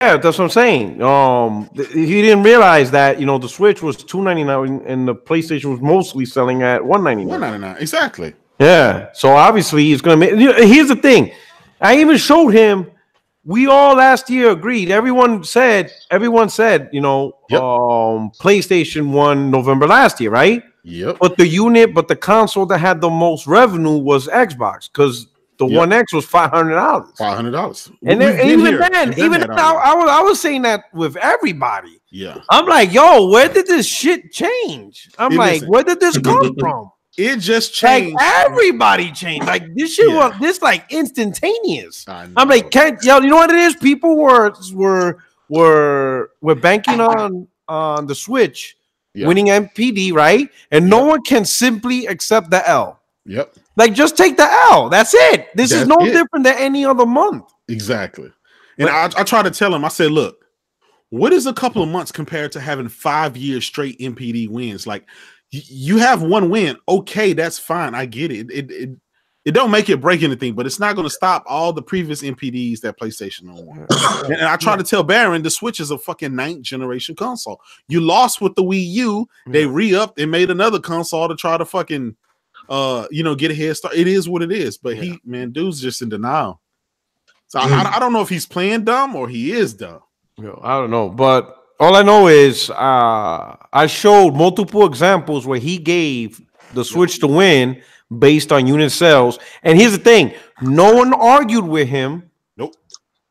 Yeah, that's what I'm saying. Um, he didn't realize that you know the Switch was two ninety nine and the PlayStation was mostly selling at one ninety One nine. ninety nine. Exactly. Yeah, so obviously he's gonna make. You know, here's the thing, I even showed him. We all last year agreed. Everyone said. Everyone said. You know, Yep. um, PlayStation won November last year, right? Yep. But the unit, but the console that had the most revenue was Xbox because the Yep. One X was five hundred dollars. Five hundred dollars. And, then, even then, even then, I, I was I was saying that with everybody. yeah, I'm like, yo, where did this shit change? I'm Hey, like, listen. where did this come from? it just Like changed. everybody changed. Like this shit Yeah. was this like instantaneous. I I'm like, can't yo, you know what it is? People were were were were banking on on the Switch Yeah. winning NPD, right? And no one can simply accept the L. Yep, Like, just take the L. That's it. This is no it. different than any other month. exactly. And I, I try to tell him. I said, look, what is a couple of months compared to having five years straight NPD wins? Like, you have one win, okay, that's fine. I get it. It it, it don't make it break anything, but it's not going to stop all the previous NPDs that PlayStation won. And, and I try to tell Baron the Switch is a fucking ninth generation console. You lost with the Wii U. They re-upped and made another console to try to fucking uh you know get a head start. It is what it is. But he man, dude's just in denial. So I- I, I don't know if he's playing dumb or he is dumb. Yo, I don't know, but all I know is uh, I showed multiple examples where he gave the switch to win based on unit sales. And here's the thing: no one argued with him Nope.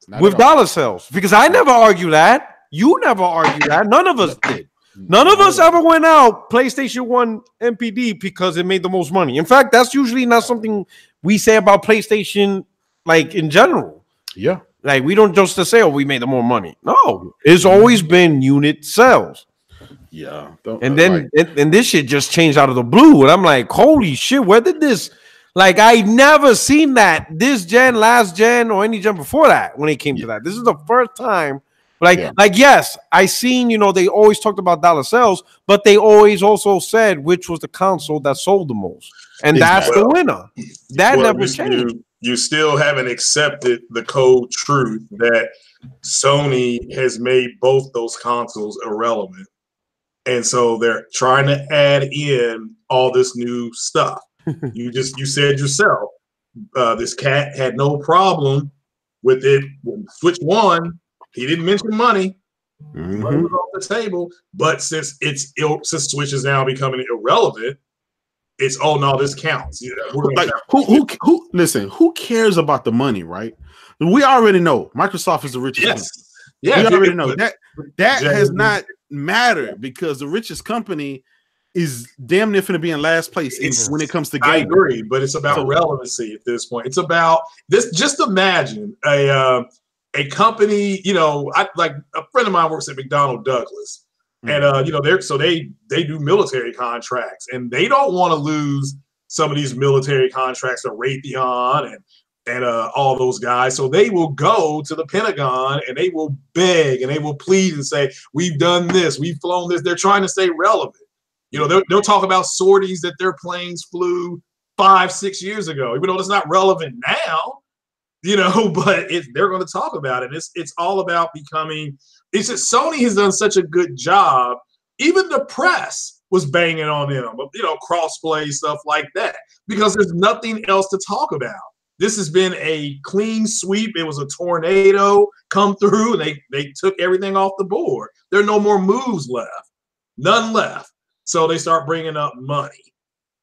Not with dollar sales because I never argued that. You never argued that. None of us did. None of us ever went out PlayStation One NPD because it made the most money. In fact, that's usually not something we say about PlayStation, like in general. Yeah. Like we don't just say, "Oh, we made the more money." No, it's always been unit sales, Yeah. Don't- and then like, and, and this shit just changed out of the blue, and I'm like, "Holy shit! Where did this?" Like I never seen that this gen, last gen, or any gen before that. When it came to that, this is the first time. Like, Yeah. like yes, I seen. You know, they always talked about dollar sales, but they always also said which was the console that sold the most, and that's the winner. That Well, never you- changed. You, you still haven't accepted the cold truth that Sony has made both those consoles irrelevant. And so they're trying to add in all this new stuff. you just you said yourself, uh, this cat had no problem with it when Switch One. He didn't mention money. Money mhm. was off the table. But since it's ill, since Switch is now becoming irrelevant, it's oh no, this counts. Like who who who listen, who cares about the money, right? We already know Microsoft is the richest company. Yes. Yeah. we already know that that has not mattered because the richest company is damn near to be in last place in- when it comes to I agree, but it's about So- relevancy at this point. It's about this. Just imagine a uh, a company. You know, I like a friend of mine works at McDonnell Douglas, and uh, you know, they're so they they do military contracts, and they don't want to lose some of these military contracts to Raytheon and and uh, all those guys. So they will go to the Pentagon and they will beg and they will plead and say, "We've done this, we've flown this." They're trying to stay relevant. You know, they'll, they'll talk about sorties that their planes flew five, six years ago, even though it's not relevant now. You know, but they're going to talk about it. It's it's all about becoming. It's just Sony has done such a good job. Even the press was banging on them, you know, crossplay stuff like that, because there's nothing else to talk about. This has been a clean sweep. It was a tornado come through, and they they took everything off the board. There are no more moves left, none left. So they start bringing up money,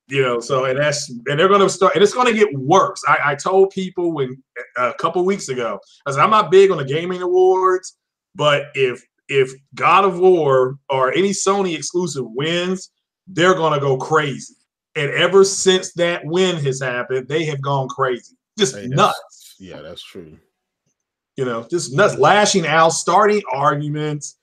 you know. So and that's and they're going to start, and it's going to get worse. I, I told people when a couple weeks ago, I said I'm not big on the gaming awards, but if if God of War or any Sony exclusive wins, they're going to go crazy. And ever since that win has happened, they have gone crazy, just Hey, nuts Yeah, that's true. you know, just nuts, lashing out, starting arguments.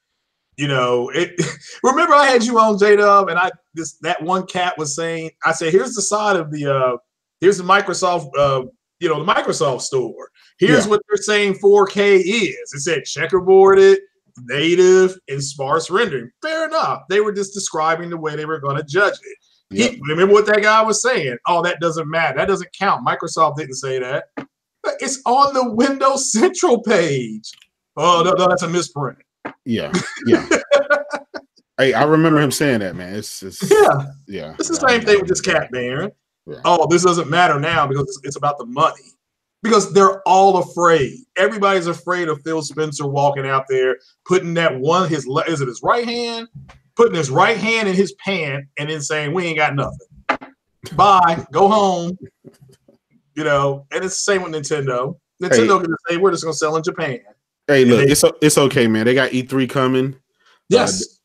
You know, it. remember, I had you on J Dub, and I this that one cat was saying, I said, here's the side of the, uh here's the Microsoft, uh, you know, the Microsoft store. Here's Yeah. what they're saying 4K is. It said checkerboarded, native, and sparse rendering. Fair enough. They were just describing the way they were going to judge it. He- remember what that guy was saying? Oh, that doesn't matter. That doesn't count. Microsoft didn't say that. But it's on the Windows Central page. Oh no, no, that's a misprint. Yeah, yeah. hey, I remember him saying that, man. It's, it's Yeah, yeah. it's the same thing with this cat man. Yeah. Oh, this doesn't matter now because it's, about the money. Because they're all afraid. Everybody's afraid of Phil Spencer walking out there, putting that one his is it his right hand, putting his right hand in his pant, and then saying, "We ain't got nothing. Bye, go home." You know, and it's the same with Nintendo. Nintendo can say, "We're just gonna sell in Japan." Hey, look, Hey. it's it's okay, man. They got E3 coming. Uh, yes,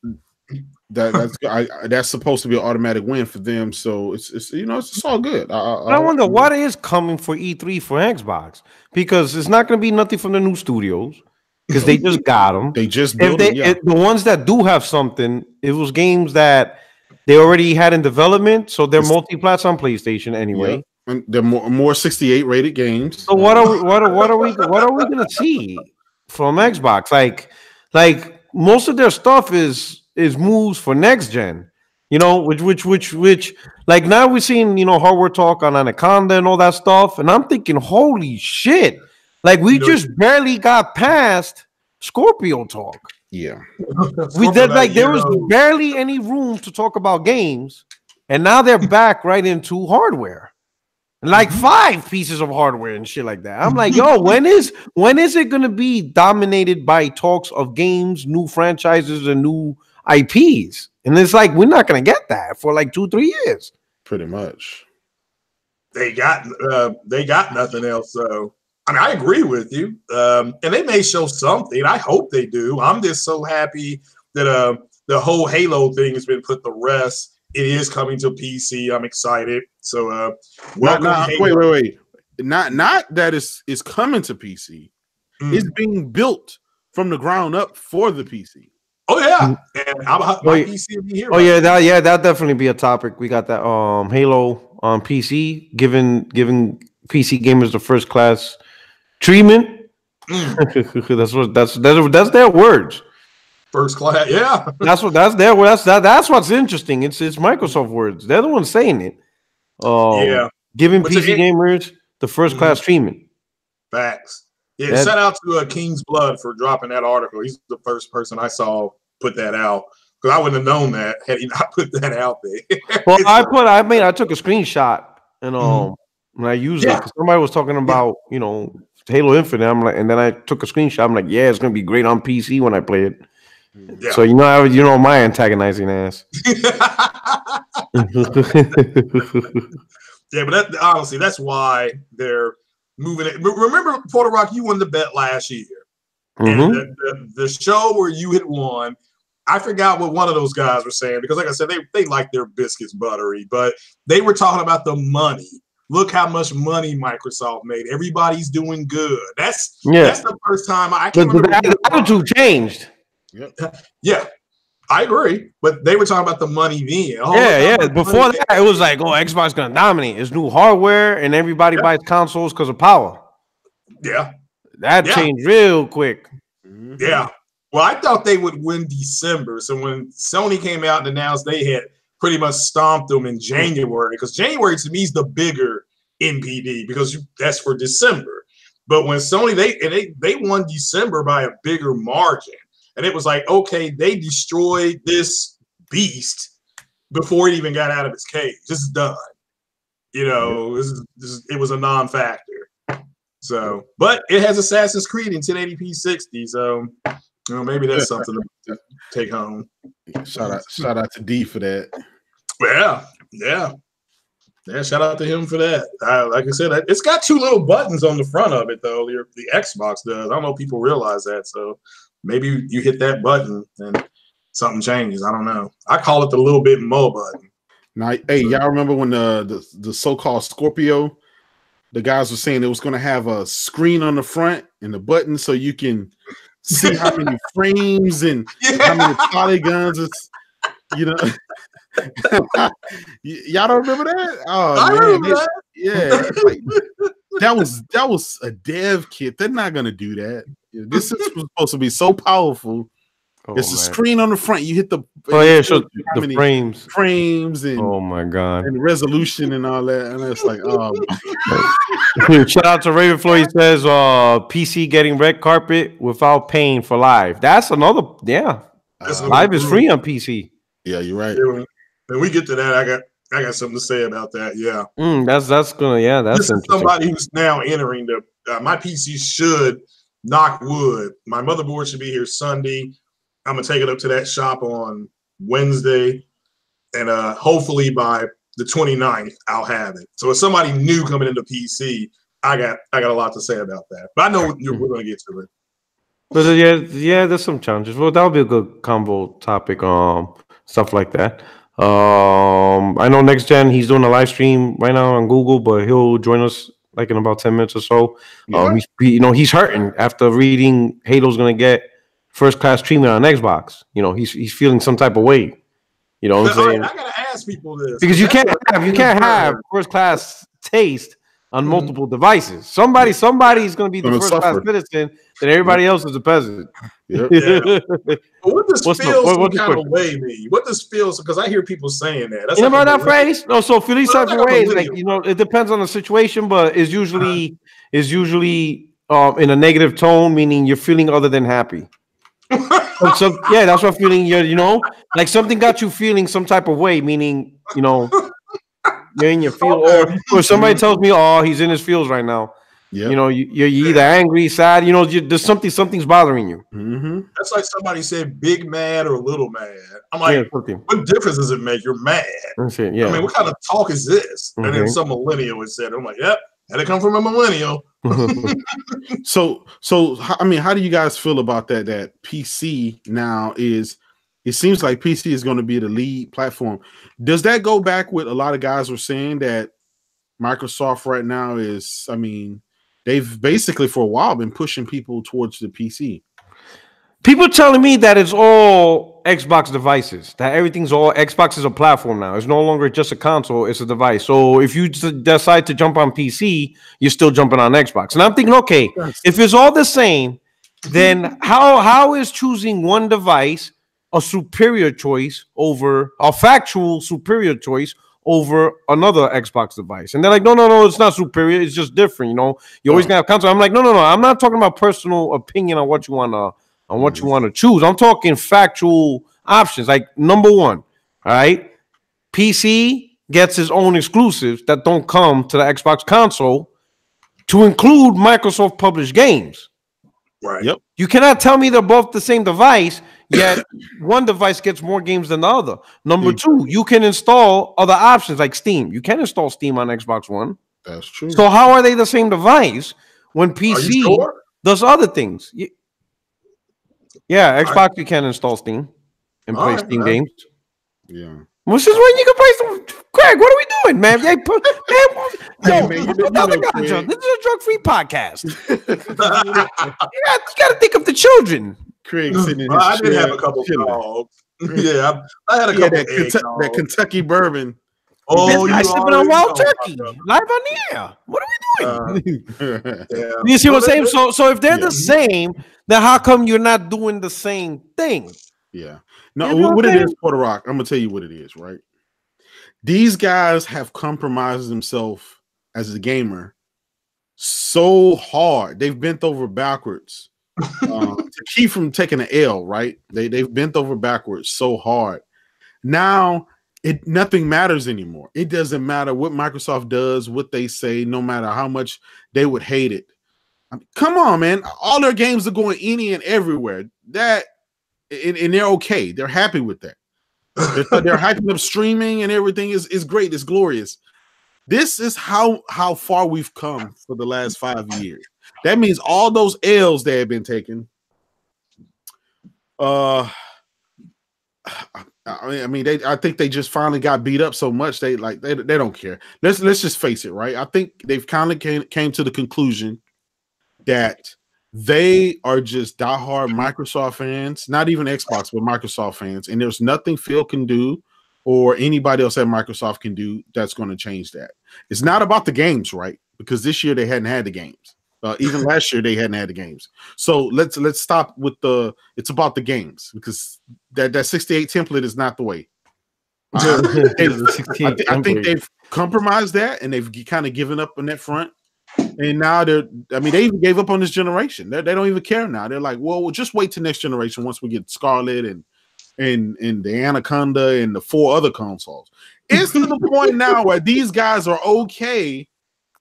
That that's I, that's supposed to be an automatic win for them. So it's it's you know it's, it's all good. I, I, I wonder what is coming for E3 for Xbox because it's not going to be nothing from the new studios because they just got them. they just If they, it. Yeah. if the ones that do have something, it was games that they already had in development, so they're multi-platform on PlayStation anyway. Yeah. And they're more more 68 rated games. So what are we, what are, what are we what are we gonna see from Xbox? Like like most of their stuff is is moves for next gen. You know, which which which which like now we're seeing you know hardware talk on Anaconda and all that stuff, and I'm thinking, holy shit! Like we You know- just barely got past Scorpio talk. Yeah. We did like there was barely any room to talk about games, and now they're back right into hardware, like mm-hmm. five pieces of hardware and shit like that. I'm like, yo, mm-hmm. when is when is it gonna be dominated by talks of games, new franchises, and new IPs? And it's like we're not gonna get that for like two, three years. Pretty much. they got uh, they got nothing else. So I mean, I agree with you. Um, and they may show something. I hope they do. I'm just so happy that uh, the whole Halo thing has been put to rest. It is coming to PC. I'm excited. So uh, Not, welcome. not, Halo. wait, wait, wait. Not not that it's it's coming to PC. Mm. It's being built from the ground up for the PC. Oh yeah, and I'm, my Oh. PC will be here. Oh by yeah, that yeah, that definitely be a topic. We got that um Halo on PC, giving giving PC gamers the first class treatment. Mm. that's what that's that's that's their words. first class. Yeah, That's what that's their that's that, that's what's interesting. It's it's Microsoft words. They're the ones saying it. Um, yeah. giving But PC to- gamers the first Mhm. class treatment. Facts. Yeah, That- shout out to uh, King's Blood for dropping that article. He's the first person I saw put that out because I wouldn't have known that had he not put that out there. Well, I put I mean, I took a screenshot and um when I used it Yeah. 'cause somebody was talking about you know Halo Infinite. I'm like, and then I took a screenshot. I'm like, yeah, it's gonna be great on PC when I play it. Yeah. So you know, I, you know my antagonizing ass. yeah, but that, honestly, that's why they're moving it. Re- Remember, Puerto Rock, you won the bet last year. Mhm. And the, the, the show where you had won, I forgot what one of those guys were saying because, like I said, they, they like their biscuits buttery, but they were talking about the money. Look how much money Microsoft made. Everybody's doing good. That's Yeah. that's the first time I can't the, the attitude changed. Yeah, I agree. But they were talking about the money then. Oh, yeah, yeah. Before money that, it was like, oh, Xbox gonna dominate. It's new hardware, and everybody Yeah. buys consoles because of power. Yeah, That Yeah. changed real quick. Mhm. Yeah. Well, I thought they would win December. So when Sony came out and announced they had pretty much stomped them in January, because January to me is the bigger NPD because you, that's for December. But when Sony they and they they won December by a bigger margin, and it was like okay, they destroyed this beast before it even got out of its cage. This is done. You know, this is, this is, it was a non-factor. So, but it has Assassin's Creed in 1080p 60. So, you know, maybe that's something to take home. Shout out, shout out to D for that. Yeah, yeah, yeah. Shout out to him for that. Uh, like I said, it's got two little buttons on the front of it, though. The, the Xbox does. I don't know if people realize that. So maybe you hit that button and something changes. I don't know. I call it the little bit mo button. Now, hey, y'all remember when the the, the so-called Scorpio, the guys were saying it was going to have a screen on the front and the button so you can see how many frames and how many polygons it's, you know. Y- y'all don't remember that? Oh I man, it- that. yeah, like, that was that was a dev kit. They're not gonna do that. This is supposed to be so powerful. Oh, it's a man. screen on the front. You hit the Oh yeah, so how the frames. frames and, Oh my god. and resolution and all that. And it's like, um, Shout out to Raven Flow. He says, uh, PC getting red carpet without paying for live. That's another, yeah. That's uh, Live is free on PC. yeah, you're right. Yeah, when, when we get to that, I got I got something to say about that. Yeah, Mm, that's that's gonna, yeah, that's this is somebody who's now entering the. Uh, my PC should knock wood. My motherboard should be here Sunday. I'm gonna take it up to that shop on Wednesday, and uh hopefully by the 29th I'll have it. So if somebody new coming into PC, I got I got a lot to say about that. But I know we're gonna get to it. But uh, yeah, yeah, there's some challenges. Well, that would be a good combo topic. Um, stuff like that. Um, I know next gen he's doing a live stream right now on Google, but he'll join us like in about ten minutes or so. Um, he's he- you know he's hurting after reading Halo's gonna get first class treatment on Xbox. You know he's he's feeling some type of way. You know what I'm saying? I gotta ask people this Because you can't have you can't have first class taste on Mhm. multiple devices. Somebody somebody is going to be the Gonna first class citizen, and everybody else is a peasant. Yep. Yeah. What does What's the- feel what- some the kind of way mean? What does feel? Because I hear people saying that. That's you know like about a that phrase? No, so feel these Well, type like of ways, like you know, it depends on the situation, but is usually is usually uh, in a negative tone, meaning you're feeling other than happy. So, so, yeah, that's what feeling you're, you know, like something got you feeling some type of way, meaning you know you're in your field, or or somebody tells me, oh, he's in his feels right now. Yep. You know, you, you're either angry, sad, you know, you, there's something, something's bothering you. hmm That's like somebody said big mad or little mad. I'm like, yeah, what difference does it make? You're mad. That's it. I mean, what kind of talk is this? And then some millennial had said, I'm like, yep, had to come from a millennial. So, so h- I mean, how do you guys feel about that? That PC now is. It seems like PC is going to be the lead platform. Does that go back with a lot of guys were saying that Microsoft right now is? I mean, they've basically for a while been pushing people towards the PC. People telling me that it's all Xbox devices. That everything's all Xbox is a platform now. It's no longer just a console; it's a device. So if you decide to jump on PC, you're still jumping on Xbox. And I'm thinking, okay, if it's all the same, mm-hmm. then how how is choosing one device a superior choice over a factual superior choice over another Xbox device? And they're like, no, no, no, it's not superior. It's just different. You know, you always gonna have console. I'm like, no, no, no. I'm not talking about personal opinion on what you want to on what you mm. want to choose. I'm talking factual options. Like number one, all right, PC gets its own exclusives that don't come to the Xbox console to include Microsoft published games. Right. Yep. You cannot tell me they're both the same device, yet one device gets more games than the other. Number Mm. two, you can install other options like Steam. You can install Steam on Xbox One. That's true. So how are they the same device when PC sure? does other things? Yeah, Xbox you can install Steam and play Alright, Steam alright. games. yeah. Which is when you can play some. Craig, what are we doing, man? Hey, put, man, Hey, yo, man, you put know- the other you know, guy on Craig. drug. This is a drug-free podcast. You got, you got to think of the children. Craig sitting in Well, I his did have a couple chilling. dogs. yeah, I, I had a Yeah, couple that, egg Kentu- that. Kentucky bourbon. Oh, this you guy sipping on already wild turkey live on the air. What are we doing? Uh, yeah. you see what I'm saying? So, so if they're Yeah. the same, then how come you're not doing the same thing? Yeah. No, You know what what it I'm Puerto Rock. I'm gonna tell you what it is, right? These guys have compromised themselves as a gamer so hard. They've bent over backwards um, to keep from taking an L, right? They they've bent over backwards so hard. Now it nothing matters anymore. It doesn't matter what Microsoft does, what they say, no matter how much they would hate it. I mean, come on, man. All their games are going any and everywhere. That and, and they're okay. They're happy with that. They're, they're hyping up streaming and everything is is great. It's glorious. This is how how far we've come for the last five years. That means all those L's that have been taken. Uh, I mean, they. I think they just finally got beat up so much they like they, they don't care. Let's let's just face it, right? I think they've kind of came came to the conclusion that they are just diehard Microsoft fans, not even Xbox, but Microsoft fans, and there's nothing Phil can do or anybody else at Microsoft can do that's going to change that. It's not about the games, right? Because this year they hadn't had the games. Uh, even last year they hadn't had the games. So let's let's stop with the. It's about the games because that that 68 template is not the way. Uh, I, thi- I think they've compromised that and they've kind of given up on that front. And now they're, I mean, they even gave up on this generation. They're, they don't even care now. They're like, well, we'll just wait till next generation once we get Scarlett and and and the Anaconda and the four other consoles. It's to the point now where these guys are okay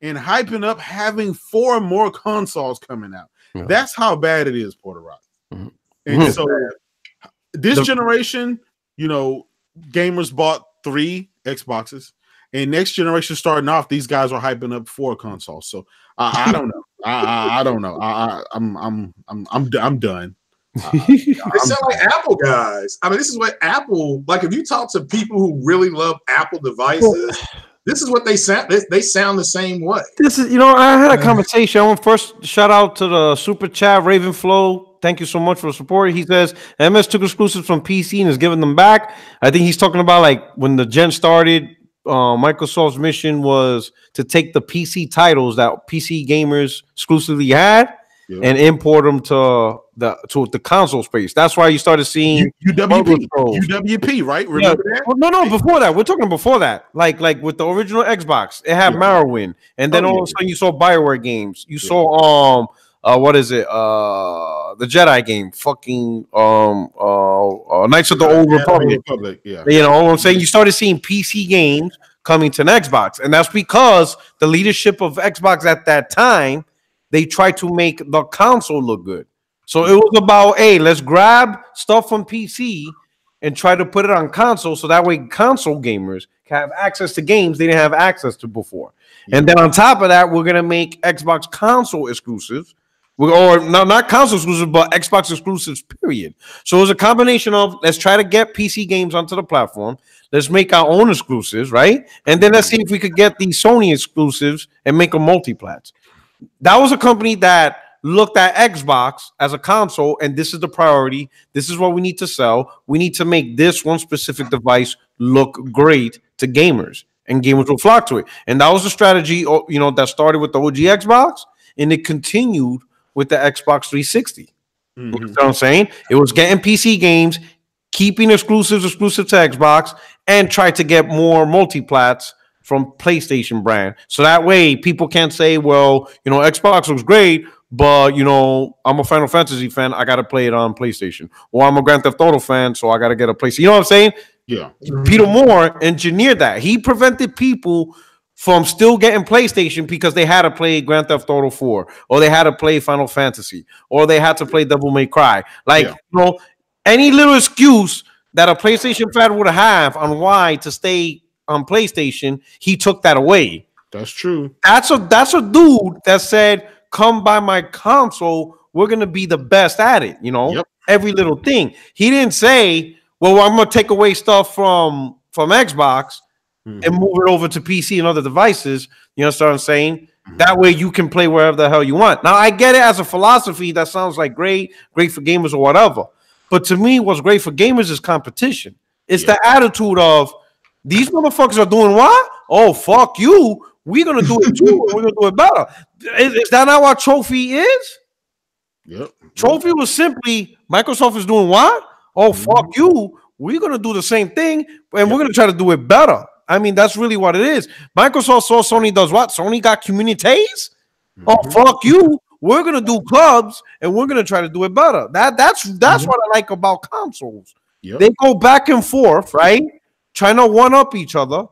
and hyping up having four more consoles coming out. Yeah. That's how bad it is, Puerto Rock. Mhm. And Mhm. so this The- generation, you know, gamers bought three Xboxes, and next generation starting off, these guys are hyping up four consoles. So I, I don't know. I, I, I don't know. I, I, I'm I'm I'm I'm d- I'm done. They sound like Apple guys. I mean, this is what Apple like. If you talk to people who really love Apple devices, this is what they sound. They, they sound the same way. This is, you know, I had a conversation. I want first shout out to the super chat, Raven Flow. Thank you so much for the support. He says MS took exclusives from PC and is giving them back. I think he's talking about like when the gen started. Uh, Microsoft's mission was to take the PC titles that PC gamers exclusively had Yeah. and import them to the to the console space. That's why you started seeing U- UWP, UWP, right? Remember that? Well, no, no, before that. We're talking before that. Like, like with the original Xbox, it had Yeah. Morrowind, and then Oh, all yeah. of a sudden you saw Bioware games. You Yeah. saw um, uh, what is it? Uh, the Jedi game, fucking um, uh, uh Knights of the Old Yeah, Republic. Republic, yeah. You know what I'm saying? You started seeing PC games coming to an Xbox, and that's because the leadership of Xbox at that time they tried to make the console look good. So it was about, hey, let's grab stuff from PC and try to put it on console, so that way console gamers can have access to games they didn't have access to before. And then on top of that, we're gonna make Xbox console exclusives. We- Or no, not console exclusives, but Xbox exclusives, period. So it was a combination of let's try to get PC games onto the platform. Let's make our own exclusives, right? And then let's see if we could get these Sony exclusives and make them multi-plats. That was a company that looked at Xbox as a console, and this is the priority. This is what we need to sell. We need to make this one specific device look great to gamers, and gamers will flock to it. And that was the strategy, oh, you know, that started with the OG Xbox, and it continued with the Xbox 360. You Mhm. know what I'm saying? It was getting PC games, keeping exclusives exclusive to Xbox, and try to get more multiplats from PlayStation brand. So that way people can't say, well, you know, Xbox looks great, but you know, I'm a Final Fantasy fan, I gotta play it on PlayStation. Or I'm a Grand Theft Auto fan, so I gotta get a PlayStation. You know what I'm saying? Yeah. Peter Moore engineered that. He prevented people from still getting PlayStation because they had to play Grand Theft Auto 4 or they had to play Final Fantasy or they had to play Devil May Cry. Like, Yeah. you know, any little excuse that a PlayStation fan would have on why to stay on PlayStation, he took that away. That's true. That's a that's a dude that said, "Come by my console. We're gonna be the best at it." You know, Yep. every little thing. He didn't say, "Well, I'm gonna take away stuff from from Xbox Mhm. and move it over to PC and other devices." You know what I'm saying? That way you can play wherever the hell you want. Now I get it as a philosophy. That sounds like great, great for gamers or whatever. But to me, what's great for gamers is competition. It's Yeah. the attitude of these motherfuckers are doing what? Oh fuck you! We're gonna do it too. and We're gonna do it better. Is, is that not what trophy is? Yep. Trophy was simply Microsoft is doing what? Oh mm-hmm. fuck you! We're gonna do the same thing, and we're gonna try to do it better. I mean, that's really what it is. Microsoft saw Sony does what? Sony got communities. Oh mm-hmm. fuck you! We're gonna do clubs, and we're gonna try to do it better. That that's that's mm-hmm. what I like about consoles. Yep. They go back and forth, right? Trying to one up each other,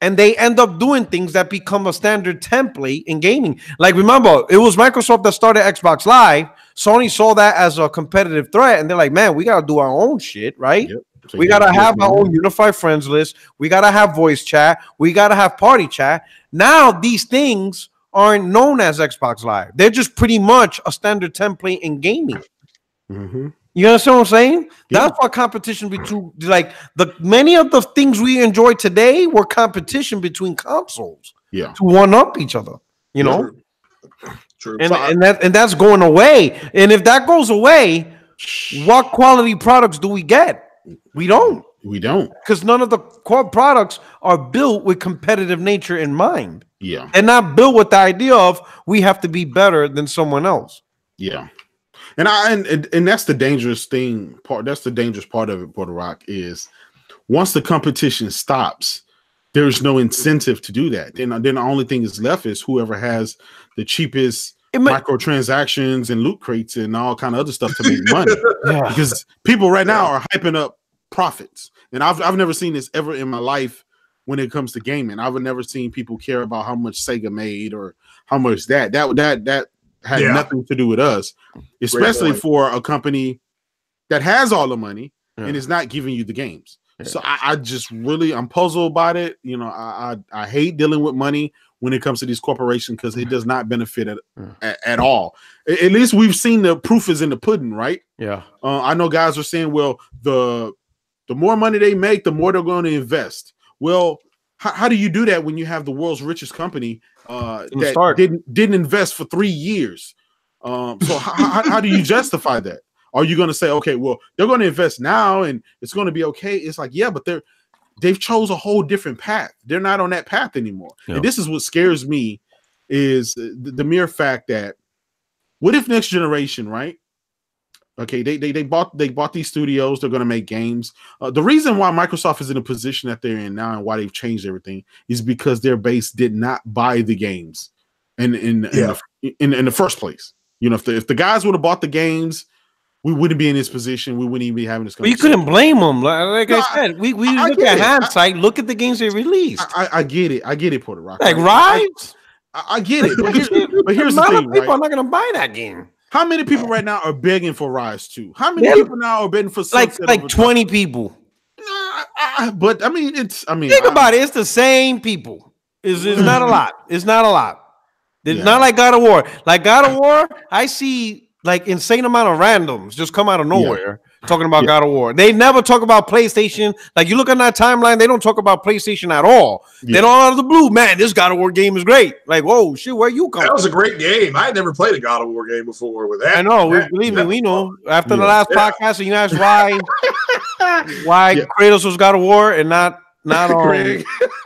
and they end up doing things that become a standard template in gaming. Like, remember, it was Microsoft that started Xbox Live. Sony saw that as a competitive threat, and they're like, man, we gotta do our own shit, right? Yep. So We gotta have our own unified friends list. We gotta have voice chat. We gotta have party chat. Now these things aren't known as Xbox Live. They're just pretty much a standard template in gaming. Mhm. You understand what I'm saying? Yeah. That's why competition between like the many of the things we enjoy today were competition between consoles Yeah. to one up each other. You know, True. and So and that and that's going away. And if that goes away, what quality products do we get? We don't, We don't. because none of the core products are built with competitive nature in mind. Yeah, They're not built with the idea of we have to be better than someone else. yeah. And I and, and and that's the dangerous thing part. That's the dangerous part of it, Puerto Rock, is once the competition stops, there's no incentive to do that. Then then the only thing is left is whoever has the cheapest might- microtransactions and loot crates and all kind of other stuff to make money. yeah. because people right now are hyping up profits, and I've I've never seen this ever in my life when it comes to gaming. I've never seen people care about how much Sega made or how much that that that that had Yeah. nothing to do with us, especially for a company that has all the money and Yeah. is not giving you the games. Yeah. So I, I just really I'm puzzled about it. You know, I I, I hate dealing with money when it comes to these corporations because it does not benefit at, Yeah. at, at all. At least we've seen the proof is in the pudding, right? Yeah. Uh, I know guys are saying, well, the the more money they make, the more they're going to invest. Well, how, how do you do that when you have the world's richest company uh, that start. didn't didn't invest for three years? Um, so how, how, how do you justify that? Are you going to say, okay, well, they're going to invest now and it's going to be okay? It's like, yeah, but they're they've chose a whole different path. They're not on that path anymore. And this is what scares me is the, the mere fact that what if next generation, right? Okay, they, they they bought they bought these studios. They're going to make games. Uh, the reason why Microsoft is in the position that they're in now and why they've changed everything is because their base did not buy the games, in in in, the, in, in the first place. You know, if the if the guys would have bought the games, we wouldn't be in this position. We wouldn't even be having this. But you couldn't blame them. Like, like No, I said, we, we I- I look get at it. I- hindsight. look at the games they released. I, I, I get it. I get it, Puerto Rock. like I- Ryse. I, I get it. But, here- but here's a the lot thing, of people right? are not going to buy that game. How many people right now are begging for Ryse 2? How many Yeah. people now are begging for Like like Overdrive? twenty people. Nah, I- I- but I mean, it's. I mean, Think I- about it. It's the same people. It's, it's not a mm-hmm. lot. It's not a lot. It's Yeah. not like God of War. Like God of War, I see like insane amount of randoms just come out of nowhere talking about Yeah. God of War. They never talk about PlayStation. Like you look at that timeline, they don't talk about PlayStation at all. Yeah. They don't out of the blue, man. This God of War game is great. Like, whoa, shit, where you come? That was a great game. I had never played a God of War game before with that. I know. We, that- believe me, we know. After the last Yeah. podcast, you asked why why Yeah. Kratos was God of War and not not um, Craig.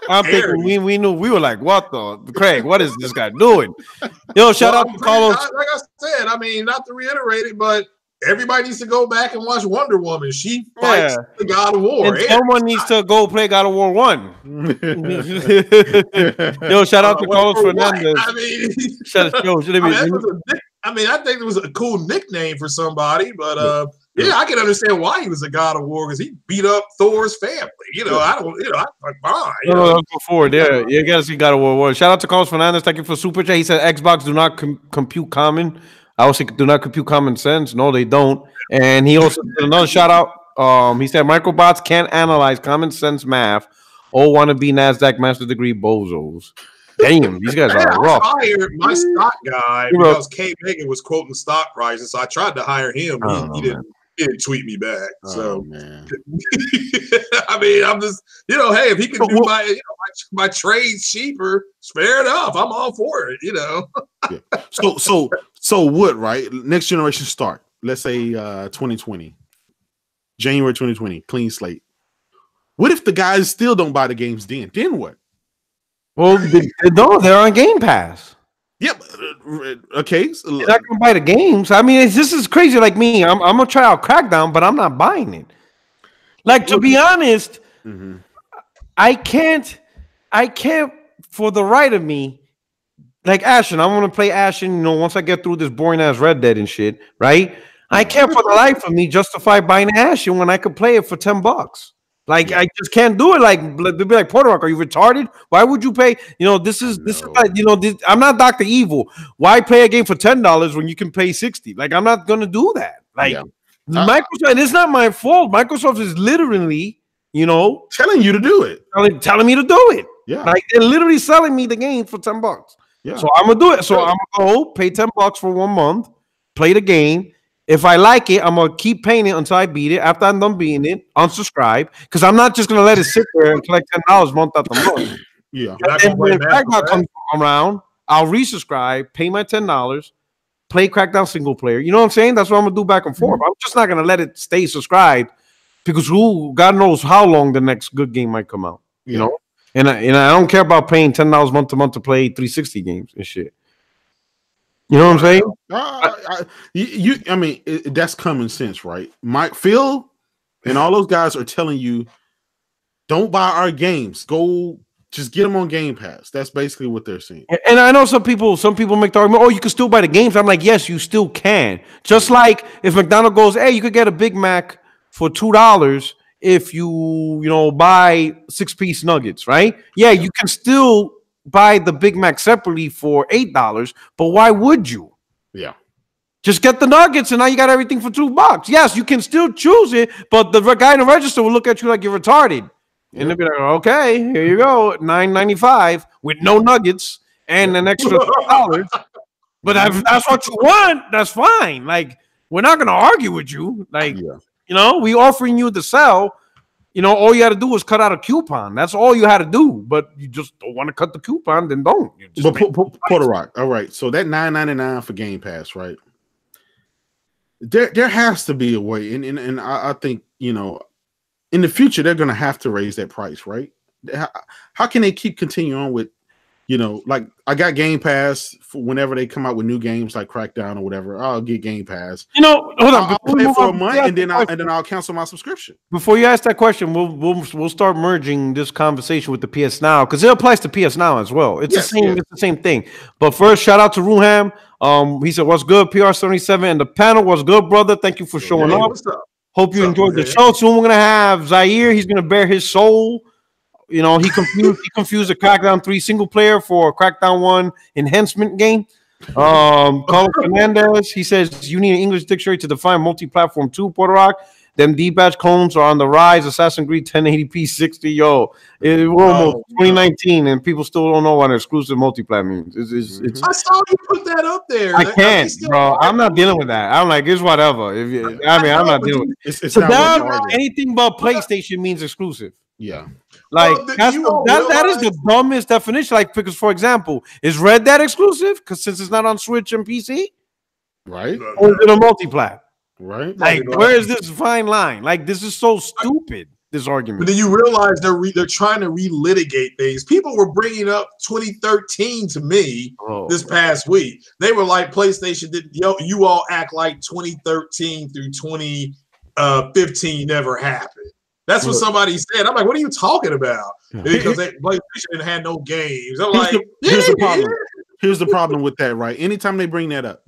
I'm thinking we, we knew we were like, what the Craig? What is this guy doing? Yo, shout Well, out to Carlos. Like I said, I mean, not to reiterate it, but everybody needs to go back and watch Wonder Woman. She fights Yeah. the God of War. And someone needs to go play God of War One. Yo, shout out to Uh, well, Carlos for? Fernandez. I mean, Shout out, yo, I be- mean, that was a I mean, I think it was a cool nickname for somebody, but uh, yeah, I can understand why he was a God of War because he beat up Thor's family. You know, I don't, you know, I, I'm fine. You No, no, know? let's go. Yeah, you gotta see God of War One. Shout out to Carlos Fernandez. Thank you for super chat. He said Xbox do not com- compute common. I say do not compute common sense. No, they don't. And he also did another shout out. Um, he said microbots can't analyze common sense math or want to be Nasdaq master degree bozos. Damn, these guys are I hired my stock guy because K Megan was quoting stock prices, so I tried to hire him. He, Oh, he didn't, he didn't tweet me back. oh, So man. I mean, I'm just, you know, hey, if he can do what- my, you know, my, my trade cheaper, fair enough. I'm all for it. You know, yeah. So so so what, right? Next generation start. Let's say uh 2020. January 2020, clean slate. What if the guys still don't buy the games then? Then what? Well, they, they don't. They're on Game Pass. Yep. uh, Okay. so- not gonna buy the games. I mean, this is crazy. Like me, I'm, I'm gonna try out Crackdown, but I'm not buying it. Like to be honest, Mhm. I can't, I can't for the right of me, like Ashen. I'm gonna play Ashen. You know, once I get through this boring ass Red Dead and shit, right? I can't for the life of me justify buying Ashen when I could play it for ten bucks. Like I just can't do it. Like they'll be like Puerto Rock, are you retarded? Why would you pay? You know, this is this is like you know, this, I'm not Doctor Evil. Why play a game for ten dollars when you can pay sixty? Like I'm not gonna do that. Like Yeah. Uh, Microsoft, and it's not my fault. Microsoft is literally, you know, telling you to do it. telling, telling me to do it. Yeah. Like they're literally selling me the game for 10 bucks. yeah. So I'm gonna do it. So I'm gonna go pay 10 bucks for one month, play the game. If I like it, I'm gonna keep paying it until I beat it. After I'm done beating it, unsubscribe. Because I'm not just gonna let it sit there and collect ten dollars month after month. yeah. And when Crackdown comes around, I'll resubscribe, pay my ten dollars, play Crackdown single player. You know what I'm saying? That's what I'm gonna do back and forth. I'm just not gonna let it stay subscribed because who God knows how long the next good game might come out. You Yeah. know? And I, and I don't care about paying ten dollars month to month to play 360 games and shit. You know what I'm saying? Uh, I, you, I mean, it, that's common sense, right? Mike, Phil, and all those guys are telling you, don't buy our games. Go, just get them on Game Pass. That's basically what they're saying. And I know some people, some people make the argument, oh, you can still buy the games. I'm like, yes, you still can. Just like if McDonald goes, hey, you could get a Big Mac for two dollars if you, you know, buy six piece nuggets, right? Yeah, you can still buy the Big Mac separately for eight dollars, but why would you? Yeah. Just get the nuggets, and now you got everything for two bucks. Yes, you can still choose it, but the guy in the register will look at you like you're retarded, and they'll be like, "Okay, here you go, nine ninety five with no nuggets and an extra dollars." but if that's what you want, that's fine. Like we're not gonna argue with you. Like Yeah. you know, we offering you the sell. You know, all you had to do was cut out a coupon. That's all you had to do. But you just don't want to cut the coupon, then don't. You just But make- Pu- Pu- Puerto Rock, all right. So that nine ninety nine for Game Pass, right? There, there has to be a way, and and, and I, I think you know, in the future they're going to have to raise that price, right? How, how can they keep continuing on with, you know, like I got Game Pass for whenever they come out with new games like Crackdown or whatever. I'll get Game Pass. you know, hold on. I'll, I'll before we pay move for a month, and then I'll, and then I'll cancel my subscription. Before you ask that question, we'll we'll we'll start merging this conversation with the PS Now because it applies to PS Now as well. It's Yes, the same. yes. It's the same thing. But first, shout out to Ruham. Um, he said, "What's good, PR seventy seven and the panel? What's good, brother? Thank you for showing Hey, up. what's up? Hope you what's up, enjoyed the man? show. Soon we're gonna have Zaire. He's gonna bear his soul. You know, he confused he confused the Crackdown three single player for a Crackdown one enhancement game. Um, Carlos Fernandez, he says you need an English dictionary to define multi-platform two Puerto Rock. Them D-batch clones are on the rise. Assassin's Creed 1080p 60. Yo, it, we're almost Oh, 2019 and people still don't know what an exclusive multi-plat means. It's, it's, it's I saw you put that up there. I can't, bro. I'm not dealing with that. I'm like, it's whatever. If you, I mean, I'm not dealing with It's, it's to not worth anything but PlayStation means exclusive. Yeah, Oh, like Well, th- that's the, that, that is the dumbest definition. Like because, for example, is Red Dead exclusive? Because since it's not on Switch and PC, right, or is it a multiplat? right. Like, where is this fine line? Like, this is so stupid. This argument. But then you realize they're re- they're trying to relitigate things. People were bringing up 2013 to me Oh, this past week. They were like, PlayStation did yo, you all act like 2013 through 2015 uh, never happened. That's what somebody said. I'm like, what are you talking about? Because they, PlayStation have no games. I'm Here's like, the- yeah, here's the problem. Here's the problem with that, right? Anytime they bring that up,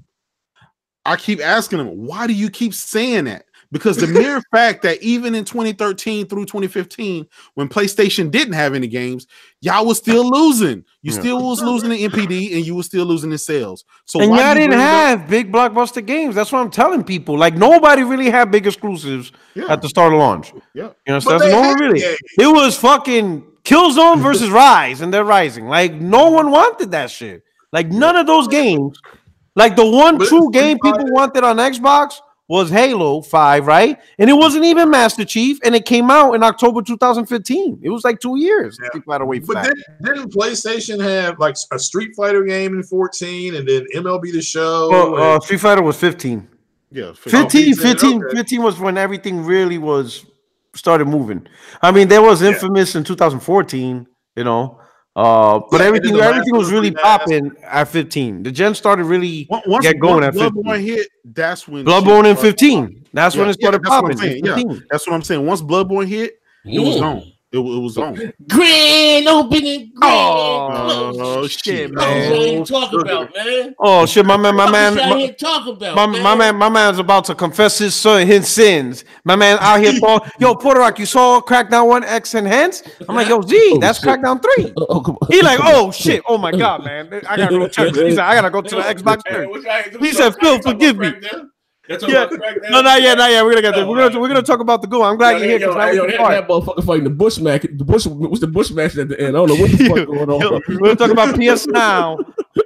I keep asking them, why do you keep saying that? Because the mere fact that even in 2013 through 2015, when PlayStation didn't have any games, y'all was still losing. You Yeah. still was losing in NPD and you was still losing in sales. So and y'all didn't it up? have big blockbuster games. That's what I'm telling people. Like nobody really had big exclusives Yeah, at the start of launch. yeah. You know, so no one really. games. It was fucking Killzone versus Ryse, and they're rising. Like no one wanted that shit. Like none of those games. Like the one But true game people wanted on Xbox was Halo Five, right? And it wasn't even Master Chief, and it came out in October 2015. It was like two years. Yeah. People had to wait But then, didn't PlayStation have like a Street Fighter game in 14 and then MLB the show? Well, uh, Street Fighter was 15. Yeah, 15, Oh, 15, 15, okay. 15 was when everything really was started moving. I mean, there was Yeah. infamous in 2014, you know. Uh, but Yeah, everything everything was really popping at 15. The gen started really Once- Once, get going once at 15. Bloodborne hit, that's when Bloodborne shit in started 15. That's when it started yeah, that's what I'm popping. saying, yeah. That's what I'm saying. Once Bloodborne hit, it was gone. It, it was on. Grand opening. Grand Oh, Oh, shit, shit, That's what man. I ain't talking about, man. Oh shit, my man, my man, my, here about, my, man? my man, my man's about to confess his son, his sins. My man out here throwing, yo, Puerto Rock, you saw Crackdown 1 X Enhance? I'm like, yo, Z, Oh, that's shit. Crackdown 3. Oh, oh. He like, oh shit, oh my god, man, I gotta go check. He said, I gotta go to the Xbox. Church. He said, Phil, forgive me. Yeah, no, not yet, not yet. We're gonna get there. We're gonna we're gonna talk about the goal. I'm glad you're here yo, was the that, that motherfucker fighting the bush match. The bush was the bush match at the end. I don't know what the fuck going on. We're gonna talk about PS Now.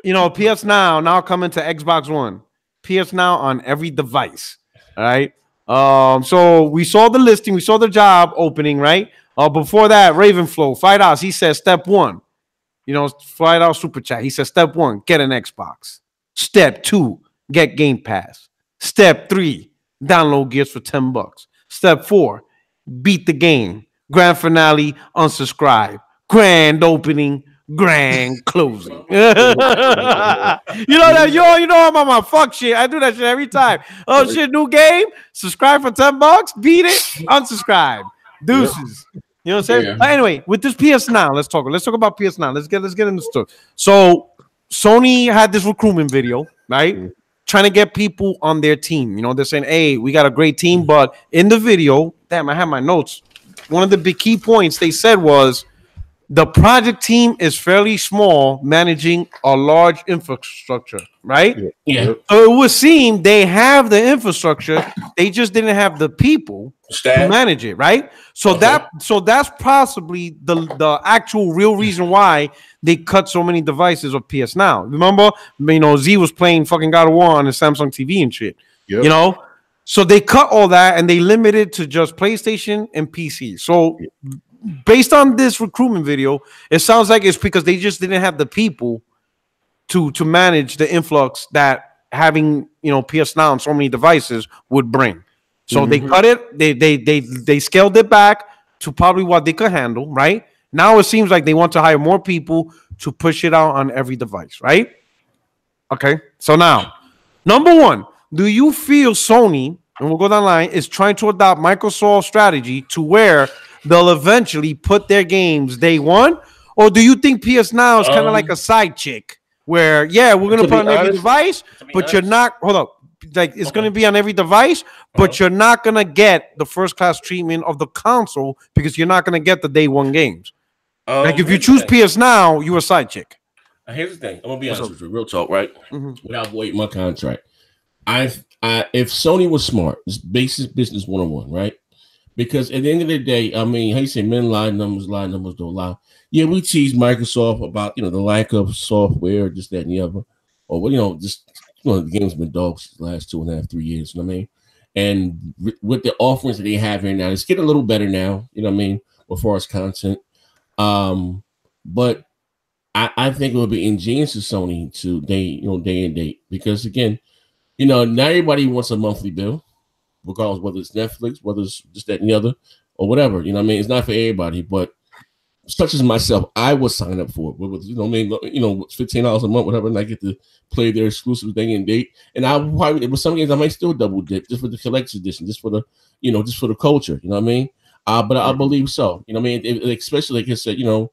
You know, PS Now now coming to Xbox One. PS Now on every device. All right. Um, so we saw the listing, we saw the job opening, right? Uh, before that, Ravenflow, fight us. He says step one, you know, fight out super chat. He says step one, get an Xbox. Step two, get Game Pass. Step three, download gifts for 10 bucks. Step four, beat the game. Grand finale, unsubscribe. grand opening, grand closing. you know that yo, you know I'm on my fuck shit. I do that shit every time. Oh shit, new game. Subscribe for ten bucks. Beat it. Unsubscribe. Deuces. You know what I'm saying? Yeah. But anyway, with this PS Now, let's talk. Let's talk about PS Now. Let's get let's get into stuff. So Sony had this recruitment video, right? Mm. Trying to get people on their team. You know, they're saying, "Hey, we got a great team," mm-hmm. but in the video, damn, I have my notes. One of the big key points they said was the project team is fairly small, managing a large infrastructure, right? Yeah. So it would seem they have the infrastructure, they just didn't have the people to manage it, right? So Okay. that so that's possibly the the actual real reason why they cut so many devices of PS Now. Remember, you know, Z was playing fucking God of War on the Samsung TV and shit. Yep. You know, so they cut all that and they limited to just PlayStation and PC. So based on this recruitment video, it sounds like it's because they just didn't have the people to to manage the influx that having you know PS Now on so many devices would bring. So they cut it, they they they they scaled it back to probably what they could handle, right? Now it seems like they want to hire more people to push it out on every device, right? Okay. So now, number one, do you feel Sony, and we'll go down the line, is trying to adopt Microsoft strategy to where they'll eventually put their games day one? Or do you think PS Now is kind of Um, like a side chick where, yeah, we're gonna to put be on every device, to be but you're not hold up. Like it's Okay. gonna be on every device, but Uh-huh. you're not gonna get the first class treatment of the console because you're not gonna get the day one games. Um, Like if you choose. PS Now, you're a side chick. Uh, Here's the thing. I'm gonna be What's honest with you. Real talk, right? Mhm. Without voiding my contract, I, I, if Sony was smart, it's basic business one on one, right? Because at the end of the day, I mean, how you say men lie, numbers lie, numbers don't lie. Yeah, we tease Microsoft about you know the lack of software, just that, and the other, or well, you know, just you know, the game's been dogs the last two and a half, three years. You know what I mean? And with- the offerings that they have here now, it's getting a little better now. You know what I mean? As far as content, um, but I, I think it would be ingenious of Sony to day, you know, day and date because again, you know, not everybody wants a monthly bill, regardless whether it's Netflix, whether it's just that and the other, or whatever. You know, what I mean, it's not for everybody, but such as myself, I would sign up for it. With, you know, what I mean, you know, fifteen dollars a month, whatever, and I get to play their exclusive day and date. And I probably with some games I might still double dip just for the collector's edition, just for the, you know, just for the culture. You know what I mean? Uh, but I believe so. You know, what I mean, It- it- especially like I said, you know,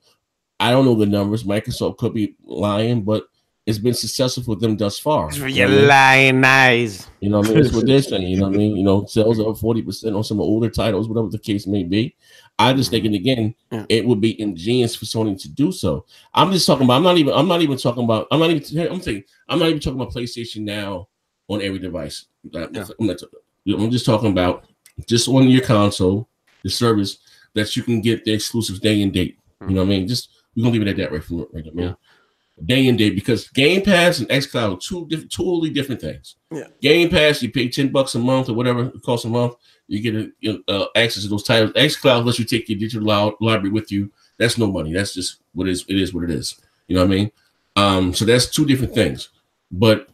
I don't know the numbers. Microsoft could be lying, but it's been successful for them thus far. You know what I mean? lying eyes. You know what I mean? That's what they're saying. You know what I mean? You know, sales up 40% on some older titles, whatever the case may be. I just thinking again, Yeah. it would be ingenious for Sony to do so. I'm just talking about, I'm not even, I'm not even talking about, I'm not even, I'm saying, I'm not even talking about PlayStation now on every device. I'm, Yeah. not, I'm just talking about just on your console, the service that you can get the exclusives day and date. You mm. know what I mean? Just, we're to leave it at that right from right now, man. Day and day because Game Pass and xCloud are two different, totally different things. Yeah. Game Pass, you pay ten bucks a month or whatever it costs a month. You get a, you know, uh, access to those titles. XCloud lets you take your digital li- library with you. That's no money. That's just what it is. It is what it is. You know what I mean? Um, so that's two different things. But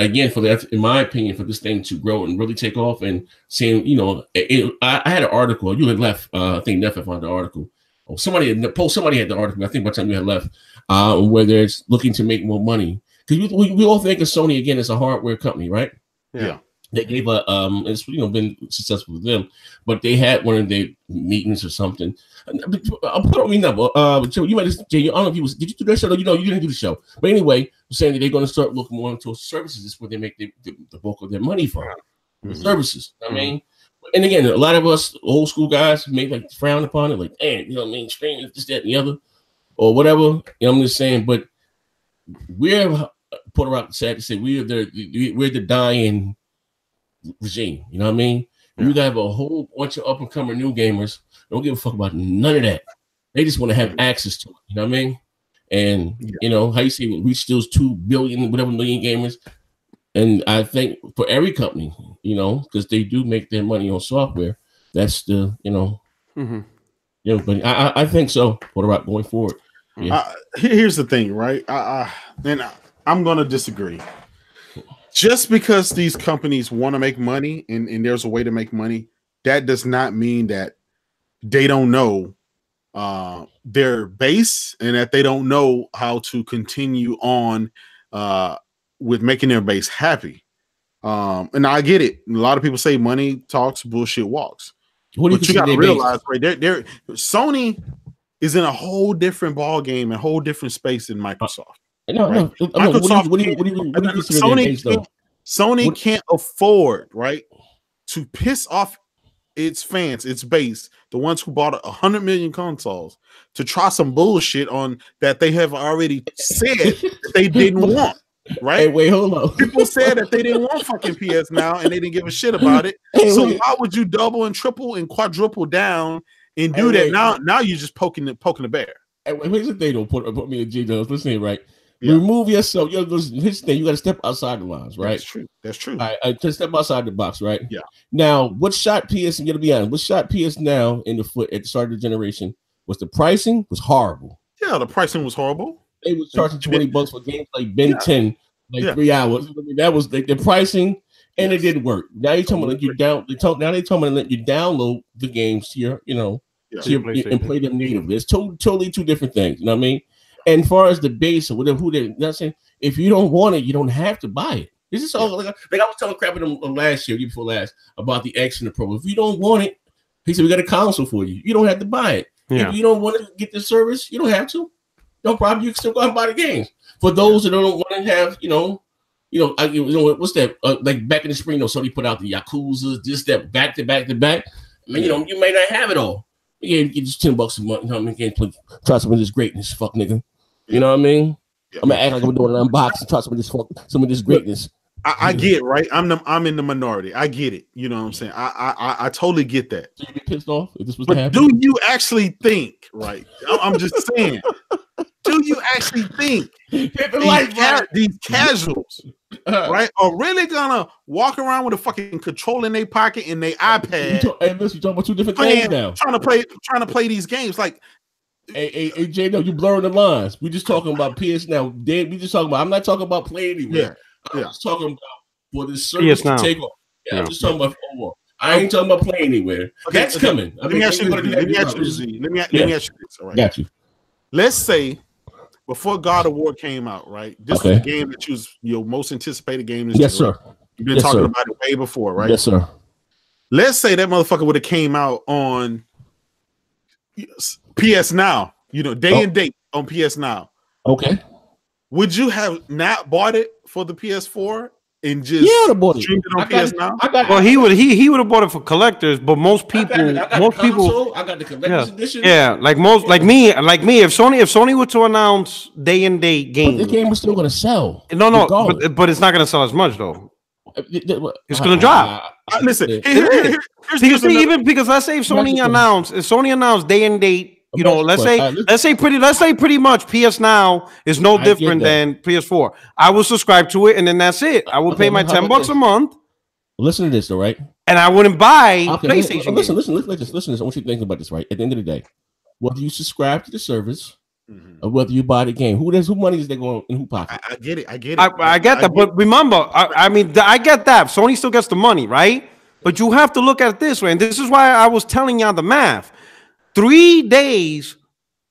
again, for that, in my opinion, for this thing to grow and really take off, and seeing, you know, it, it- I, I had an article. You had left. Uh, I think Neff had found the article. Oh, somebody had post. Somebody had the article. I think by the time you had left, uh, where they're looking to make more money because we, we, we all think of Sony again as a hardware company, right? Yeah. They gave a um, it's you know been successful with them, but they had one of their meetings or something. I'll put on me number. Uh, so you might just, Jay, I don't know if you was did you do that show? No, you know you didn't do the show, but anyway, saying that they're going to start looking more into services. This is where they make the, the, the bulk of their money from Mhm. services. I mean, and again, a lot of us old school guys may like frown upon it, like, damn, you know what I mean, streaming this, that, and the other, or whatever. You know, I'm just saying, but we're uh, Puerto Rock sad to say we're the we're the dying regime. You know what I mean? You gotta have a whole bunch of up and coming new gamers. Don't give a fuck about none of that. They just want to have access to it. You know what I mean? And Yeah. you know how you see we still two billion, whatever million gamers. And I think for every company, you know, because they do make their money on software, that's the you know, mm-hmm. you know. But I I, I think so. What about going forward. Yeah. Uh, here's the thing, right? I, I, and I, I'm going to disagree. Just because these companies want to make money and, and there's a way to make money, that does not mean that they don't know uh, their base and that they don't know how to continue on uh, with making their base happy. Um, and I get it. A lot of people say money talks, bullshit walks. What do you you got to realize, right? They're, they're Sony is in a whole different ball game, a whole different space than Microsoft. No, Right. no. no, What do you, Microsoft what do you, what do you, what do you Sony base, though? can't- Sony What- can't afford, right, to piss off its fans, its base, the ones who bought a hundred million consoles, to try some bullshit on that they have already said that they didn't want. Hey, Right? wait, hold on. People said that they didn't want fucking PS now and they didn't give a shit about it. Hey, So wait. why would you double and triple and quadruple down and do Hey, that? wait. Now, now you're just poking the poking the bear. Hey, wait, here's the thing, though. Put, put me in G Dubs. Listen right? Yeah. Remove yourself. You know, listen, here's the thing. You got to step outside the lines, right? That's true. That's true. All right, uh, to step outside the box, right? Yeah. Now, what shot PS? I'm gonna be honest. What shot PS now in the foot at the start of the generation was the pricing was horrible. Yeah, the pricing was horrible. They was charging twenty bucks for games like Ben Yeah. 10, like Yeah. three hours. I mean, that was the, the pricing, and it didn't work. Now you're talking about you down. They talk now they talking about let you download the games to your, you know, Yeah. to your, and play them native. It's to, totally two different things. You know what I mean? And as far as the base or whatever, who they, know saying, if you don't want it, you don't have to buy it. This is all like, like I was telling crap them uh, last year, year before last, about the X and the Pro. If you don't want it, he said we got a console for you. You don't have to buy it. Yeah. If you don't want to get the service, you don't have to. No problem. You can still go out and buy the games. For those that don't want to have, you know, you know, I, you know, what's that? Uh, like back in the spring, though, somebody put out the Yakuza, this, that, back to back to back. I mean, you know, you may not have it all. You get just ten bucks a month. You know what I mean? Can't play, try some of this greatness, fuck nigga. You know what I mean? Yeah. I'm gonna act like I'm doing an unboxing, try some of this fuck, some of this greatness. I, I get right. I'm the I'm in the minority. I get it. You know what I'm saying? I I I, totally get that. So you be pissed off if this was But do you actually think, right? I'm just saying. Do you actually think Hit these, ca- these casuals, bro. right, are really gonna walk around with a fucking control in their pocket and their You iPad, talk, hey, listen, you talking about two different playing, things now. trying to play, trying to play these games? Like, Hey, hey, hey, Jay, no, you blurring the lines. We just talking about PS now. Dave, we just talking about. I'm not talking about play anywhere. Yeah, I'm yeah. just talking about for this service PS Now. to take off. Yeah, I'm just talking about. Oh, I ain't talking about playing anywhere. Okay, That's okay. coming. I let me ask you. ain't This, gonna let me ask you. this, Z. Let me me ask you this. All right. Got you. Let's say before God of War came out, right? This was Okay. the game that you was your most anticipated game. Yes, year, sir. right? You've been Yes, talking sir. about it way before, right? Yes, sir. Let's say that motherfucker would have came out on PS Now, you know, day Oh. and date on PS Now. Okay. Would you have not bought it for the PS4 and just Yeah, the boy. streamed it on I got PS it. Now? I got. Well, he would he he would have bought it for collectors, but most I people got. I got most the people console, I got the collector's edition. yeah, like most like me like me if Sony if Sony were to announce day and date game, the games. game was still gonna sell. No, no, but, but it's not going to sell as much though. It's gonna drop. Uh, listen, here- Yeah. here- here- here's, Because here's see, another- even because let's say if Sony announced if Sony announced day and date, you know, let's say uh, let's say pretty let's say pretty much PS Now is no I different than PS4. I will subscribe to it and then that's it. I will Okay, pay my ten bucks this? a month Listen to this, though, right? and I wouldn't buy Okay, PlayStation. Listen, games. listen, listen, listen, listen. to this. I want you to think about this, right? At the end of the day, whether you subscribe to the service Mhm. or whether you buy the game, who does who money is they going in who pocket? I, I get it. I get it. I, I get that, but remember, I, I mean, I get that. Sony still gets the money, right? But you have to look at it this way, and this is why I was telling y'all the math. Three days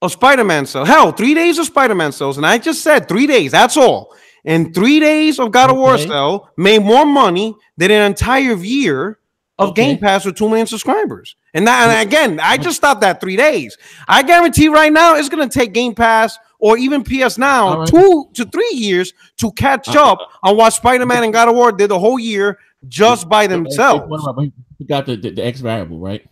of Spider-Man sales, hell, three days of Spider-Man sales, and I just said three days. That's all. And three days of God of War Okay. sale made more money than an entire year of Okay. Game Pass with two million subscribers. And that, and again, I just stopped at three days. I guarantee right now it's going to take Game Pass or even PS Now right. two to three years to catch Uh, up on what Spider Man and God of War did the whole year just by themselves. You got the, the, the X variable, right?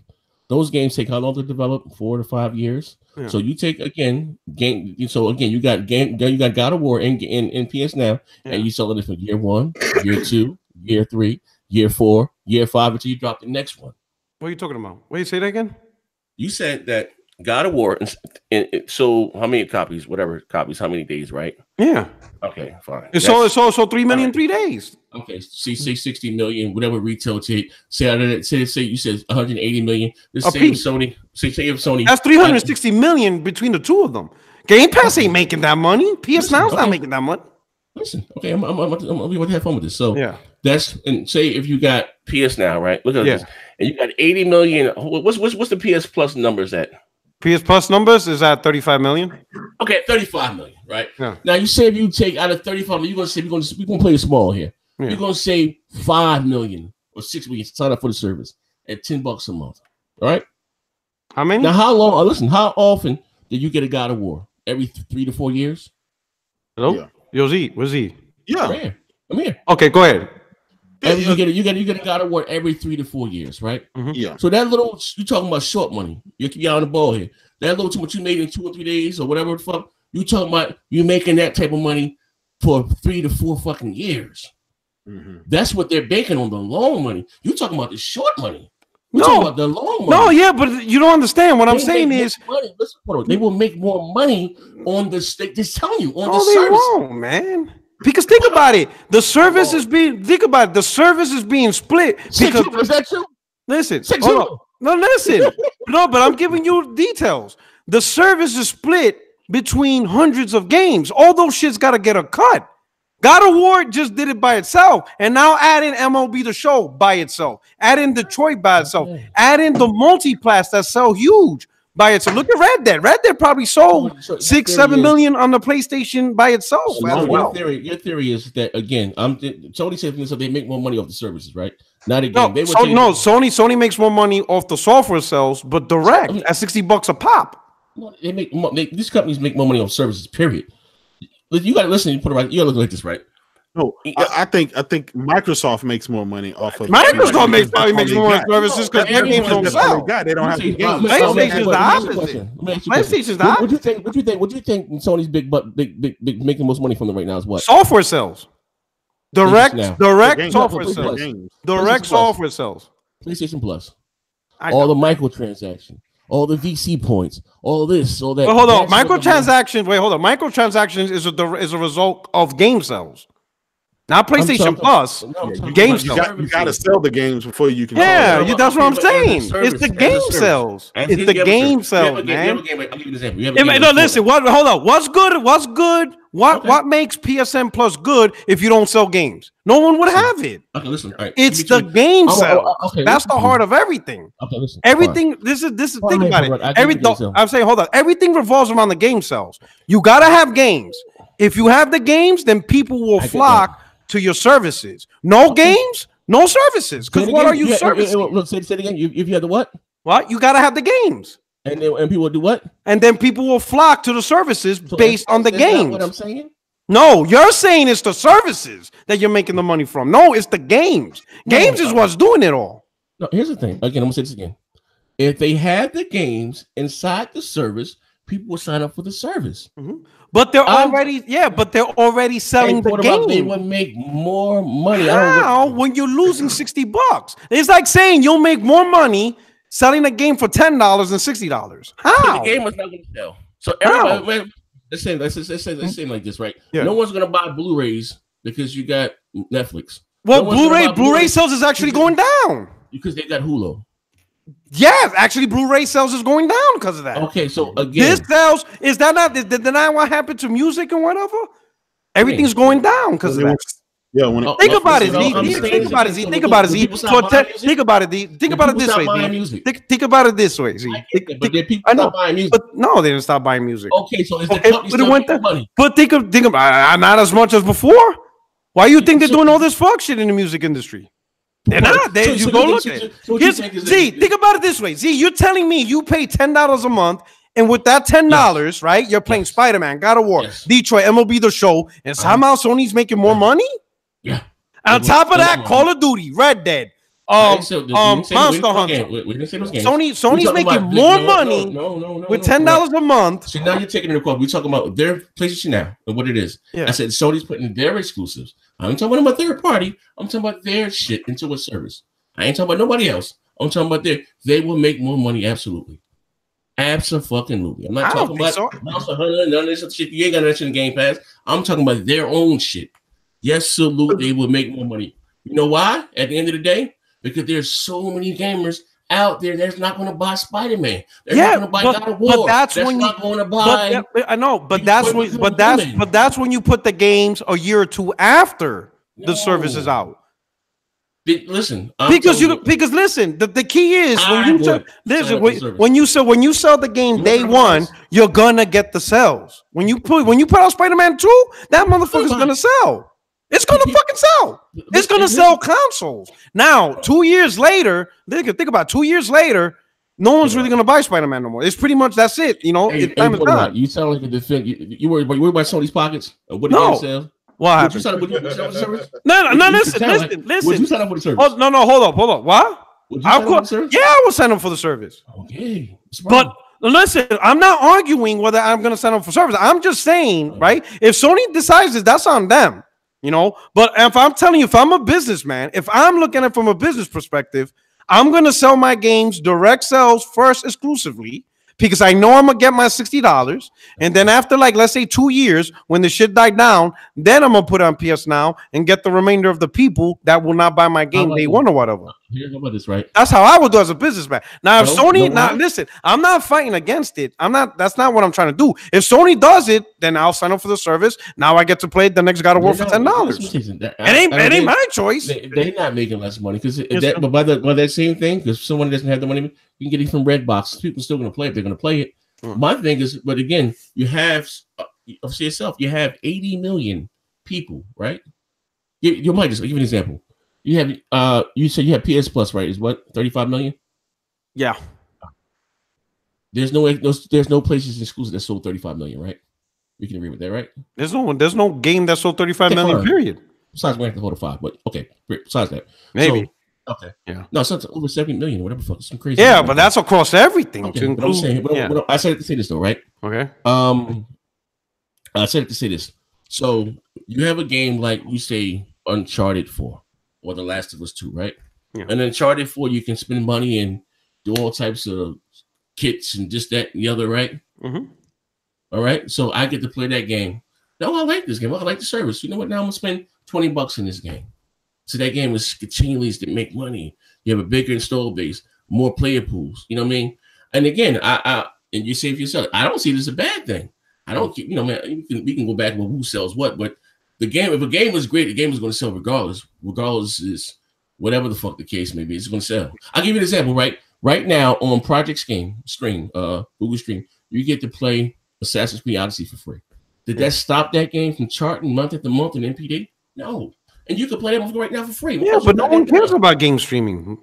Those games take how long to develop? Four to five years. Yeah. So you take again game. So again, you got game. You got God of War in in, in PS now, Yeah. and you sell it for year one, year two, year three, year four, year five until you drop the next one. What are you talking about? Wait, say that again? You said that God of War. And, and, and so how many copies? Whatever copies. How many days? Right? Yeah. Okay, fine. It's so That's- it's also three million Alright. three days. Okay, see, say 60 million, whatever retail take. Say, out of that- say, say you said 180 million. Let's A say if piece. Sony, say, say if Sony. That's 360 million between the two of them. Game Pass ain't making that money. PS Listen, Now's not making that money. Listen, okay, I'm, I'm, I'm, I'm, I'm going to have fun with this. So Yeah. that's and say if you got PS now, right? Look at Yeah. this, and you got 80 million. What's what's what's the PS Plus numbers at? PS Plus numbers is at 35 million. Okay, 35 million, right? Yeah. Now you say if you take out of 35 million, you're gonna say we're gonna we're gonna play it small here. Yeah. You're gonna say five million or six million to sign up for the service at 10 bucks a month. All right. How many? Now how long uh, listen, how often do you get a God of War? Every th- three to four years? Hello? Yeah. Yo, Z, where's he? Yeah. I'm here. I'm here. Okay, go ahead. Every, Yeah. you get a, you get you get a God of War every three to four years, right? Yeah. So that little you talking about short money. You keep on the ball here. That little too much you made in two or three days or whatever the fuck. You talking about you making that type of money for three to four fucking years. Mhm. That's what they're banking on the long money. You talking about the short money. You No. talking about the long money. No, yeah, but you don't understand. What I'm saying is, money. Listen, they will make more money on the state. Just telling you on no, the they service. won't, man. Because think about it, the service is being. Think about it, the service is being split. Because is that true? listen, Six hold on. no, listen, no, but I'm giving you details. The service is split between hundreds of games. All those shits got to get a cut. God of War just did it by itself, and now add in MLB the Show by itself, add in Detroit by itself, add in the multiplats that sell huge by itself. Look at Red Dead. Red Dead probably sold So six, theory seven is- million on the PlayStation by itself. So as your, well. theory, your theory is that again, I'm Tony said so they make more money off the services, right? Not again. No, they so, no, Sony Sony makes more money off the software sales, but direct at sixty bucks a pop. No, they make mo- they, these companies make more money off services. Period. You got to listen. You put it right. You got to look like this, right? No, I, I think I think Microsoft makes more money off of Microsoft makes probably makes more got. services because their games don't sell. they got. They don't have the games. let me ask you PlayStation's the opposite. Let me ask you a question. PlayStation's the What, what do you think? What do you think? What do you think? Sony's big, but big, big, big, making most money from them right now is what? Software sales, direct, direct software Plus. sales, direct software sales. PlayStation Plus, all the microtransaction, all the VC points, all this, all that. But hold on, That's what the money- microtransactions. Wait, hold on. Microtransactions is a is a result of game sales, not I'm PlayStation Plus. No, I'm talking game You got, you got to sell the games before you can. Yeah, no, you, that's what I'm okay, but as a saying. service, It's the game service. sales. And It's the game service. You have sales, a game- you man. game- I'll give you an example. You have a Yeah, game no, the listen. What? Hold on. What's good? What's good? What? Okay. What makes PSN Plus good if you don't sell games? No one would have it. Okay, listen. All right. It's Between- the game I'm- sales. Oh, oh, okay, That's listen the heart of everything. Okay, listen. Fine. Everything. This is this is. Fine, Think about I it. give Every, you game sales. I'm saying, hold on. Everything revolves around the game sales. You gotta have games. If you have the games, then people will flock to your services. No games, no services. Because what are you Yeah, servicing? Look, say, say it again. You, if you had the what? What? You gotta have the games, And then, and people will do what? and then people will flock to the services So based on the games. What I'm saying? No, you're saying it's the services that you're making the money from. No, it's the games. No, Games is what's doing it all. No, here's the thing. Again, I'm gonna say this again. If they had the games inside the service, people would sign up for the service. Mm-hmm. But they're I'm- already, yeah, but they're already selling the game. they would make more money? I don't How when you're losing 60 bucks? It's like saying you'll make more money selling a game for $10 than $60. But How? the game is not going to sell. So everybody, man, let's say, let's, let's, say, let's say like this, right? Yeah. No one's going to buy Blu-rays because you got Netflix. Well, No Blu-ray Blu-ray sales is actually going down. because they got Hulu. Yeah, actually, Blu-ray sales is going down because of that. Okay, so again, This sales is that not did, did that what happened to music and whatever? Everything's going down because of that. Yeah, when it, Think no, about it, listen, Z. I'm Think- saying Think about it, Z. Think about it, Z. people So stop te- buying music- Think about it, Z. Think about it this way, Z. Think, think about it this way, Z. I get Think- that, but think- then people I know, stop buying music. but no, they didn't stop buying music. Okay, so is the Okay, company but it went making money? But think of think about uh, not as much as before. Why you think they're doing all this fuck shit in the music industry? They're not. They, So- you so go look think- at it. so what you Here's- think Z, think about it this way. Z, you're telling me you pay ten dollars a month, and with that ten dollars, right, you're playing Yes. Spider Man, God of War, Yes. Detroit, MLB The Show, and Uh-huh. somehow Sony's making more money. Yeah. On It top of that, Call of Duty, Red Dead, um, didn't um, didn't say- we Monster Hunter. We- we didn't say those games. Sony, Sony's making about- more no, money No, no, no, with ten dollars a month. See, now you're taking it across. We're talking about their PlayStation now and what it is. Yeah. I said Sony's putting their exclusives. I'm talking about third party. I'm talking about their shit into a service. I ain't talking about nobody else. I'm talking about their. They will make more money. Absolutely. Absolutely. I'm I not don't talking about so. Hunter, none of this shit. You ain't got that shit in Game Pass. I'm talking about their own shit. Yes, salute. They will make more money. You know why? At the end of the day, because there's so many gamers out there that's not going to buy Spider Man. They're Yeah, not going to buy but- God of War. but that's when you- not going to buy. but I know, but that's when, but that's, women. but that's when you put the games a year or two after the service is out. Listen, I'm because telling you because listen, the, the key is when I you would sell, listen when, when you sell when you sell the game You day one, you're gonna get the sales. When you put when you put out Spider Man two, that motherfucker's gonna sell. It's gonna fucking sell. It's gonna sell consoles. Now, two years later, think, think about it, two years later, no one's really gonna buy Spider Man no more. It's pretty much that's it. You know, Hey, it's hey, time is on. done. You sound like a defend. You, you worry about you worry about Sony's pockets. Or what the No. game sells? What Would you happened? sign up? Would you, would you sign up for the service? No, no, no. You- you Listen, sound listen, Would you listen. sign up for the oh, service? Oh no, no, hold up, hold up. What? Would you Of sign up for the service? yeah, I will sign up for the service. Okay. What's But listen, I'm not arguing whether I'm going to sign up for service. I'm just saying, right? If Sony decides this, that's on them, you know. But if I'm telling you, if I'm a businessman, if I'm looking at it from a business perspective, I'm going to sell my games direct sales first exclusively because I know I'm gonna get my sixty dollars, and then after like let's say two years, when the shit died down, then I'm gonna put on PS Now and get the remainder of the people that will not buy my game day one or whatever. Here, how about this, right? That's how I would do as a businessman. Now, if No, Sony, no, now listen, I'm not fighting against it. I'm not. That's not what I'm trying to do. If Sony does it, then I'll sign up for the service. Now I get to play the next God of War for ten dollars. It ain't. I- I It ain't my choice. They, they're not making less money because but by the by that same thing, because someone doesn't have the money, you can get it from Red Redbox. People are still going to play it. They're going to play it. Mm. My thing is, but again, you have uh, of yourself. You have 80 million people, right? You, you might just give you an example. You have uh, you said you have PS Plus, right? Is what 35 million? Yeah. There's no, no there's no places exclusive that sold 35 million, right? We can agree with that, right? There's no. One. There's no game that sold 35 Okay, million. Period. Besides, we have to hold a five, but okay. Besides that, Maybe. So, okay. Yeah. No, it's not over 70 million, whatever. Fuck, some crazy. yeah, but that's across everything. okay. I'm saying, but, yeah. but I said to say this though, right? okay. Um, I said it to say this. So you have a game like you say Uncharted Four or The Last of Us Two, right? Yeah. And then Uncharted Four, you can spend money and do all types of kits and just that, and the other, right? Mm-hmm. All right. So I get to play that game. No, I like this game. I like the service. You know what? Now I'm gonna spend 20 bucks in this game. So that game is continually to make money. You have a bigger install base, more player pools. You know what I mean? And again, I, I and you say for yourself, I don't see this as a bad thing. I don't, you know, man. You can, we can go back well, who sells what, but the game, if a game is great, the game is going to sell regardless. Regardless is whatever the fuck the case may be, it's going to sell. I'll give you an example. Right, right now on Project Stream, Stream, uh, Google Stream, you get to play Assassin's Creed Odyssey for free. Did that stop that game from charting month after month in NPD? No. And you can play that right now for free. Yeah, but no one cares about game streaming.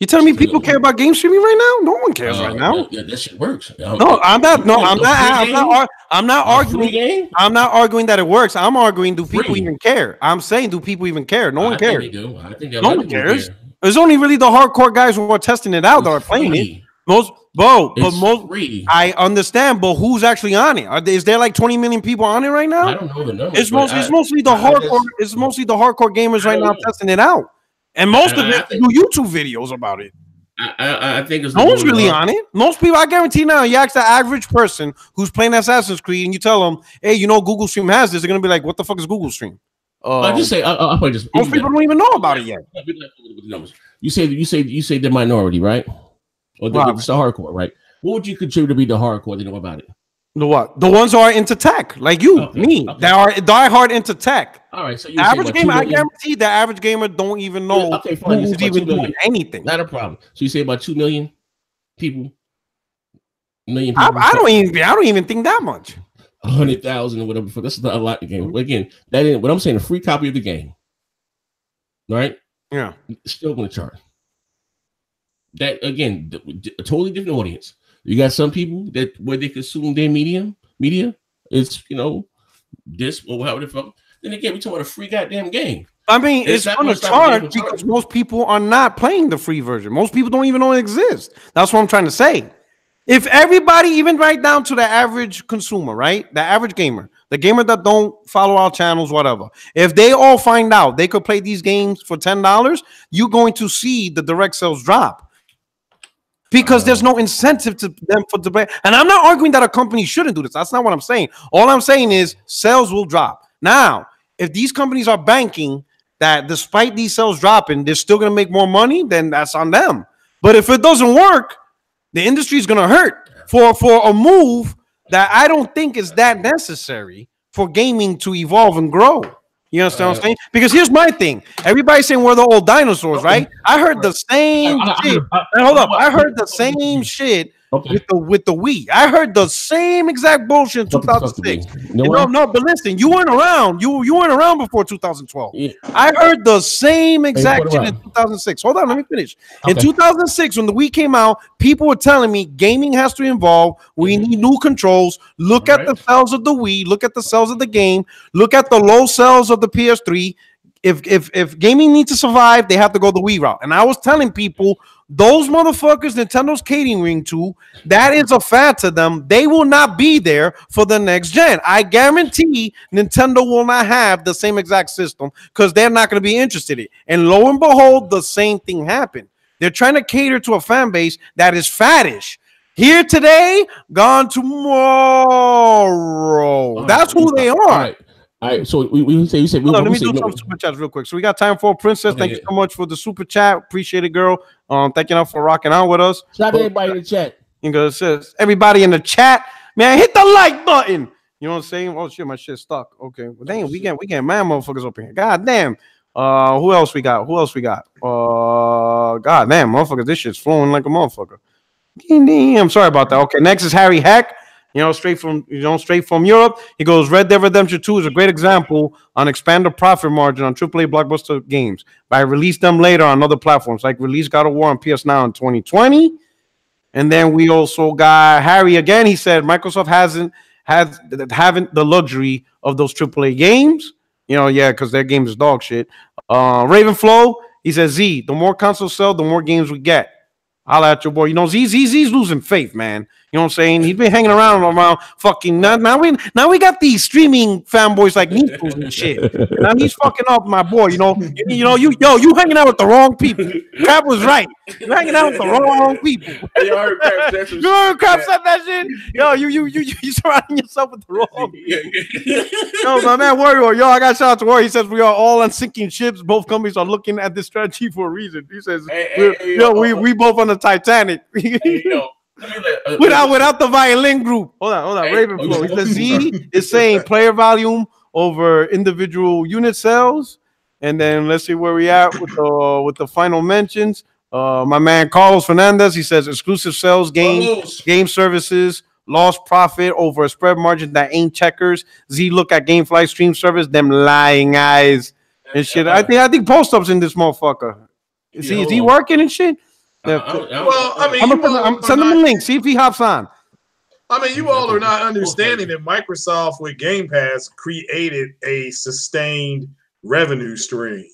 You telling me people care about game streaming right now? No one cares Uh, right now. Yeah, that shit works. No, I'm not. No, I'm not. I'm not. I'm not arguing. I'm not arguing that it works. I'm arguing. Do people Free. even care? I'm saying, do people even care? No I one cares. they do. I think No one cares. There's only really the hardcore guys who are testing it out that are playing it. Most, bro, but most. free. I understand, but who's actually on it? Are is there like 20 million people on it right now? I don't know the numbers. It's mostly, I- it's mostly the I- hardcore. just- It's mostly the hardcore gamers right now know. testing it out, and most of it do YouTube videos about it. I, I, I think it's No one's really on it. Most people, I guarantee now, you ask the average person who's playing Assassin's Creed and you tell them, hey, you know, Google Stream has this, they're going to be like, what the fuck is Google Stream? I Um, just say I, I, play this. most people don't even know about it yet. You say you say you say the minority, right? Or the, Right. it's the hardcore, right? What would you consider to be the hardcore? They know about it. The what? The ones who are into tech, like you, Okay, me, okay. that are diehard into tech. All right, so you The average gamer, I guarantee the average gamer don't even know Okay, fine, who's even doing anything. not a problem. So you say about two million people, million I, people. I don't even, I don't even think that much. a hundred thousand or whatever. For that's not a lot of game. But again, that ain't what I'm saying. A free copy of the game, right? Yeah. Still going to charge. That again, a totally different audience. You got some people that where they consume their media, media, it's you know this or however the fuck. Then again, we talking about a free goddamn game. I mean, It's it's, that going to much time to charge even charge. because most people are not playing the free version. Most people don't even know it exists. That's what I'm trying to say. If everybody, even right down to the average consumer, right, the average gamer, the gamer that don't follow our channels, whatever, if they all find out they could play these games for ten dollars, you're going to see the direct sales drop because there's no incentive to them for play. And I'm not arguing that a company shouldn't do this. That's not what I'm saying. All I'm saying is sales will drop. Now, if these companies are banking that despite these sales dropping, they're still going to make more money, then that's on them. But if it doesn't work, the industry is going to hurt for for a move that I don't think is that necessary for gaming to evolve and grow. You understand what I'm Uh, saying? Because here's my thing. Everybody's saying we're the old dinosaurs, right? I heard the same I- I- shit. I- Hey, hold up. I heard the same shit Okay. with the with the Wii. I heard the same exact bullshit in Fuck the- fuck the 2006. Wii. You know No, no, but listen, you weren't around. You you weren't around before 2012. Yeah. I heard the same exact shit in 2006. Hold on, let me finish. In 2006, when the Wii came out, people were telling me gaming has to evolve. We Mhm. need new controls. Look at Alright. the sales of the Wii. Look at the sales of the game. Look at the low sales of the PS3. If if if gaming needs to survive, they have to go the Wii route. And I was telling people, those motherfuckers Nintendo's catering ring to, that is a fad to them. They will not be there for the next gen. I guarantee Nintendo will not have the same exact system because they're not going to be interested in it. And lo and behold, the same thing happened. They're trying to cater to a fan base that is faddish. Here today, gone tomorrow. That's who they are. right. All right. So we, we say we say we, on, let me say do no- some super chats real quick. So we got time for Princess. Okay, Thank you so much for the super chat. Appreciate it, girl. Um, thank you now for rocking out with us. Shout out to everybody in the chat. You know, it says everybody in the chat, man, hit the like button. You know what I'm saying? Oh shit, my shit stuck. Okay, well, damn, we get we get mad motherfuckers up here. God damn. Uh, who else we got? Who else we got? Uh, god damn, motherfuckers, this shit's flowing like a motherfucker. Damn, sorry about that. Okay, next is Harry Heck. You know, straight from you know, straight from Europe. He goes, Red Dead Redemption 2 is a great example on expanded profit margin on AAA blockbuster games. By release them later on other platforms, like release God of War on PS Now in 2020. And then we also got Harry again. He said Microsoft hasn't has haven't the luxury of those AAA games. You know, yeah, because their game is dog shit. Uh Raven Flow, he says Z, the more consoles sell, the more games we get. Holla at your boy. You know, Z, Z, Z's losing faith, man. You know what I'm saying? He's been hanging around around fucking now. Now we now we got these streaming fanboys like me and shit. Now he's fucking up my boy. You know, you, you know, you yo, you hanging out with the wrong people. Crab was right. You're hanging out with the wrong people. Hey, y'all heard Crab said You heard Crab said that shit? Yo, you you you you surrounding yourself with the wrong. Yo, my man Warrior, yo, I got shout out to Warrior. He says we are all on sinking ships. Both companies are looking at this strategy for a reason. He says, Hey, hey, yo, yo, we we both on the Titanic. Hey, yo, let me let- uh, without without the violin group. Hold on, hold on. Hey, Raven Flow. He oh, says Z is saying player volume over individual unit sales. And then let's see where we at with the with the final mentions. Uh, my man Carlos Fernandez. He says exclusive sales gain Carlos. game services lost profit over a spread margin that ain't checkers. Z look at GameFly stream service. Them lying eyes and shit. I think I think post ups in this motherfucker. Is he is he working and shit? I- Yeah, I- I- Well, I mean, I'm gonna I'm, send him a link. See if he hops on. I mean, you all are not understanding that Microsoft with Game Pass created a sustained revenue stream.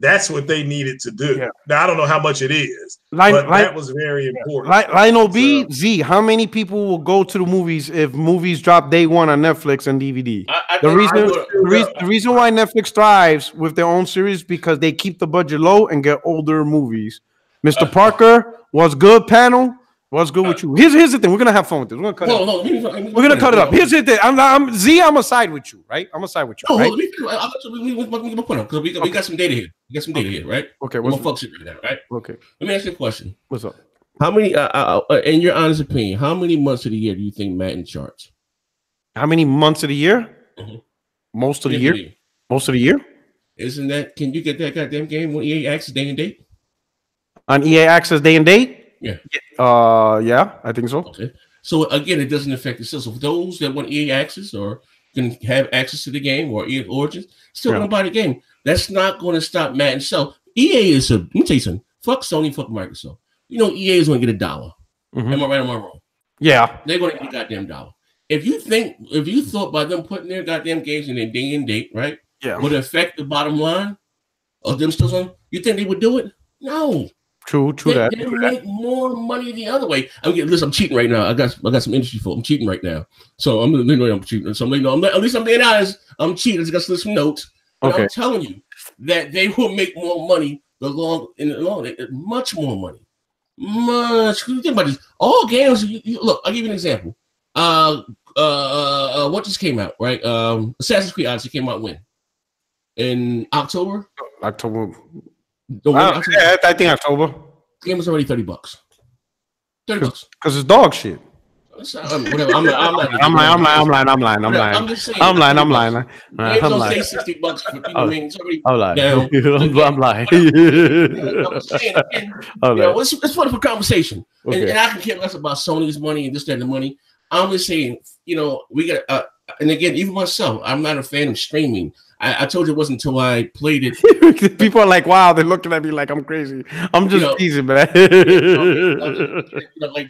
That's what they needed to do. Yeah. Now I don't know how much it is, Line, but line, that was very important. Li- Lionel B, So- Z, how many people will go to the movies if movies drop day one on Netflix and DVD? I, I The reason, the, would- reason, the reason why Netflix thrives with their own series because they keep the budget low and get older movies. Mr. Parker, what's good, panel? What's good with you? Here's here's the thing. We're gonna have fun with this. We're gonna cut it. Hold Up. on, hold let me- let me- We're gonna cut it up. Here's the thing. I'm, I'm Z. I'm a side with you, right? I'm a side with you, No, right? hold on, let me- I'll let you- we- we- we- we- we put up, 'cause we got- we got some data here. We got some data here, right? Okay, what's gonna fuck shit right now, right? okay? Let me ask you a question. What's up? How many, uh, uh, uh, in your honest opinion, how many months of the year do you think Madden charts? How many months of the year? Mhm. Most of the year. Most of the year Isn't that? Can you get that goddamn game when EA access day and date? On EA Access day and date. Yeah. Uh, yeah, I think so. Okay. So again, it doesn't affect the sales. So for those that want EA access or can have access to the game or EA Origins, still Yeah. gonna buy the game. That's not going to stop Madden. So EA is a. Let me tell you something. Fuck Sony. Fuck Microsoft. You know EA is going to get a dollar. Mhm. Am I right or am I wrong? Yeah. They're going to get a goddamn dollar. If you think, if you thought by them putting their goddamn games in their day and date, right, Yeah. would affect the bottom line of them still on, you think they would do it? No. True. True they, that. they make more money the other way. I'm listen. I'm cheating right now. I got I got some industry for. I'm cheating right now. So I'm you know I'm cheating. So I'm you know, I'm, at least I'm being honest. I'm cheating. I just got some notes. But Okay. I'm telling you that they will make more money the long in the long eh, much more money. Much. Think about this. All games. You, you, look, I'll give you an example. Uh, uh, uh, what just came out? Right. Um, Assassin's Creed Odyssey came out when? In October. October. The one- yeah, I think October game was already thirty bucks. Thirty bucks. because it's dog shit. I'm, whatever. I'm, I'm, not, I'm lying. I'm lying. I'm lying. I'm lying. I'm lying. I'm just saying. I'm lying. I'm lying. I'm Games I'm don't lying. say sixty bucks for people. Oh. I mean, it's already. I'm lying. I'm, I'm lying. I'm saying, I'm you know, lying. it's, it's fun for conversation, and, and I can care less about Sony's money and this, that, and the money. I'm just saying, you know, we got. Uh, and again, even myself, I'm not a fan of streaming. I, I told you it wasn't until I played it People are like, wow, they're looking at me like I'm crazy. I'm just know, teasing, man. like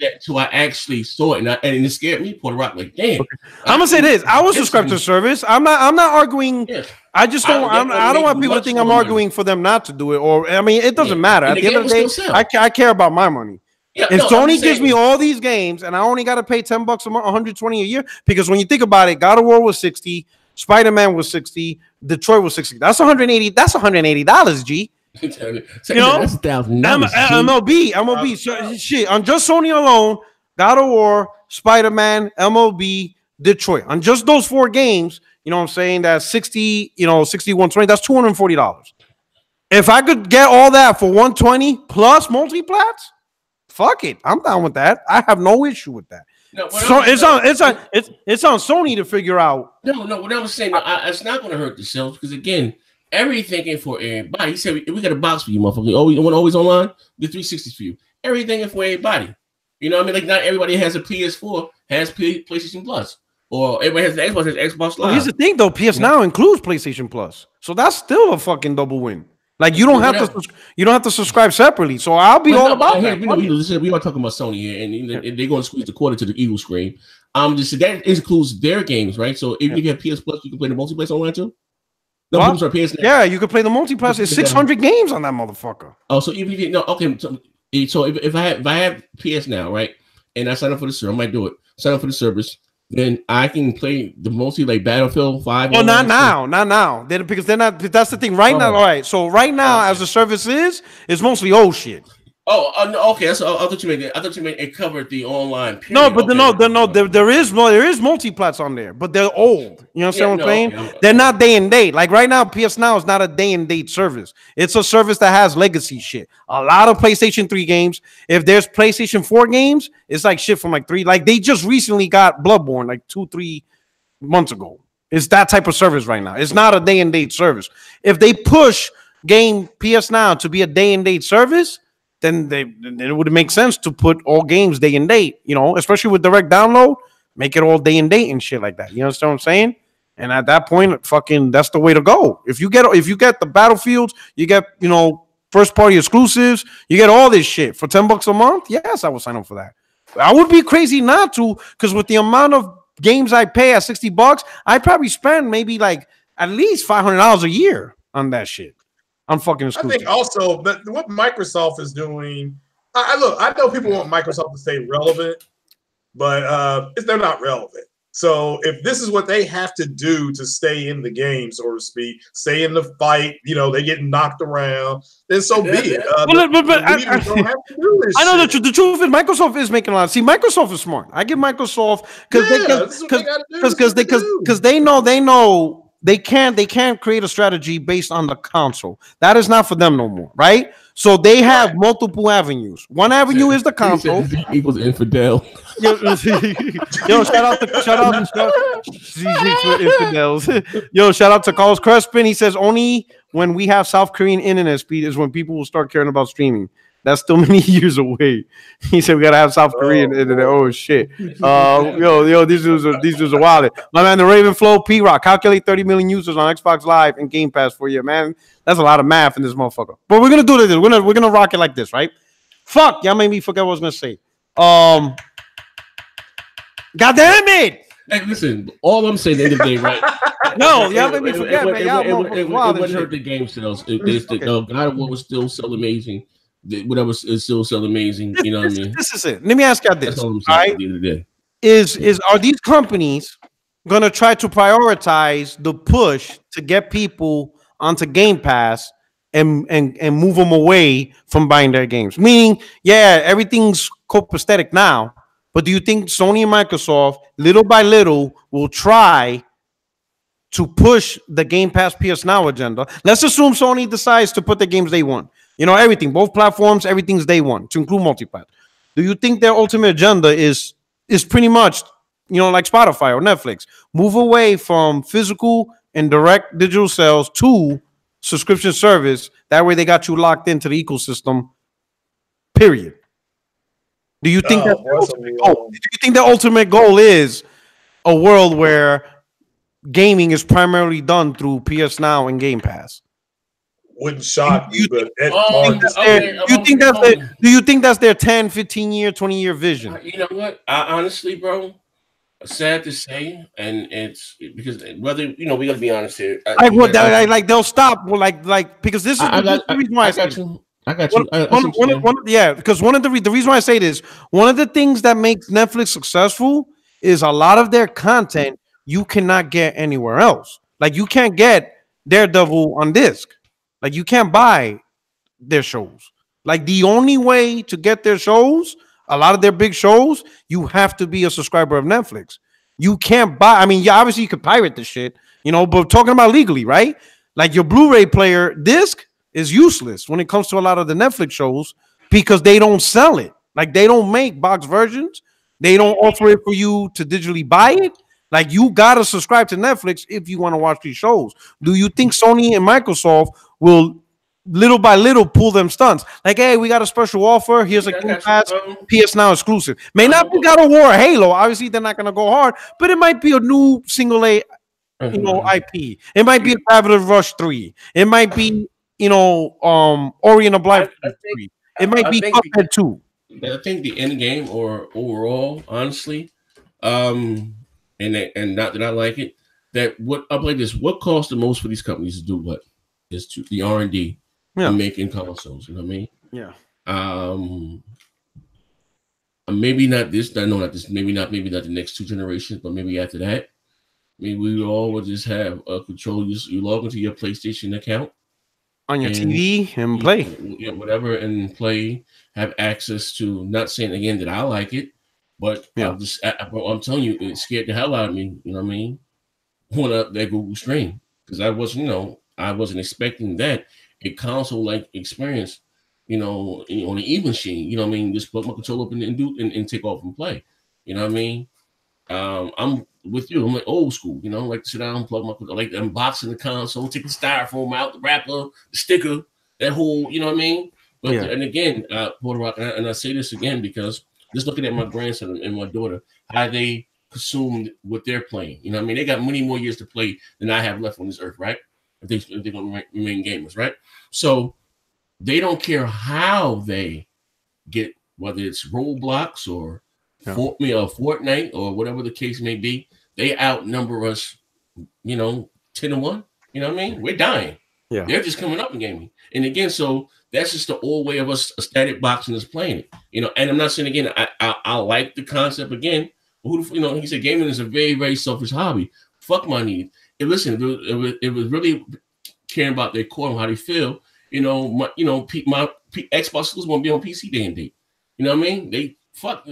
that until I actually saw it, and, I, and it scared me. Puerto Rock, like, damn. I'm gonna say this. I was subscribed to the service. I'm not. I'm not arguing. Yeah. I just don't. don't I'm, I don't want people to think I'm arguing for them not to do it. Or I mean, it doesn't Yeah. matter. At the the end of the day, will still sell. I, I care about my money. Yeah, If no, Sony gives me all these games and I only got to pay 10 bucks a month, 120 a year, because when you think about it, God of War was 60, Spider Man was 60, Detroit was 60. That's 180. That's 180 dollars, G. you know, that's a thousand M- dollars. MLB, MLB, so, shit. On just Sony alone, God of War, Spider Man, MLB, Detroit. On just those four games, you know what I'm saying? That's 60, you know, 6120. That's $240. If I could get all that for 120 plus multiplats, fuck it. I'm down with that. I have no issue with that. No, So it's on it's on it's it's on Sony to figure out. No, no. What I was saying, no, I, it's not going to hurt the sales because again, everything ain't for everybody. He said we, we got a box for you, motherfucker. Always, you want always online. The 360 for you. Everything is for everybody. You know, what I mean, like not everybody has a PS4, has P- PlayStation Plus, or everybody has an Xbox, has Xbox Well, Live. here's the thing though, PS Now includes PlayStation Plus. So that's still a fucking double win. Like you don't have to whatever. sus- you don't have to subscribe separately. So I'll be But all no, about but that. hey, We, know, we, are talking about Sony here, and, and they're going to squeeze the quarter to the Eagle screen. Um, just that includes their games, right? So if you have PS Plus, you can play the multiplayer online too. No? I'm sorry, PS. Yeah, you could play the multiplayer. It's 600 games on that motherfucker. Oh, so even if you no, okay. So, so if, if I have if I have PS now, right, and I sign up for the service, I might do it. Sign up for the service, then I can play the mostly like Battlefield Five. Oh, well, not all that stuff. now, not now. They, because they're not. That's the thing. Right now, Oh. all right. So right now, as the service is, it's mostly old shit. Oh, uh, okay. That's, I thought you meant I thought you meant it covered the online. Period. No, but the, no, Okay. the, no, there, there is no, there is multiplats on there, but they're old. You understand Yeah, what I'm no, saying? okay, okay. They're not day and date. Like right now, PS Now is not a day and date service. It's a service that has legacy shit. A lot of PlayStation 3 games. If there's PlayStation 4 games, it's like shit from like three. Like they just recently got Bloodborne like two, three months ago. It's that type of service right now. It's not a day and date service. If they push game PS Now to be a day and date service, then they it would make sense to put all games day and date, you know, especially with direct download, make it all day and date and shit like that. You understand what I'm saying? And at that point, fucking that's the way to go. If you get if you get the battlefields, you get, you know, first party exclusives, you get all this shit for 10 bucks a month. Yes, I would sign up for that. I would be crazy not to, because with the amount of games I pay at 60 bucks, I probably spend maybe like at least $500 a year on that shit. I'm fucking I think also that what Microsoft is doing. I, I look. I know people want Microsoft to stay relevant, but uh, they're not relevant. So if this is what they have to do to stay in the game, so to speak, stay in the fight, you know, they get knocked around, then so be it. Uh, Well, but- but I- I- don't have to do this I know the, shit. the truth is Microsoft is making a lot. See, Microsoft is smart. I give Microsoft because Yeah, they this is what they gotta do. because because they they because do. because they know they know they can't they can't create a strategy based on the console. That is not for them no more, right? So they have multiple avenues. One avenue is the console. He said Z equals infidel. Yo, yo, shout out to shout out to shout, GG infidels. Yo, shout out to Carlos Crespin. He says only when we have South Korean internet speed is when people will start caring about streaming. That's still many years away. He said we gotta have South Korean Oh, internet. Oh shit. Uh, yo, yo, these dudes are these dudes are wild. My man, the Raven Flow P Rock calculate 30 million users on Xbox Live and Game Pass for you, man. That's a lot of math in this motherfucker. But we're gonna do this. We're gonna we're gonna rock it like this, right? Fuck, y'all made me forget what I was gonna say. Um, God damn it! Hey, listen. All I'm saying at the end of the day, right? No, y'all it- made me it- forget, it- man. it- Y'all it- it- motherfuckers it- wild It and wouldn't hurt shit. the game sales. It, it's the, Okay. uh, God of War was still sell amazing. The- Whatever is still sell amazing. You know what I mean? this is it. Let me ask That's this. all I'm saying right, at the end of the day. is is are these companies gonna try to prioritize the push to get people onto Game Pass and and and move them away from buying their games? Meaning, yeah, everything's copacetic now, but do you think Sony and Microsoft, little by little, will try to push the Game Pass PS Now agenda? Let's assume Sony decides to put the games they want. You know, everything, both platforms, everything's day one to include multiplayer. Do you think their ultimate agenda is is pretty much you know like Spotify or Netflix. Move away from physical and direct digital sales to subscription service. That way, they got you locked into the ecosystem. Period. Do you think Oh, that do you think the ultimate goal is a world where gaming is primarily done through PS Now and Game Pass? Wouldn't shock You- me, but at Oh, Mark, That's Okay, their- I'm do you think that's their, do you think that's their 10, 15 year, 20 year vision? Uh, You know what? I honestly, bro, sad to say, and it's because whether you know, we gotta be honest here. I- Like what? I- Like, like they'll stop. Well, like like because this is I, I got, the reason why I, I got you. I got you. One, I, I one, see what you're one, saying. one, yeah, because one of the re- the reason why I say this, one of the things that makes Netflix successful is a lot of their content you cannot get anywhere else. Like you can't get Daredevil on disc. Like you can't buy their shows. Like the only way to get their shows, a lot of their big shows, you have to be a subscriber of Netflix. You can't buy. I mean, yeah, obviously you could pirate the shit, you know, but talking about legally, right? Like your Blu-ray player disc is useless when it comes to a lot of the Netflix shows because they don't sell it. Like they don't make box versions. They don't offer it for you to digitally buy it. Like you gotta subscribe to Netflix if you want to watch these shows. Do you think Sony and Microsoft will little by little pull them stunts? Like, hey, we got a special offer. Here's a Game Pass PS Now exclusive. May not be God of War Halo. Obviously, they're not gonna go hard, but it might be a new single A you know mhm. IP. It might be a Gravity Rush three. It might be you know um Ori and the Blind I- I three. It might I be Cuphead two. I think the end game or overall, honestly, um, and and not that I like it, that what I'll play this. What costs the most for these companies to do what is to the R and D Yeah. making consoles. You know what I mean? Yeah. Um, uh, maybe not this. I know not this. Maybe not. Maybe not the next two generations, but maybe after that, maybe we all will just have a control. You, you log into your PlayStation account On your And- TV and play. yeah, whatever, and play. Have access to. Not saying again that I like it, but Yeah. I'm just. I, I- I'm telling you, it scared the hell out of me. You know what I mean? When up that Google Stream because I wasn't, you know, I wasn't expecting that a console like experience. You know, on an even machine. You know what I mean? Just plug my controller up and, and do and, and take off and play. You know what I mean? Um, I'm with you. I'm like old school. You know, like to sit down, plug my, I like unboxing the console, take the styrofoam out, the wrapper, the sticker, that whole. You know what I mean? But Yeah. and again, uh, Puerto Rock, and I, and I say this again because just looking at my grandson and my daughter, how they consumed what they're playing. You know, what I mean, they got many more years to play than I have left on this earth, right? If they if they're gonna remain gamers, right? So they don't care how they get whether it's Roblox or Yeah. Fort, me or uh, Fortnite or whatever the case may be. They outnumber us, you know, ten to one. You know what I mean? We're dying. Yeah. they're just coming up in gaming. And again, so that's just the old way of us a static boxing is playing it. You know, and I'm not saying again, I I, I like the concept again. Who you know? He said gaming is a very very selfish hobby. Fuck my needs. And listen, it, was- it, was really caring about their core and how they feel. You know, my you know P, my P, Xbox exclusives won't be on PC day and date. You know what I mean? They fuck.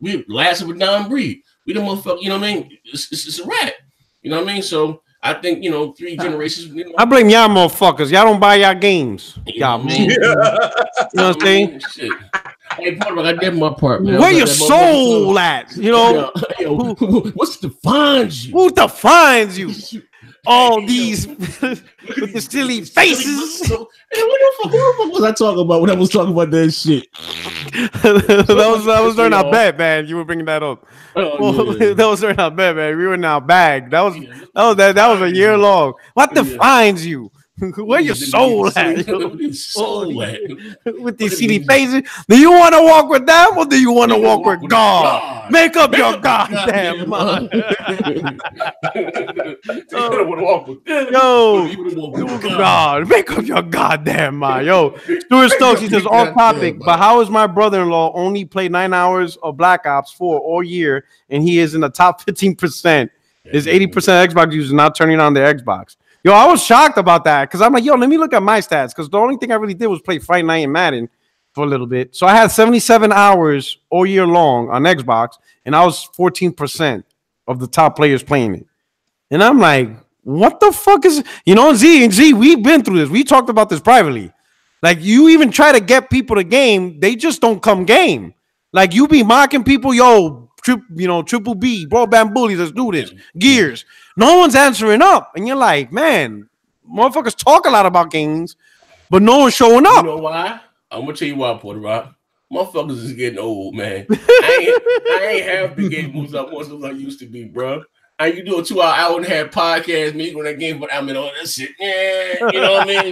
We last of a non breed. We the motherfucker. You know what I mean? It's, it's, it's a rat. You know what I mean? So I think you know three generations. You know, I blame y'all motherfuckers. Y'all don't buy y'all games. Y'all mean? You know what I'm saying? Hey, I did my part, man. Where your soul at? You know, motherfucker- Yo, yo, what's defines you? who defines you? All these with the silly faces. Hey, what the fuck, who the fuck was I talking about when I was talking about that shit? that was that was during our bed, man. You were bringing that up. Oh, Well, yeah. that was during our bed, man. We were in our bag. That was that was that, that was a year long. What defines you? Where your soul at? Your soul at? with these silly faces. Do you want to walk with them or do you want to walk with God? Make up your goddamn mind. You want to walk with. Yo, You wanna walk with God. God, make up your goddamn mind. Yo, Stuart Stokes, he says, off topic, but how is my brother in law only played nine hours of Black Ops 4 all year and he is in the top 15%? Is 80% of Xbox users not turning on their Xbox? Yo, I was shocked about that because I'm like, yo, let me look at my stats because the only thing I really did was play Fight Night and Madden for a little bit. So I had 77 hours all year long on Xbox, and I was 14% of the top players playing it. And I'm like, what the fuck is you know, Z and Z, we've been through this. We talked about this privately. Like you even try to get people to game, they just don't come game. Like you be mocking people, yo, trip, you know, triple B, broadband bullies. Let's do this. Gears. No one's answering up, and you're like, man, motherfuckers talk a lot about games, but no one's showing up. You know why? I'm gonna tell you why, Puerto Rock. Motherfuckers is getting old, man. I ain't, I ain't have the game moves up once as I used to be, bro. And you do a two hour, hour and a half podcast, me when that game, but I mean, all that shit, yeah, you know what I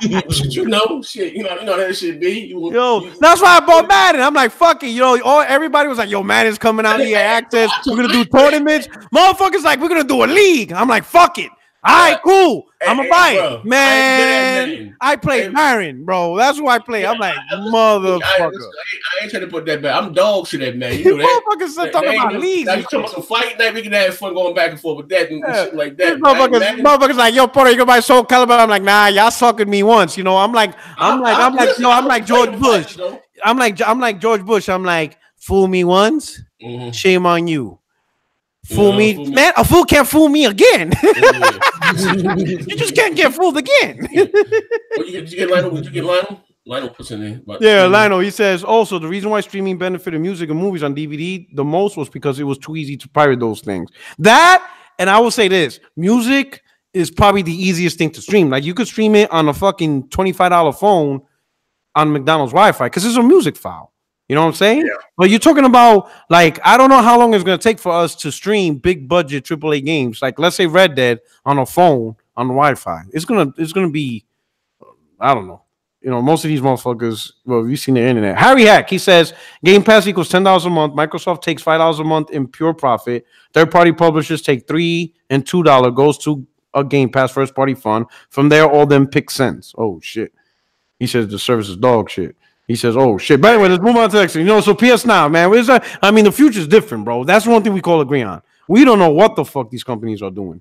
mean? you know, shit, you know, you know that shit be. You, Yo, you- that's why I bought Madden. I'm like, fuck it. You know, all everybody was like, yo, Madden's coming out here, access. We're gonna do tournaments. Motherfuckers like, we're gonna do a league. I'm like, fuck it. All right, cool. I'm Hey, gonna buy hey, bro, I it. ain't good at Man, Madden. I play Hey. Bro. That's who I play. I'm like, I- I- I, motherfucker. I, ain't, I ain't trying to put that back. I'm dog shit that man. You know that. motherfuckers still talking that about leagues. Now you talking about some fight night, we can have fun going back and forth with that and Yeah. shit like that. motherfuckers, Madden- motherfuckers like, yo, Puerto, you gonna buy Soul Calibur? I'm like, nah, y'all sucking me once. You know, I'm like, I'm like, I'm like, no, I'm I'm like George Bush. I'm like, I'm like George Bush. I'm like, fool me once, Mhm. shame on you. Fool Yeah, me, fool me. man. A fool can't fool me again. Yeah. you just can't get fooled again. You get, you get Lionel? Did you get Lionel? Lionel puts in there. but- yeah, Lionel. He says also the reason why streaming benefited music and movies on DVD the most was because it was too easy to pirate those things. That, and I will say this: music is probably the easiest thing to stream. Like you could stream it on a fucking twenty five dollar phone on McDonald's Wi-Fi because it's a music file. You know what I'm saying? Yeah. But you're talking about like I don't know how long it's gonna take for us to stream big budget AAA games. Like let's say Red Dead on a phone on Wi-Fi. It's gonna it's gonna be I don't know. You know, most of these motherfuckers. Well, you've seen the internet. Harry Hack. He says Game Pass equals ten dollars a month. Microsoft takes five dollars a month in pure profit. Third party publishers take three and two dollar goes to a Game Pass first party fund. From there, all them pick cents. Oh shit. He says the service is dog shit. He says, "Oh shit." But anyway, let's move on to the next. You know, so PS Now, man. Where's that? I mean, the future's different, bro. That's one thing we call agree on. We don't know what the fuck these companies are doing.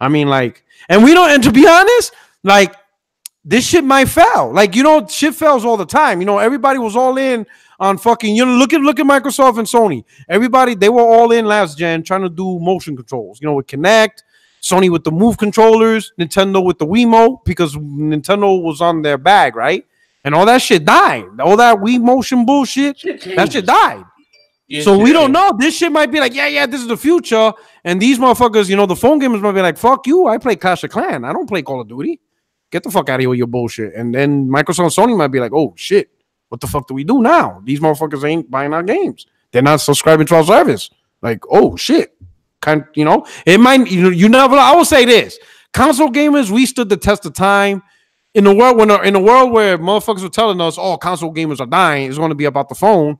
I mean, like, and we don't. And to be honest, like, this shit might fail. Like, you know, shit fails all the time. You know, everybody was all in on fucking. You know, look at look at Microsoft and Sony. Everybody they were all in last gen trying to do motion controls. You know, with Kinect. Sony with the Move controllers, Nintendo with the Wiimote because Nintendo was on their bag, right? And all that shit died. All that Wii motion bullshit, Shit that shit died. So we don't know. This shit might be like, yeah, yeah, this is the future. And these motherfuckers, you know, the phone gamers might be like, fuck you. I play Clash of Clan. I don't play Call of Duty. Get the fuck out of here with your bullshit. And then Microsoft and Sony might be like, oh shit, what the fuck do we do now? These motherfuckers ain't buying our games. They're not subscribing to our service. Like, oh shit. Kind, you know, it might you know, you never I will say this. Console gamers, we stood the test of time. In the world when in a world where motherfuckers were telling us, oh, console gamers are dying, it's going to be about the phone.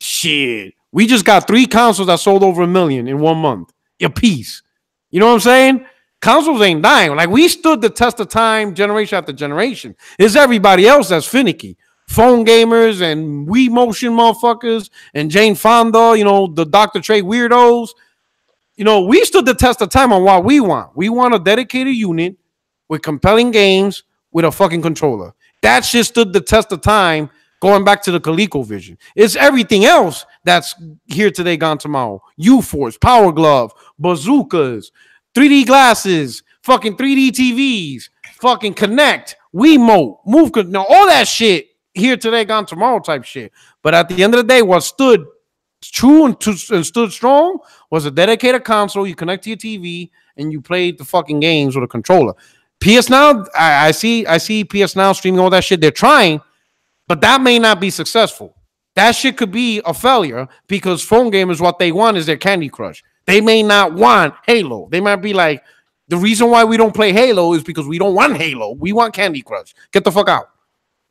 Shit. We just got three consoles that sold over a million in one month. A piece. You know what I'm saying? Consoles ain't dying. Like we stood the test of time generation after generation. It's everybody else that's finicky. Phone gamers and Wii motion motherfuckers and Jane Fonda, you know, the Dr. Trey weirdos. You know, we stood the test of time on what we want. We want a dedicated unit with compelling games with a fucking controller. That shit stood the test of time going back to the ColecoVision. It's everything else that's here today, gone tomorrow. U-Force, Power Glove, bazookas, 3D glasses, fucking 3D TVs, fucking Kinect, Wiimote, Move, no, all that shit here today, gone tomorrow type shit. But at the end of the day, what stood true and, to, and stood strong was a dedicated console. You connect to your TV and you played the fucking games with a controller. PS Now, I, I see, I see PS Now streaming all that shit. They're trying, but that may not be successful. That shit could be a failure because phone gamers, what they want is their Candy Crush. They may not want Halo. They might be like, the reason why we don't play Halo is because we don't want Halo. We want Candy Crush. Get the fuck out.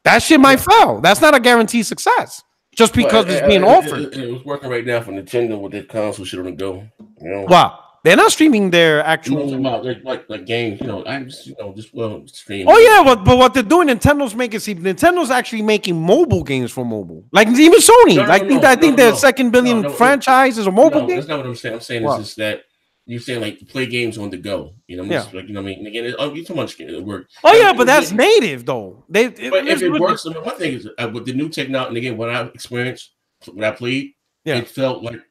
That shit might fail. That's not a guaranteed success just because it's being offered. It, it, it was working right now for Nintendo with their console shit on the go. You know, Wow. They're not streaming their you know, actual. talking about like, like games. You know, I just you know just well stream. Oh yeah, but but what they're doing, Nintendo's making. See, Nintendo's actually making mobile games for mobile. Like even Sony. No, no, like I think no, I think no, their no. second billion No, no, franchise is a mobile no, game. that's not what I'm saying. I'm saying What? is just that you're saying like play games on the go. You know, I'm just, like you know what I mean. And again, it, oh, you too much it work. Oh yeah, but that's it- native though. They it- But if it works, I mean, one thing is uh, with the new technology. And again, when I experienced when I played, Yeah. it felt like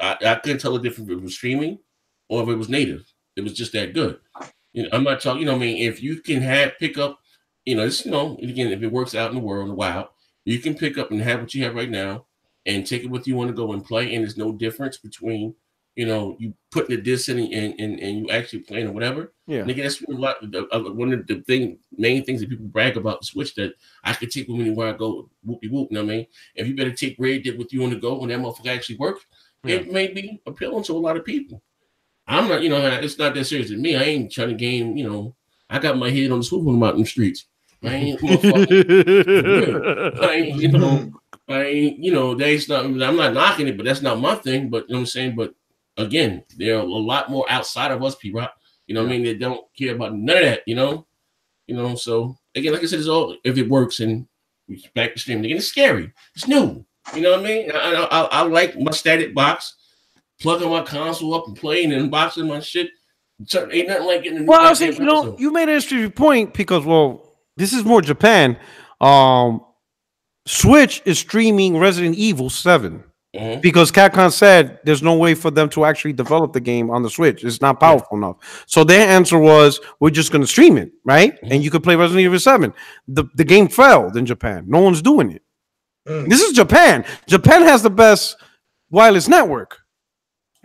I, I couldn't tell the difference was streaming or if it was native. It was just that good. You know, I'm not talking. You know, I mean, if you can have pick up, you know, it's you know, again, if it works out in the world, wild, you can pick up and have what you have right now, and take it with you on the go and play. And there's no difference between you know you putting the disc in and, and, and you actually playing or whatever. Yeah. Nigga, that's one of, the- the- uh, one of the thing, main things that people brag about the Switch that I could take with me where I go, whoopie whoop. You know what I mean? If you better take Red Dead with you on the go when that motherfucker actually works, it may be appealing to a lot of people. I'm not, you know, it's not that serious to me. I ain't trying to game, you know, I got my head on the swivel I'm the streets. I ain't, I ain't, you know, I ain't, you know, that's not, I'm not knocking it, but that's not my thing. But you know what I'm saying? But again, there are a lot more outside of us, P Rock. You know what I mean? They don't care about none of that, you know? You know, so again, like I said, it's all if it works and we back to streaming again, it's scary. It's new. You know what I mean? I, I, I, I like my static box, plugging my console up and playing and unboxing my shit. So, ain't nothing like getting Well, I was saying, you know, episode. you made an interesting point because, well, this is more Japan. Um, Switch is streaming Resident Evil 7 Mhm. because Capcom said there's no way for them to actually develop the game on the Switch. It's not powerful enough. So their answer was, we're just going to stream it, right? And you could play Resident Evil 7. The, the game failed in Japan. No one's doing it. Mm. This is Japan. Japan has the best wireless network.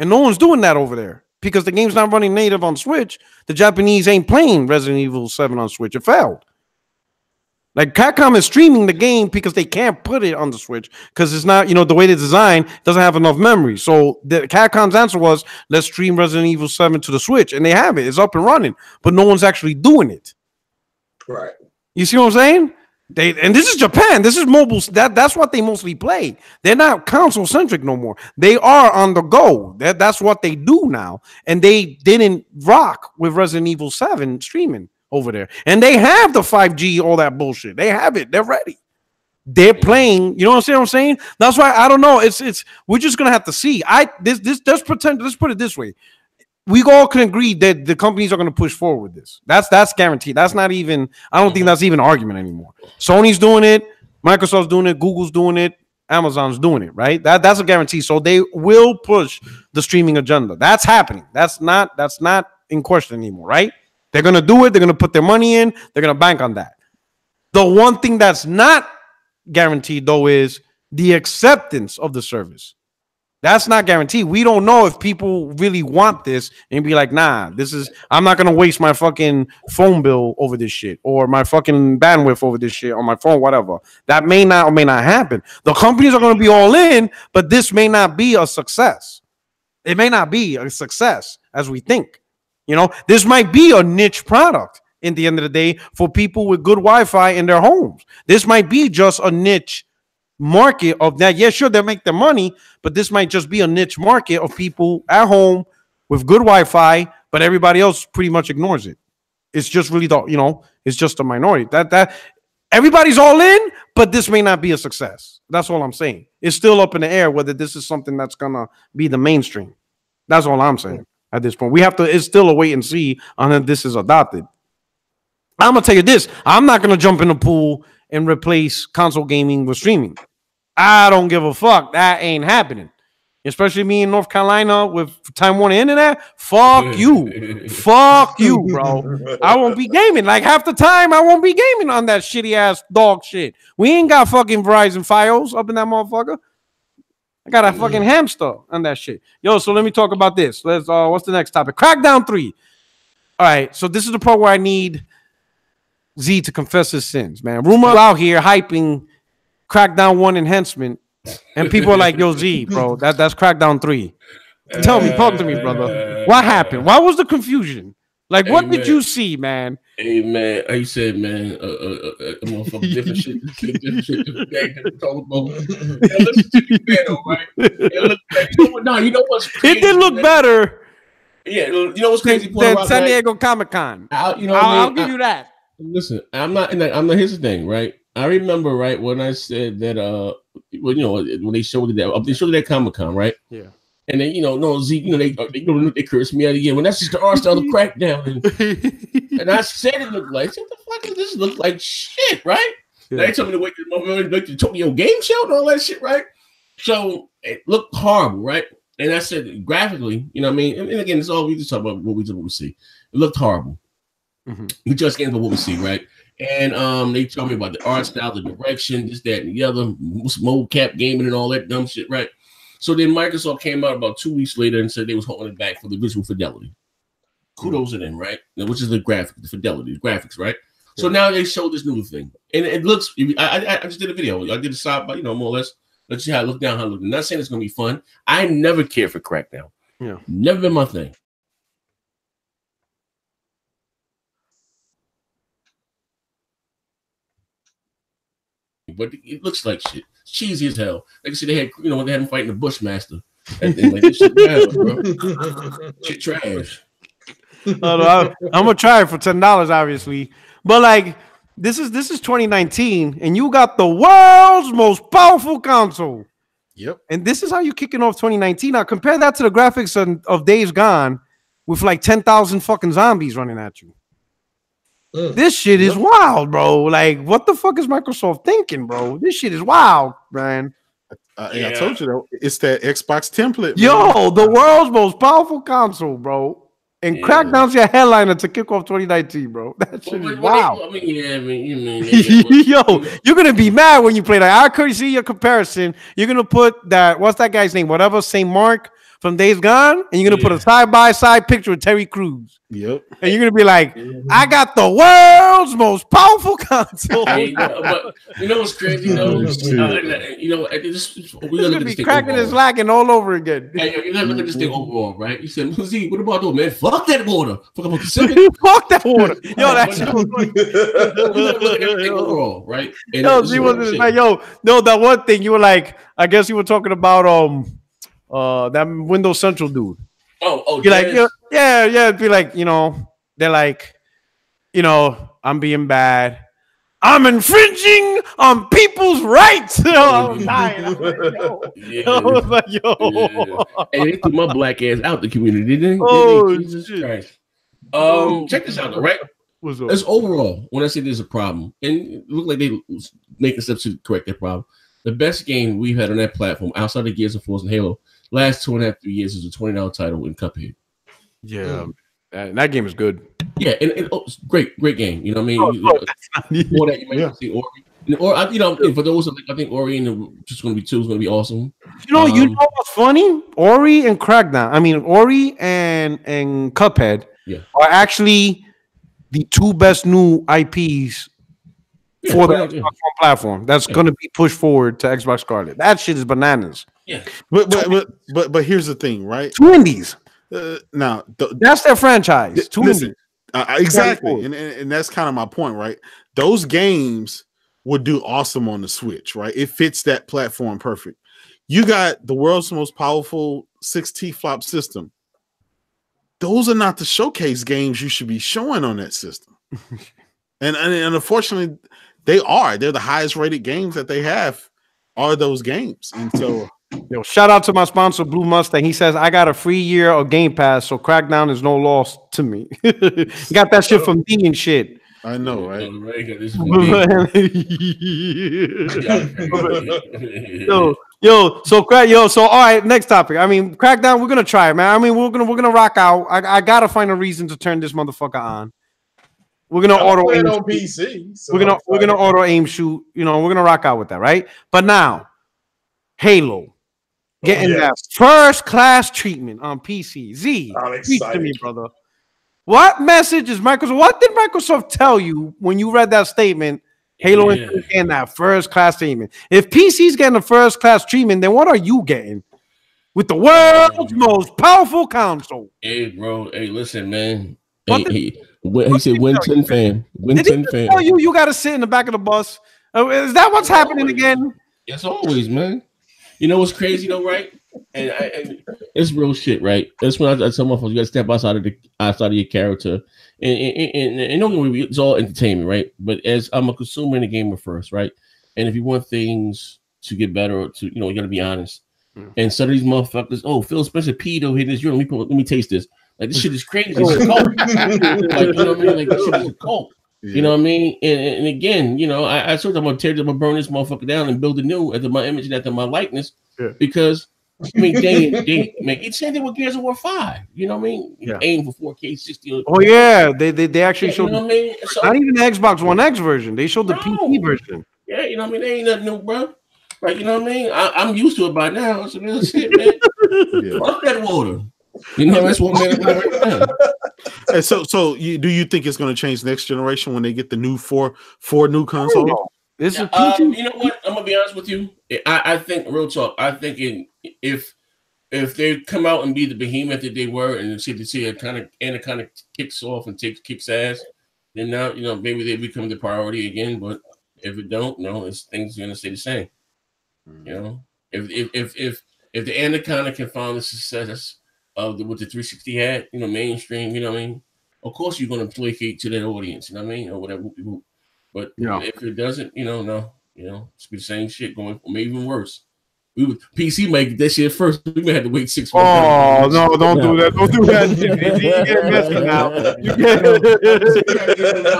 And no one's doing that over there because the game's not running native on Switch. The Japanese ain't playing Resident Evil 7 on Switch. It failed. Like Capcom is streaming the game because they can't put it on the Switch because it's not, you know, the way they design doesn't have enough memory. So the Capcom's answer was, let's stream Resident Evil 7 to the Switch. And they have it. It's up and running, but no one's actually doing it. Right. You see what I'm saying? They and this is Japan. This is mobile. That that's what they mostly play. They're not console centric no more. They are on the go. That that's what they do now. And they didn't rock with Resident Evil 7 streaming over there. And they have the 5G, all that bullshit. They have it. They're ready. They're playing. You know what I'm saying? That's why I don't know. It's it's we're just gonna have to see. I this this let's pretend. Let's put it this way. We all can agree that the companies are going to push forward with this. That's that's guaranteed. That's not even. I don't think mm-hmm. that's even an argument anymore. Sony's doing it. Microsoft's doing it. Google's doing it. Amazon's doing it. Right. That that's a guarantee. So they will push the streaming agenda. That's happening. That's not that's not in question anymore. Right. They're going to do it. They're going to put their money in. They're going to bank on that. The one thing that's not guaranteed though is the acceptance of the service. That's not guaranteed. We don't know if people really want this and be like, nah, this is I'm not gonna waste my fucking phone bill over this shit or my fucking bandwidth over this shit on my phone, whatever. That may not or may not happen. The companies are gonna be all in, but this may not be a success. It may not be a success as we think. You know, this might be a niche product in the end of the day for people with good Wi-Fi in their homes. This might be just a niche market of that. Yeah, sure, they make their money, but this might just be a niche market of people at home with good Wi-Fi, but everybody else pretty much ignores it. It's just really the you know, it's just a minority. That that everybody's all in, but this may not be a success. That's all I'm saying. It's still up in the air whether this is something that's gonna be the mainstream. That's all I'm saying at this point. We have to. It's still a wait and see on if this is adopted. I'm gonna tell you this: I'm not gonna jump in the pool and replace console gaming with streaming. I don't give a fuck. That ain't happening. Especially me in North Carolina with Time Warner Internet. Fuck you. fuck you, bro. I won't be gaming. Like half the time, I won't be gaming on that shitty ass dog shit. We ain't got fucking Verizon Fios up in that motherfucker. I got a fucking hamster on that shit. Yo, so let me talk about this. Let's uh what's the next topic? Crackdown 3. All right, so this is the part where I need Z to confess his sins, man. Rumor out here hyping Crackdown 1 enhancement, and people are like, yo, Z, bro, that, that's Crackdown 3. Tell me, talk to me, brother. What happened? Why was the confusion? Like, what Hey, did you see, man? Hey man, you said, man, uh, uh, uh, uh, motherfucker, different shit, different shit, different day, different talk about. Yeah, listen to me, man, all right? Yeah, look, you know what? No, you know what's It crazy, did look man? better Yeah, you know what's crazy? than, than San? Diego Comic Con. I, you know, I'll, I I'll give I- you that. Listen, I'm not. in that- I'm not. Here's the thing, right? I remember, right, when I said that. Uh, well, you know, when they showed it that they showed it at Comic Con, right? Yeah. And then you know, no Z, you know, they they, you know, they cursed me out again. When that's just the art style of crackdown, and, and I said it looked like, what the fuck does this look like? Shit, right? Yeah. They told me to wait to the like the Tokyo Game Show and all that shit, right? So it looked horrible, right? And I said graphically, you know what I mean? And, and again, it's all we just talk about what we what we see. It looked horrible. Mhm. We just getting what we see, right? And um, they told me about the art style, the direction, this, that, and the other, mocap gaming and all that dumb shit, right? So then Microsoft came out about two weeks later and said they was holding it back for the visual fidelity. Kudos to them, right? Which is the graphic, the fidelity, the graphics, right? So now they show this new thing, and it looks. I, I, I just did a video. I did a side by, you know, more or less. Let's see how it look down, how it look. I'm not saying it's gonna be fun. I never cared for Crackdown. Yeah. never been my thing. But it looks like shit. Cheesy as hell. Like I said, they had, you know, when they had him fighting the Bushmaster. And then, like, this shit trash, bro. Shit trash. No, no, I'm, I'm gonna try it for ten dollars, obviously. But like, this is this is 2019, and you got the world's most powerful console, Yep. and this is how you're kicking off 2019. Now compare that to the graphics of, of Days Gone, with like 10,000 fucking zombies running at you. Mm. This shit is wild, bro. Like, what the fuck is Microsoft thinking, bro? This shit is wild, man. Uh, and I told you though, it's that Xbox template. man. Yo, the world's most powerful console, bro. And Yeah. Crackdown's your headliner to kick off 2019, bro. That shit Well, is well, wow. I mean, yeah, I mean, you mean, they- Yo, you're gonna be mad when you play that. I could see your comparison. You're gonna put that. What's that guy's name? Whatever, Saint Mark from Days Gone, and you're gonna put a side by side picture with Terry Crews, Yep. and you're gonna be like, "I got the world's most powerful console." Hey, you know, but you know what's crazy though? Oh, shit. Uh, you know, this, we He's gotta gonna be this cracking his overall. lacking all over again. Hey, you gotta look at this thing overall, right? You said, Z, what about those man? Fuck that water. Fuck about Pacific. Fuck that water. Yo, that shit was funny. we gotta look at everything overall, right? And Yo, this Z wasn't I'm like, yo, no, that one thing you were like, I guess you were talking about um uh that Windows Central dude. Oh, oh, You're like, yeah, yeah, be like, you know, they're like, you know, I'm being bad. I'm infringing on people's rights. I was dying. I was like, yo. Yeah. I was like, yo. Yeah. Hey, they threw my black ass out the community, didn't they? Oh? Jesus shit. Christ. Um, check this out, though, right? What's up? As overall, when I say there's a problem, and it looked like they making steps to correct that problem. The best game we've had on that platform outside of Gears of War and Halo last two and a half three years is a twenty dollar title in Cuphead. Yeah, that, that game is good. Yeah, and, and oh, great, great game. You know what I mean? Oh, You- Before that, you might Yeah. see Ori. And, or I- you know, for those, I think, I think Ori and just going to be two is going to be awesome. You know, you Um, know what's funny? Ori and Crackdown. I mean, Ori and and Cuphead Yeah. are actually the two best new IPs Yeah, for the yeah, Xbox yeah. Platform. That's Yeah. going to be pushed forward to Xbox Scarlett. That shit is bananas. But but but but but here's the thing, right? Two indies. Uh, now the, That's their franchise. Th- Two listen. Uh, exactly, and, and and that's kind of my point, right? Those games would do awesome on the Switch, right? It fits that platform perfect. You got the world's most powerful six T flop system. Those are not the showcase games you should be showing on that system, and, and and unfortunately, they are. They're the highest rated games that they have. Are those games? And so, Yo, shout out to my sponsor, Blue Mustang. He says I got a free year of Game Pass, so Crackdown is no loss to me. got that shit from D and shit. I know, right? Right, this is yo, yo, so crack, yo, so all right, next topic. I mean, crackdown, we're gonna try it, man. I mean, we're gonna we're gonna rock out. I, I gotta find a reason to turn this motherfucker on. We're gonna I'm auto aim. on PC. so We're gonna we're gonna fine. auto aim shoot. You know, we're gonna rock out with that, right? But now, Halo, getting Oh, that first class treatment on PC. Z, I'm speak to excited. me, brother. What message is Microsoft? What did Microsoft tell you when you read that statement? Halo Yeah. is getting that first class treatment. If PC's getting the first class treatment, then what are you getting? With the world's most powerful console. Hey, bro. Hey, listen, man. What Hey, did- hey, what, he said did he tell Winton fan. Did he Winton fan. tell you you got to sit in the back of the bus? Uh, is that what's happening again? As always, man. You know what's crazy though, right? And, I, and it's real shit, right? That's when I, I tell my folks, you got to step outside of the outside of your character, and and, and, and don't get me it's all entertainment, right? But as I'm a consumer and a gamer first, right? And if you want things to get better, to you know, you got to be honest. Mm. And some of these motherfuckers, oh, Phil Spencer pedo hit this. You let me put, let me taste this. Like this shit is crazy. It's a cult. like you know what I mean? Like this shit is a cult. You know what I mean? And, and again, you know, I, I told them I'm gonna tear, I'm gonna burn this motherfucker down and build a new after my image and after my likeness, Yeah. because I mean, they, they man, it's same thing with Gears of War Five. You know what I mean? Yeah. Aim for 4K 60. Oh yeah, they they, they actually you showed know what I mean? So, not even the Xbox One X version. They showed the No. PC version. yeah, you know what I mean? They ain't nothing new, bro. Like, you know what I mean? I, I'm used to it by now. So man, shit, man. Yeah. Fuck that water. You know, that's what man. right now. And so, so you, do you think it's going to change next generation when they get the new four four new consoles? This is Um, you know what? I'm gonna be honest with you. I, I think real talk. I think in, if if they come out and be the behemoth that they were, and see the see it kind of and it kind of kicks off and takes kicks ass, then now you know maybe they become the priority again. But if it don't, no, it's things are gonna stay the same. You know, if if if if if the Anaconda can find the success of the what the 360 had, you know, mainstream, you know what I mean. Of course, you're gonna placate to that audience, you know what I mean, or whatever. whoop, whoop. But Yeah. if it doesn't, you know, no, you know, it's be the same shit going, or maybe even worse. We would PC make that shit first. We may have to wait six months. Oh no! Don't do that! Don't do that! You get messy now. You get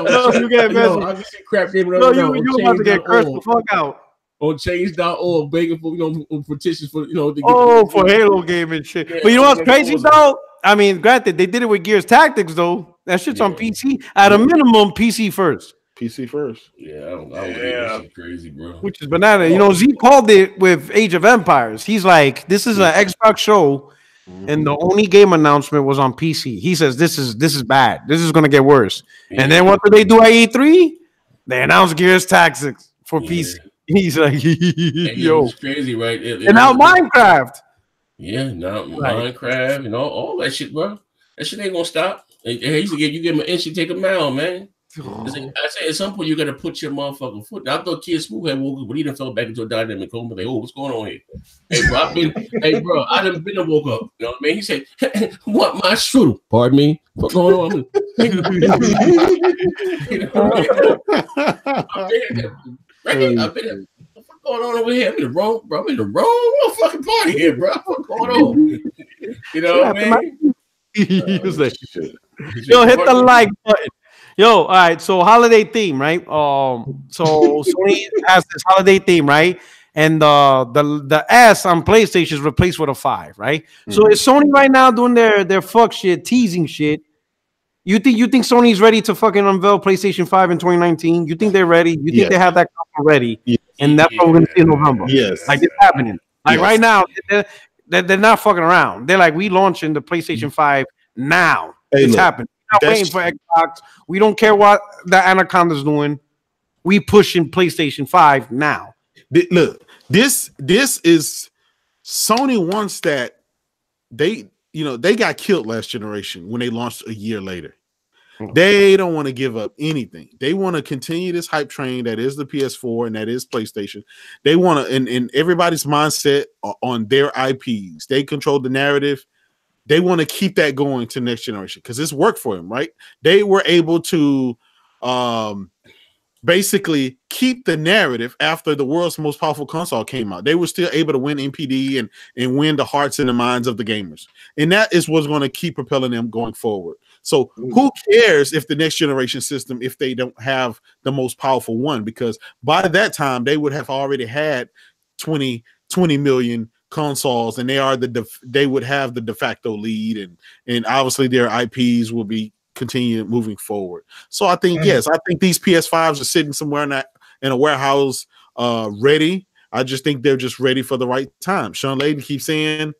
no, you get messy. I just see crap game No, you you about to get cursed the fuck out. On change.org begging for you know petitions for you know to get Oh, for Halo game and shit. But you know what's crazy though? I mean, granted, they did it with Gears Tactics though. That shit's on PC. At a minimum, PC first, PC first. Yeah, I don't, I don't Yeah. crazy, bro. which is banana. You know, oh. Z called it with Age of Empires. He's like, this is an Xbox show, and the mm-hmm. only game announcement was on PC. He says this is this is bad. This is gonna get worse. And then what did they do at E3? They announced Gears Tactics for Yeah. PC. He's like, yo, it's crazy, right? It- it and now Minecraft. Yeah, now Right. Minecraft and all, all that shit, bro. That shit ain't gonna stop. Hey, to get you give him an inch, you take a mile, man. Like- I say at some point you gotta put your motherfucking foot. I thought Kid Smooth had woke up, but he done fell back into a dynamic coma. Like, oh, what's going on here? Hey, bro, I've been, hey, bro, I done been woke up. You know what I mean? He said, "What my strudel?" Pardon me. What's going on? you know what? I've been there. Right? I've been there. What's going on over here? I'm in the wrong, bro. I'm in the wrong fucking party here, bro. What's going on? You know what I mean? he uh, was like, Yo, hit the like button. Yo, all right. So holiday theme, right? Um, so Sony has this holiday theme, right? And the the the S on PlayStation is replaced with a five, right? So mm-hmm. is Sony right now doing their their fuck shit, teasing shit? You think you think Sony's ready to fucking unveil PlayStation Five in 2019? You think they're ready? You think Yes. they have that ready? Yes. And that's what we're gonna see in November. Yes. Like it's happening. Like Yes. right now, they're, they're, they're not fucking around. They're like, we launching the PlayStation mm-hmm. 5 now. Hey, it's look, happening. We're not waiting for Xbox. We don't care what the Anaconda's doing. We pushing PlayStation 5 now. Look, this this is Sony wants that they you know they got killed last generation when they launched a year later. Hmm. They don't want to give up anything. They want to continue this hype train that is the PS4 and that is PlayStation. They want to, and, and everybody's mindset on their IPs. They control the narrative. They want to keep that going to next generation because it's worked for them, right? They were able to um basically keep the narrative after the world's most powerful console came out. They were still able to win NPD and and win the hearts and the minds of the gamers. And that is what's going to keep propelling them going forward. So mm. who cares if the next generation system if they don't have the most powerful one because by that time they would have already had 20 20 million consoles and they are the def- they would have the de facto lead and and obviously their IPs will be continue moving forward. So I think Mm. yes, I think these PS5s are sitting somewhere in that in a warehouse uh ready. I just think they're just ready for the right time. Shawn Layden keeps saying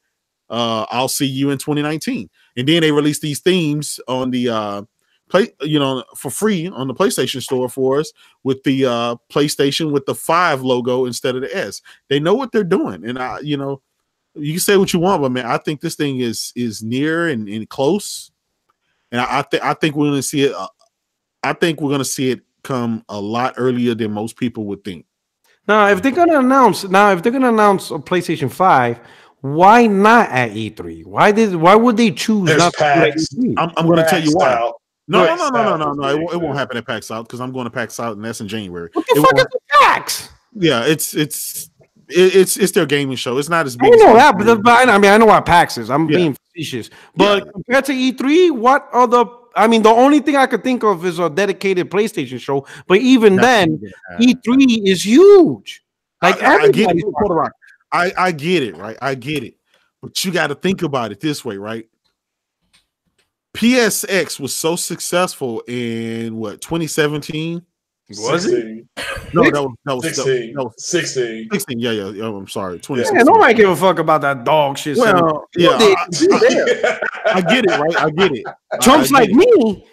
uh I'll see you in 2019. And then they release these themes on the uh play you know for free on the PlayStation store for us with the uh PlayStation with the 5 logo instead of the S. They know what they're doing and I you know you can say what you want but man I think this thing is is near and, and close and I, I think I think we're going to see it uh, I think we're going to see it come a lot earlier than most people would think. Now, if they're gonna announce now, if they're gonna announce a PlayStation 5, why not at E3? Why did why would they choose There's not to at. E3? I'm, I'm going to tell you why. out. No, no, no, no, no, no, no. It, won't- it won't happen at PAX South because I'm going to PAX South and that's in January. What the It fuck is won't- the tax? Yeah, it's it's it's it's their gaming show. It's not as big. as know some that, but, but I mean, I know what PAX is. I'm Yeah. being facetious. But Yeah. compared to E3, what other? I mean, the only thing I could think of is a dedicated PlayStation show. But even then, E3 is huge. Like I, I get it. I, I get it, right? I get it. But you got to think about it this way, right? PSX was so successful in what 2017. Was it? 16, No, that was that was, that 16, was 16. 16. Yeah, yeah, yeah. I'm sorry. Yeah, 2016. nobody give a fuck about that dog shit. son. well, yeah, did. I, I- I get it, right? I get it. Trump's I like it. me.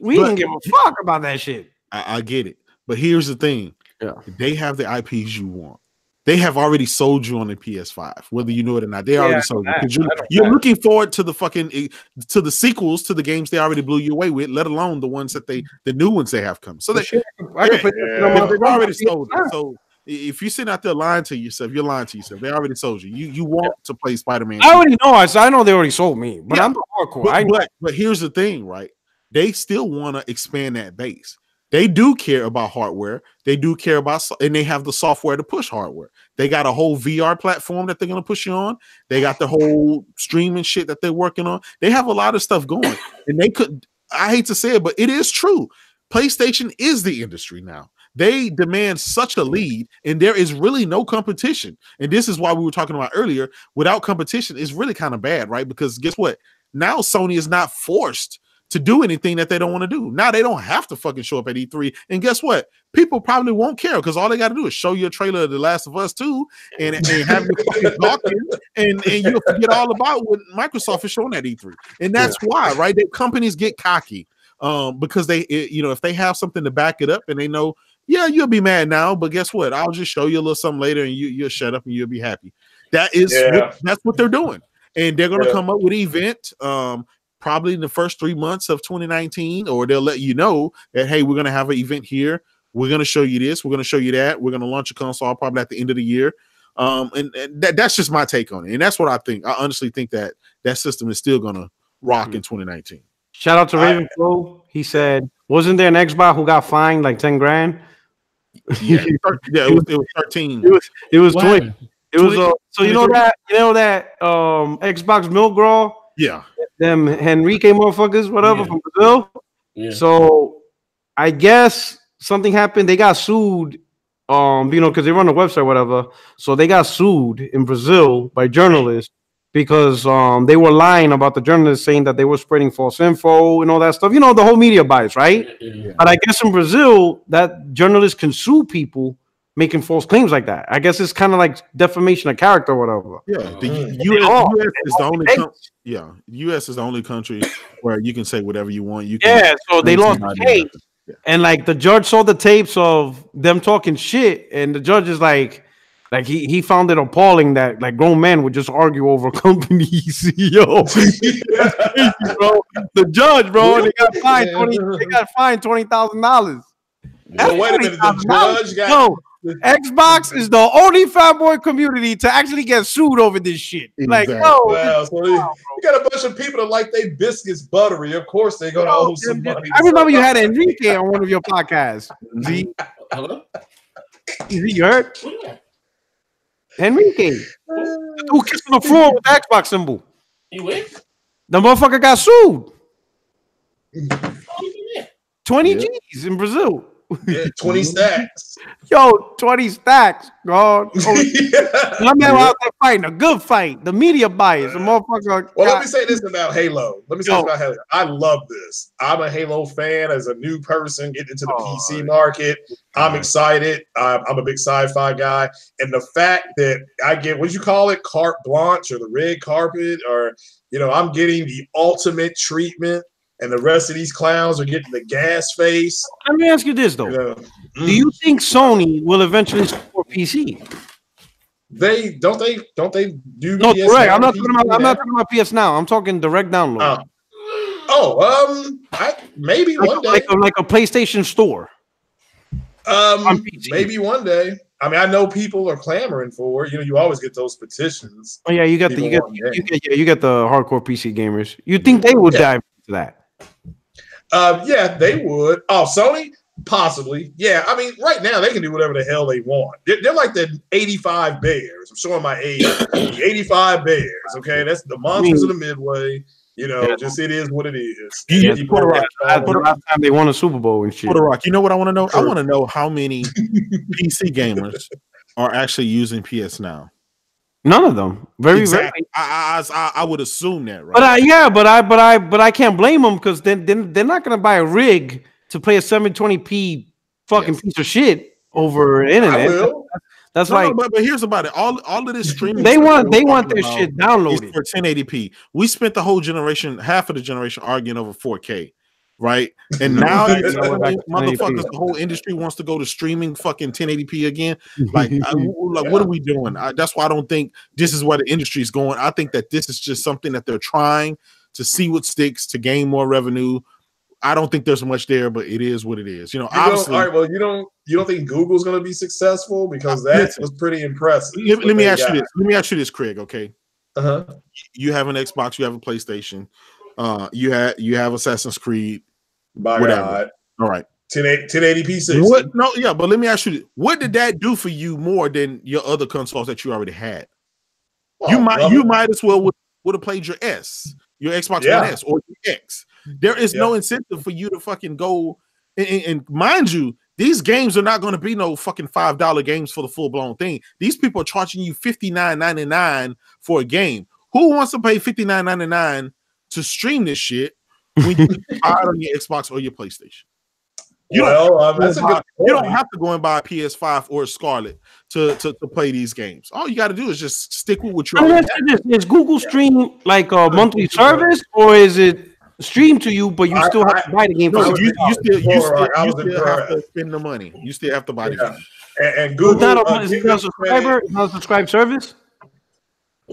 We But- didn't give a fuck about that shit. I, I get it. But here's the thing. Yeah. They have the IPs you want. They have already sold you on the PS5, whether you know it or not. They already sold you. You're, you're looking forward to the fucking eh, to the sequels to the games they already blew you away with, let alone the ones that they the new ones they have come. So they, Shit, I can put Yeah. my- they've already sold it. So if you're sitting out there lying to yourself, you're lying to yourself. They already sold you. You you want to play Spider-Man. I already know. I, I know they already sold me, but Yeah. I'm the hardcore. But, I but, but here's the thing, right? They still want to expand that base. They do care about hardware. They do care about, and they have the software to push hardware. They got a whole VR platform that they're going to push you on. They got the whole streaming shit that they're working on. They have a lot of stuff going, and they could. I hate to say it, but it is true. PlayStation is the industry now. They demand such a lead, and there is really no competition. And this is why we were talking about earlier. Without competition, it's really kind of bad, right? Because guess what? Now Sony is not forced to do anything that they don't want to do. Now they don't have to fucking show up at E3. And guess what? People probably won't care because all they got to do is show you a trailer of The Last of Us 2 and, and have you fucking talking, and, and you'll forget all about what Microsoft is showing at E3. And that's why, right? That companies get cocky um, because they, it- you know, if they have something to back it up and they know, yeah, you'll be mad now, but guess what? I'll just show you a little something later and you, you'll shut up and you'll be happy. That is, Yeah. what, that's what they're doing. And they're going to Yeah. come up with an event. Um, probably in the first three months of 2019, or they'll let you know that hey, we're gonna have an event here. We're gonna show you this. We're gonna show you that. We're gonna launch a console probably at the end of the year. Um, and, and that, that's just my take on it, and that's what I think. I honestly think that that system is still gonna rock in 2019. Shout out to Raven Flow. He said, "Wasn't there an Xbox who got fined like ten grand? Yeah, yeah, it was, it was 13. It was it was What twenty. happened? It was 20 uh, so you know 23? that you know that um Xbox Mil Grau, Yeah, them Henrique motherfuckers, whatever Yeah. from Brazil. Yeah. So I guess something happened. They got sued. Um, you know, because they run a website, whatever. So they got sued in Brazil by journalists because um they were lying about the journalists saying that they were spreading false info and all that stuff. You know, the whole media bias, right? Yeah. But I guess in Brazil, that journalists can sue people making false claims like that. I guess it's kind of like defamation of character or whatever. yeah. The Mm. US, Oh. US is the only. Com- yeah, U.S. is the only country where you can say whatever you want. You can Yeah, so they lost the somebody case. Yeah. And like the judge saw the tapes of them talking shit, and the judge is like, like he he found it appalling that like grown men would just argue over company CEO. bro, the judge, bro, they got fined twenty. They got fined twenty thousand dollars. So wait a minute, the judge got No, Xbox is the only fanboy community to actually get sued over this shit. Like, oh, Wow, so you, you got a bunch of people that like they biscuits buttery. Of course, they're gonna owe some money. I remember you had Enrique on one of your podcasts. Z, Hello? Z, you heard? Enrique. The dude kissed on the floor with the Xbox symbol. You win? The motherfucker got sued. Oh, 20 Yeah. G's in Brazil. Yeah, 20 stacks. Yo, 20 stacks, God. Oh, my man was out there fighting a good fight. The media bias. The motherfucker. Well, let me say this about Halo. Let me say Yo. this about Halo. I love this. I'm a Halo fan as a new person getting into the Oh, PC market. I'm excited. I'm, I'm a big sci-fi guy, and the fact that I get what you call it, carte blanche or the red carpet, or you know, I'm getting the ultimate treatment, and the rest of these clowns are getting the gas face. Let me ask you this, though. You know, Do you think Sony will eventually support PC? they don't they don't they do? No, PS correct. I'm now, not talking about. PC I'm not talking about PS now. I'm talking direct download, Oh, oh, um, I maybe like, one day. like a, like a PlayStation Store. on Um, PC. maybe one day. I mean, I know people are clamoring for. it. You know, you always get those petitions. Oh yeah, you got the you get, you get yeah, you get the hardcore PC gamers. You think they would Yeah. dive into that? Um, yeah, they would. Oh, Sony, possibly. Yeah, I mean, right now they can do whatever the hell they want. They're, they're like the '85 Bears. I'm showing my age. the '85 Bears. Okay, that's the monsters of the Midway. You know, Yeah. just it is what it is. Yeah, People put a are rock. That's the last time they won a Super Bowl and shit. For the rock, you know what I want to know? I want to know how many PC gamers are actually using PS now. None of them. Very, exactly. very. I, I, I, I would assume that, right? But I, yeah, but I, but I, but I can't blame them because then, then they're not gonna buy a rig to play a 720p fucking piece of shit over I internet. will. That's No, no, like but, but here's about it. All all of this streaming. they want they want their shit is downloaded. for 1080p. We spent the whole generation, half of the generation, arguing over 4K, right? And now you're telling back me, to 1080p. motherfuckers, the whole industry wants to go to streaming fucking 1080p again. Like, I, like what are we doing? I, that's why I don't think this is where the industry is going. I think that this is just something that they're trying to see what sticks to gain more revenue. I don't think there's much there, but it is what it is. You know, You obviously. all right, well, you don't you don't think Google's going to be successful because that Listen. was pretty impressive. let, let me ask you this. Let me ask you this, Craig. Okay. Uh-huh. you have an Xbox, you have a PlayStation, uh, you have you have Assassin's Creed. By Whatever. God, All right. 1080 1080p 60. What? No, yeah, but let me ask you. What did that do for you more than your other consoles that you already had? you Oh, might you might as well would, would have played your S, your Xbox Yeah. One S or your X. There is no incentive for you to fucking go and, and- and mind you, these games are not going to be no fucking five dollar games for the full blown thing. These people are charging you fifty nine ninety nine for a game. Who wants to pay fifty nine ninety nine to stream this shit when you can buy it on your Xbox or your PlayStation? You don't well, um, that's good buy- you don't have to go and buy a PS5 or a Scarlett to, to, to play these games. All you got to do is just stick with what you Let me already ask you this: Is Google Stream like a monthly service, or is it streamed to you, but you I- still have to buy the game No, for you, you still you still, you still have to spend the money. You still have to buy the game. And, and It's Google not uh, a, is it not a subscriber, credit- not a subscribe service.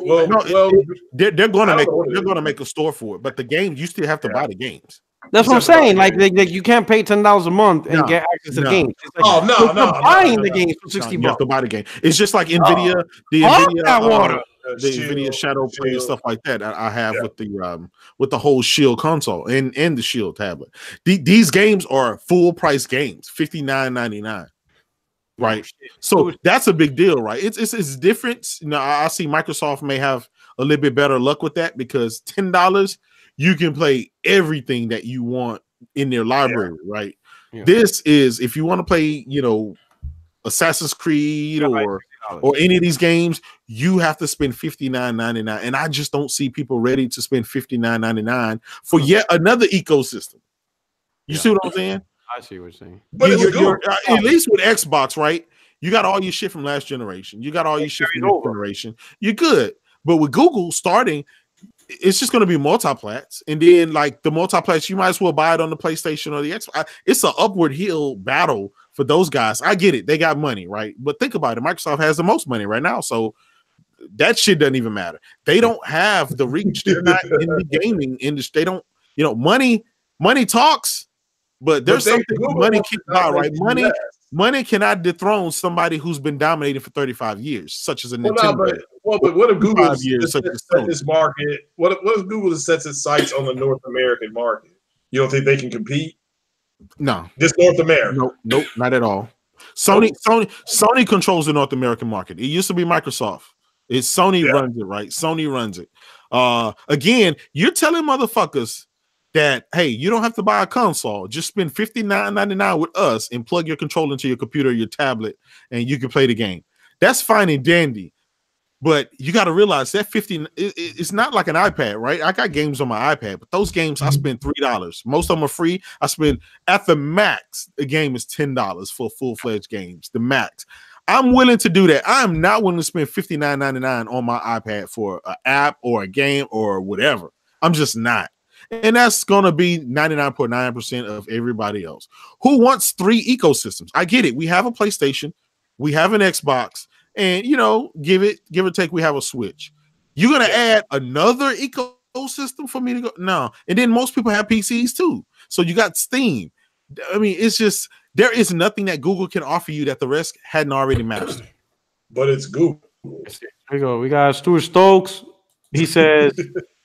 Well, No, well, They're, they're going to make know what it they're going to make a store for it, but the game you still have to Yeah. buy the games. That's what I'm saying. Like, like, like you can't pay ten dollars a month and No, get access to no. the game. It's like, oh no, you're no, no, buying no, the games for No, sixty you have bucks. to buy the game. It's just like Nvidia, the Fuck Nvidia, that uh, water. the Shield, Nvidia Shadow Play and stuff like that. I, I have Yeah. with the um with the whole Shield console and and the Shield tablet. The- these games are full price games, fifty nine ninety nine. Right. So that's a big deal, right? It's it's, it's different. Now I, see Microsoft may have a little bit better luck with that because ten dollars you can play everything that you want in their library, right? Yeah. This is if you want to play, you know, Assassin's Creed Yeah, right. or or any of these games, you have to spend $59.99. And I just don't see people ready to spend $59.99 for yet another ecosystem. You see what I'm saying? I see what you're saying. But You- it's you're- good. you're- uh, at least with Xbox, right? You got all your shit from last generation. You got all your shit from carries this generation. You're good. But with Google starting, it's just going to be multiplats, and then like the multiplats, you might as well buy it on the PlayStation or the Xbox. It's an upward hill battle for those guys. I get it; they got money, right? But think about it: Microsoft has the most money right now, so that shit doesn't even matter. They don't have the reach. They're not in the gaming industry. They don't, you know, money. Money talks, but there's But something money can buy, right? Money, US. money cannot dethrone somebody who's been dominating for 35 years, such as a Well, Nintendo. no, but, well, but what if Google years, set set this market? What if, what if Google sets its sights on the North American market? You don't think they can compete? no, Just North America. nope, nope, not at all. Sony, Sony, Sony controls the North American market. It used to be Microsoft. It's Sony Yeah. runs it, right? Sony runs it. Uh, again, you're telling motherfuckers that hey, you don't have to buy a console. Just spend fifty nine ninety nine with us and plug your controller into your computer, or your tablet, and you can play the game. That's fine and dandy. But you got to realize that 50 it- it- it's not like an iPad, right? I got games on my iPad, but those games I mm-hmm. spend three dollars. Most of them are free. I spend at the max, the game is ten dollars for full-fledged games. The max. I'm willing to do that. I'm not willing to spend $59.99 on my iPad for an app or a game or whatever. I'm just not. And that's gonna be 99.9% of everybody else. Who wants three ecosystems? I get it. We have a PlayStation, we have an Xbox, and you know, give it give or take, we have a Switch. You're gonna add another ecosystem for me to go? No. And then most people have PCs too. So you got Steam. I mean, it's just there is nothing that Google can offer you that the rest hadn't already mastered. But it's Google. Here we go. We got Stuart Stokes. He says,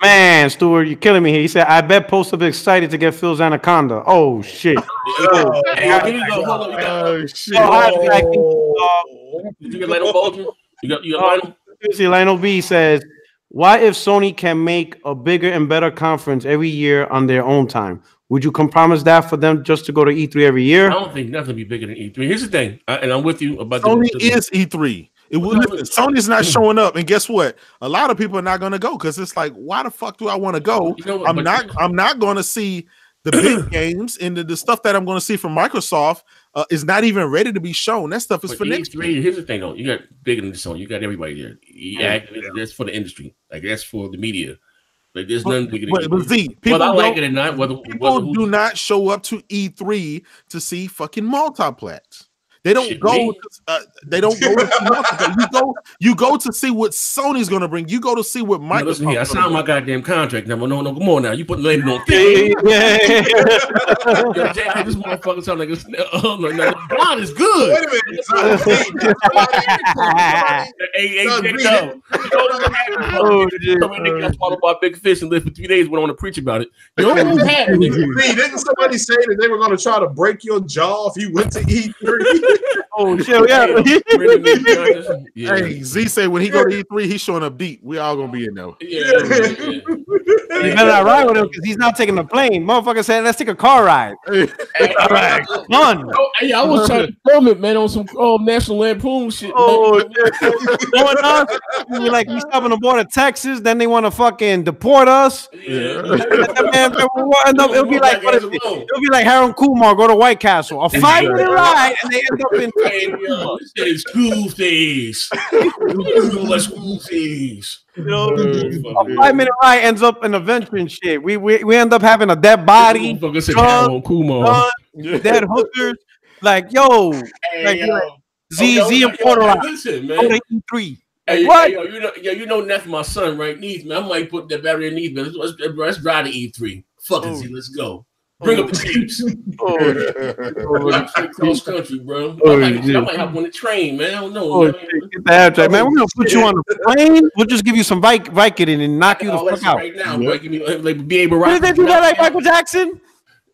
"Man, Stuart, you're killing me here." He said, "I bet Post is excited to get Phil's Anaconda." Oh shit! Oh, Hey, here we go. Hold on. You got, shit. Oh, I, I think, uh, did you get Lionel Baldwin? You got you got Lionel? See, Lionel B says, "Why if Sony can make a bigger and better conference every year on their own time, would you compromise that for them just to go to E3 every year? I don't think nothing be bigger than E3. Here's the thing, I, and I'm with you about the- Sony the, is E3. It will listen, Sony's not showing up, and guess what? A lot of people are not going to go because it's like, why the fuck do I want to go? You know what, I'm but- not. I'm not going to see the big games and the, the stuff that I'm going to see from Microsoft uh, is not even ready to be shown. That stuff is But for next E3, year. here's the thing though, you got bigger than this on. You got everybody there. Yeah, that's for the industry. Like that's for the media. Like there's nothing bigger than But, but Z, people, whether I like don't- it or not, whether, people whether do not show up to E3 to see fucking multiplats. They don't Shit, go. To, uh, they don't go. To see you go. You go to see what Sony's going to bring. You go to see what Now, Microsoft. listen here, I signed my goddamn contract. Now, no, no, come on now. You put label on Yeah, thing. yeah, yeah. This motherfucker sound like it's, oh, no, no, God is good. Wait a minute. So, Hey, hey, No, Jay, Z, no. You know what happened? Oh, shit. So many got swallowed by a big fish and lived for three days. Went on to preach about it. You know what happened? didn't somebody say that they were going to try to break your jaw if you went to E E3? Oh shit! Yeah. Yeah. Hey, Z say when he go to E3, he's showing up deep. We all gonna be in there. Yeah, yeah, yeah. You better not ride with him because he's not taking the plane. Motherfucker said, "Let's take a car ride." Hey, Right. Fun. Oh, hey, I was trying to film it, man, on some um, National Lampoon shit. Oh, man. shit. Going us, we like we stopping the border of Texas, then they want to fucking deport us. Yeah. Man, we'll end up- it'll be like what is it? It'll be like Harold Kumar go to White Castle, a five minute ride, and they end up in. Hey, yo, this is school phase. Let's school phase. You know, a five minute ride ends up in a venture shit. We, we we end up having a dead body, Motherfucker said drunk, Harold Kumar. gun, dead hookers. Like yo, Hey, Like, yo. like, Z Oh, yo, Z yo, and Puerto yo, Listen, man. E3. Hey, What? hey, yo, you know, yo, you know, that's my son right needs, man. I might put that battery in needs, man. Let's, let's, let's drive to E3. Fuck it, Oh. Z, let's go. Oh, oh, Bring up the chips. Oh, Like, cross country, bro. Oh, I, might, I yeah. might have on the train, man. I don't know. Oh, man. get the abstract, man. We're gonna put you on the plane. We'll just give you some Vic- Vicodin and knock you the Oh, fuck out. right now, bro. Give me uh, like be able to rock. did they do that like Michael Jackson?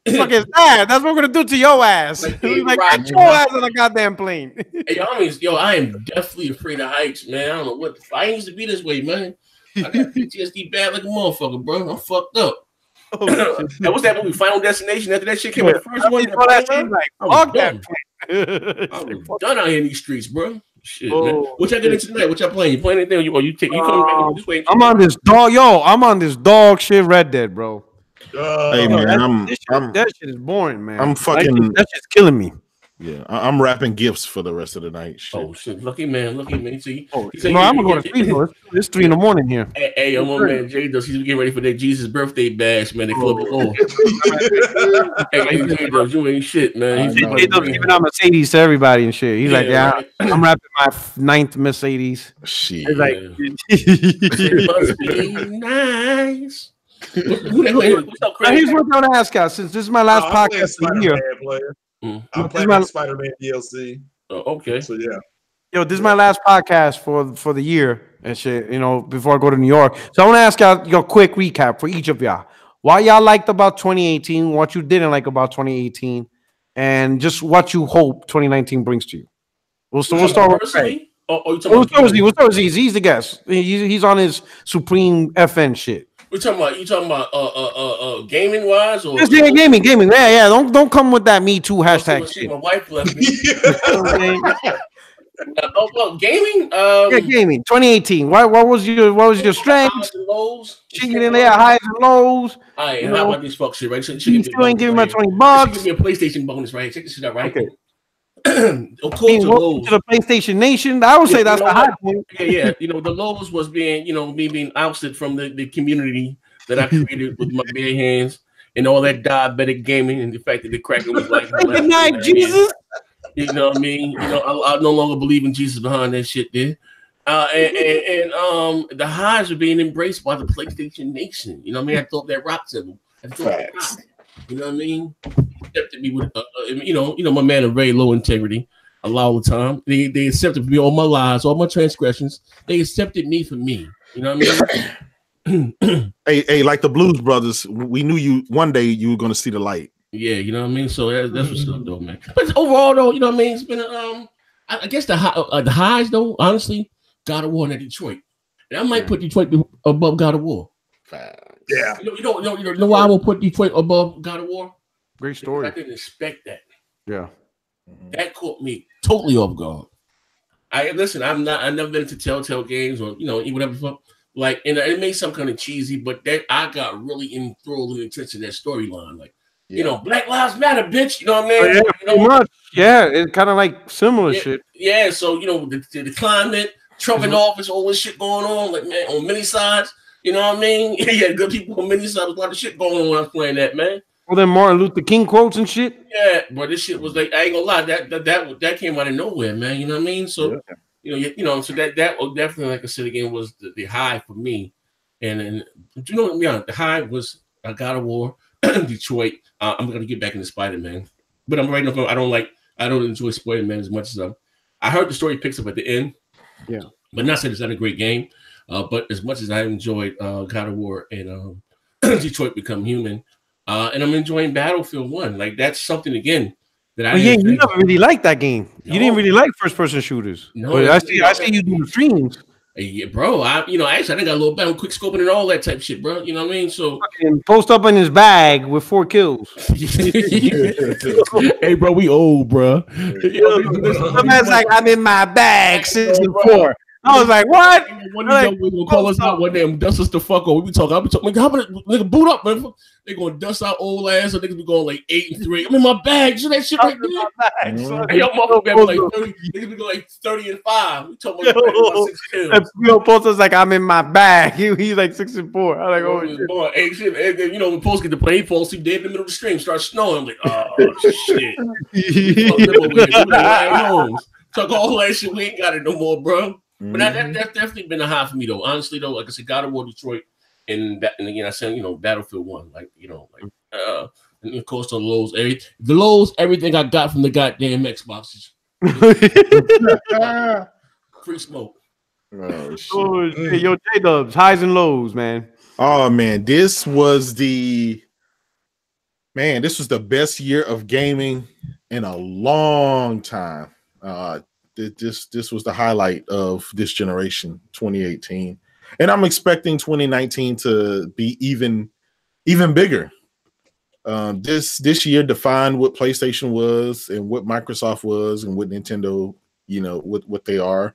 Fuck is that? That's what we're gonna do to your ass. Like, Like, hey, like rock, get your ass on a goddamn plane. Hey, yo, I mean, yo, I am definitely afraid of heights, man. I don't know what. I used to be this way, man. I got PTSD bad like a motherfucker, bro. I'm fucked up. Oh, That was that movie, Final Destination. After that shit came out, the first one. All that shit, like, I was fuck that done. plane. I was done out here in these streets, bro. Shit, Oh, man. What y'all getting tonight? What y'all playing? You playing anything? Or you, or you take? You coming Um, back this way? I'm on this dog, yo. I'm on this dog shit. Red Dead, bro. Uh, Hey man, that, I'm shit, I'm that shit is boring, man. I'm That fucking- shit- that shit's killing me. Yeah, I- I'm wrapping gifts for the rest of the night. Shit. Oh shit! Lucky man, lucky man. See, Oh, no, he- I'm gonna go to he- sleep. It's, it's three in the morning here. Hey, hey, yo, my man Jay does. He's getting ready for that Jesus birthday bash, man. They club Oh. it all. Hey, hey, Jay does. You ain't shit, man. He's I. He does giving out Mercedes to everybody and shit. He's like, yeah, right. I'm rapping my ninth Mercedes. Shit. It's like, It must be nice. Who the hell is- What's up, Now, here's what I want to ask y'all. Since this is my last Oh, podcast of the year, player. Mm. I'm This playing my- Spider-Man DLC. Oh, okay. So yeah. yo, this is my last podcast for for the year and shit. You know, before I go to New York, so I want to ask y'all your quick recap for each of y'all. Why y'all liked about 2018, what you didn't like about 2018, and just what you hope 2019 brings to you. We'll, so we'll start with Craig. Personally? Oh, oh, you talking We'll about, start with Z. We'll start with Z. Z's the guest. He's, he's on his supreme FN shit. We talking about you talking about uh uh uh, uh gaming wise or Just yeah, gaming, gaming. Yeah, yeah. Don't don't come with that Me Too hashtag shit. My wife left me. Uh, oh, well, gaming. Um, gaming. 2018. What what was your what was your strengths? highs and lows. Chicken in there, highs and lows. All right, you how know, about this fuck shit, right? So, You still ain't giving me right? 20 bucks. give me a PlayStation bonus, right? Check this shit out, right? Okay. of course, Mean, the welcome lows. to the PlayStation Nation. I would say that's you the know high what? point. yeah, yeah. You know, the lows was being, you know, me being ousted from the, the community that I created with my bare hands and all that diabetic gaming and the fact that the cracker was like, Good night, Jesus. You know what I mean? You know, I, I no longer believe in Jesus behind that shit there. Uh, and, and, and um, the highs are being embraced by the PlayStation Nation. You know what I mean? I thought that rock to them. I thought that Facts. rock. You know what I mean? Accepted me with, uh, uh, you know, you know, my man of very low integrity. A lot of the time, they they accepted me all my lies, all my transgressions. They accepted me for me. You know what I mean? Hey, hey, like the Blues Brothers, we knew you one day you were gonna see the light. Yeah, you know what I mean. So that, that's what's up, though, man. But overall, though, you know what I mean. It's been um, I, I guess the high, uh, the highs, though. Honestly, God of War and Detroit, and I might put Detroit be- above God of War. Yeah. You know, you know, you know, you know, you know why I will put Detroit above God of War? Great Because story. I didn't expect that. Yeah. Mm-hmm. That caught me totally off guard. I listen. I'm not. I've never been to Telltale games or you know whatever. fuck. Like, and it may sound kind of cheesy, but that I got really enthralled and into that storyline. Like, you know, Black Lives Matter, bitch. You know what I mean? Oh, yeah, You know, much. Yeah, it's kind of like similar yeah, shit. yeah, so you know the, the, the climate, Trump in mm-hmm. office, all this shit going on, like man, on many sides. You know what I mean? yeah, good people on many sides. A lot of shit going on when I was playing that, man. Well, then Martin Luther King quotes and shit. Yeah, but this shit was like I ain't gonna lie, that that that, that came out of nowhere, man. You know what I mean? So you know, you, you know, so that that was definitely like I said again was the, the high for me. And then you know, yeah, the high was I got a War, Detroit. Uh, I'm gonna get back into Spider Man, but I'm right now. I don't like I don't enjoy Spider Man as much as um, I heard the story picks up at the end. Yeah. but not saying it's not a great game. Uh, but as much as I enjoyed uh, God of War and um, Detroit Become Human, uh, and I'm enjoying Battlefield One, like that's something again that I Well, yeah, you think- never really liked that game. You didn't really like first person shooters. No, but I see. I see you doing streams. Hey, yeah, bro. I you know actually I think I got a little better quick scoping and all that type of shit, bro. You know what I mean? So And post up in his bag with four kills. hey, bro, we old, bro. The man's like, I'm in my bag, six and four. I was like, what? One of these young gonna oh, call us out one day and dust us the fuck off. We be talking. I be talking. How about nigga boot up, man? They gonna dust our old ass, or niggas be going like eight and three. I'm in my bag. See that shit right there? Hey, yo, motherfucker, got like 30, niggas be going like thirty and five. We talking about, about six kills. And Yo, post us like, I'm in my bag. He, he's like six and four. I'm like, oh, shit. Boy, hey, shit, hey, then, you know, when post get to play, he falls asleep dead in the middle of the stream, starts snowing. I'm like, oh shit. Fuck them over here. We. Talk all that shit. We ain't got it no more, bro. But that, that, that's definitely been a high for me though. Honestly though, like I said, God of War Detroit, and that, and again I said, you know, Battlefield One, like you know, like uh, and of course the lows, every the lows, everything I got from the goddamn Xboxes, free smoke. Oh, shit. oh, shit. Yo, J Dubs, highs and lows, man. Oh man, this was the man. This was the best year of gaming in a long time. Uh, th- this this was the highlight of this generation, 2018, and I'm expecting 2019 to be even even bigger. Um, this this year defined what PlayStation was and what Microsoft was and what Nintendo, you know, what what they are.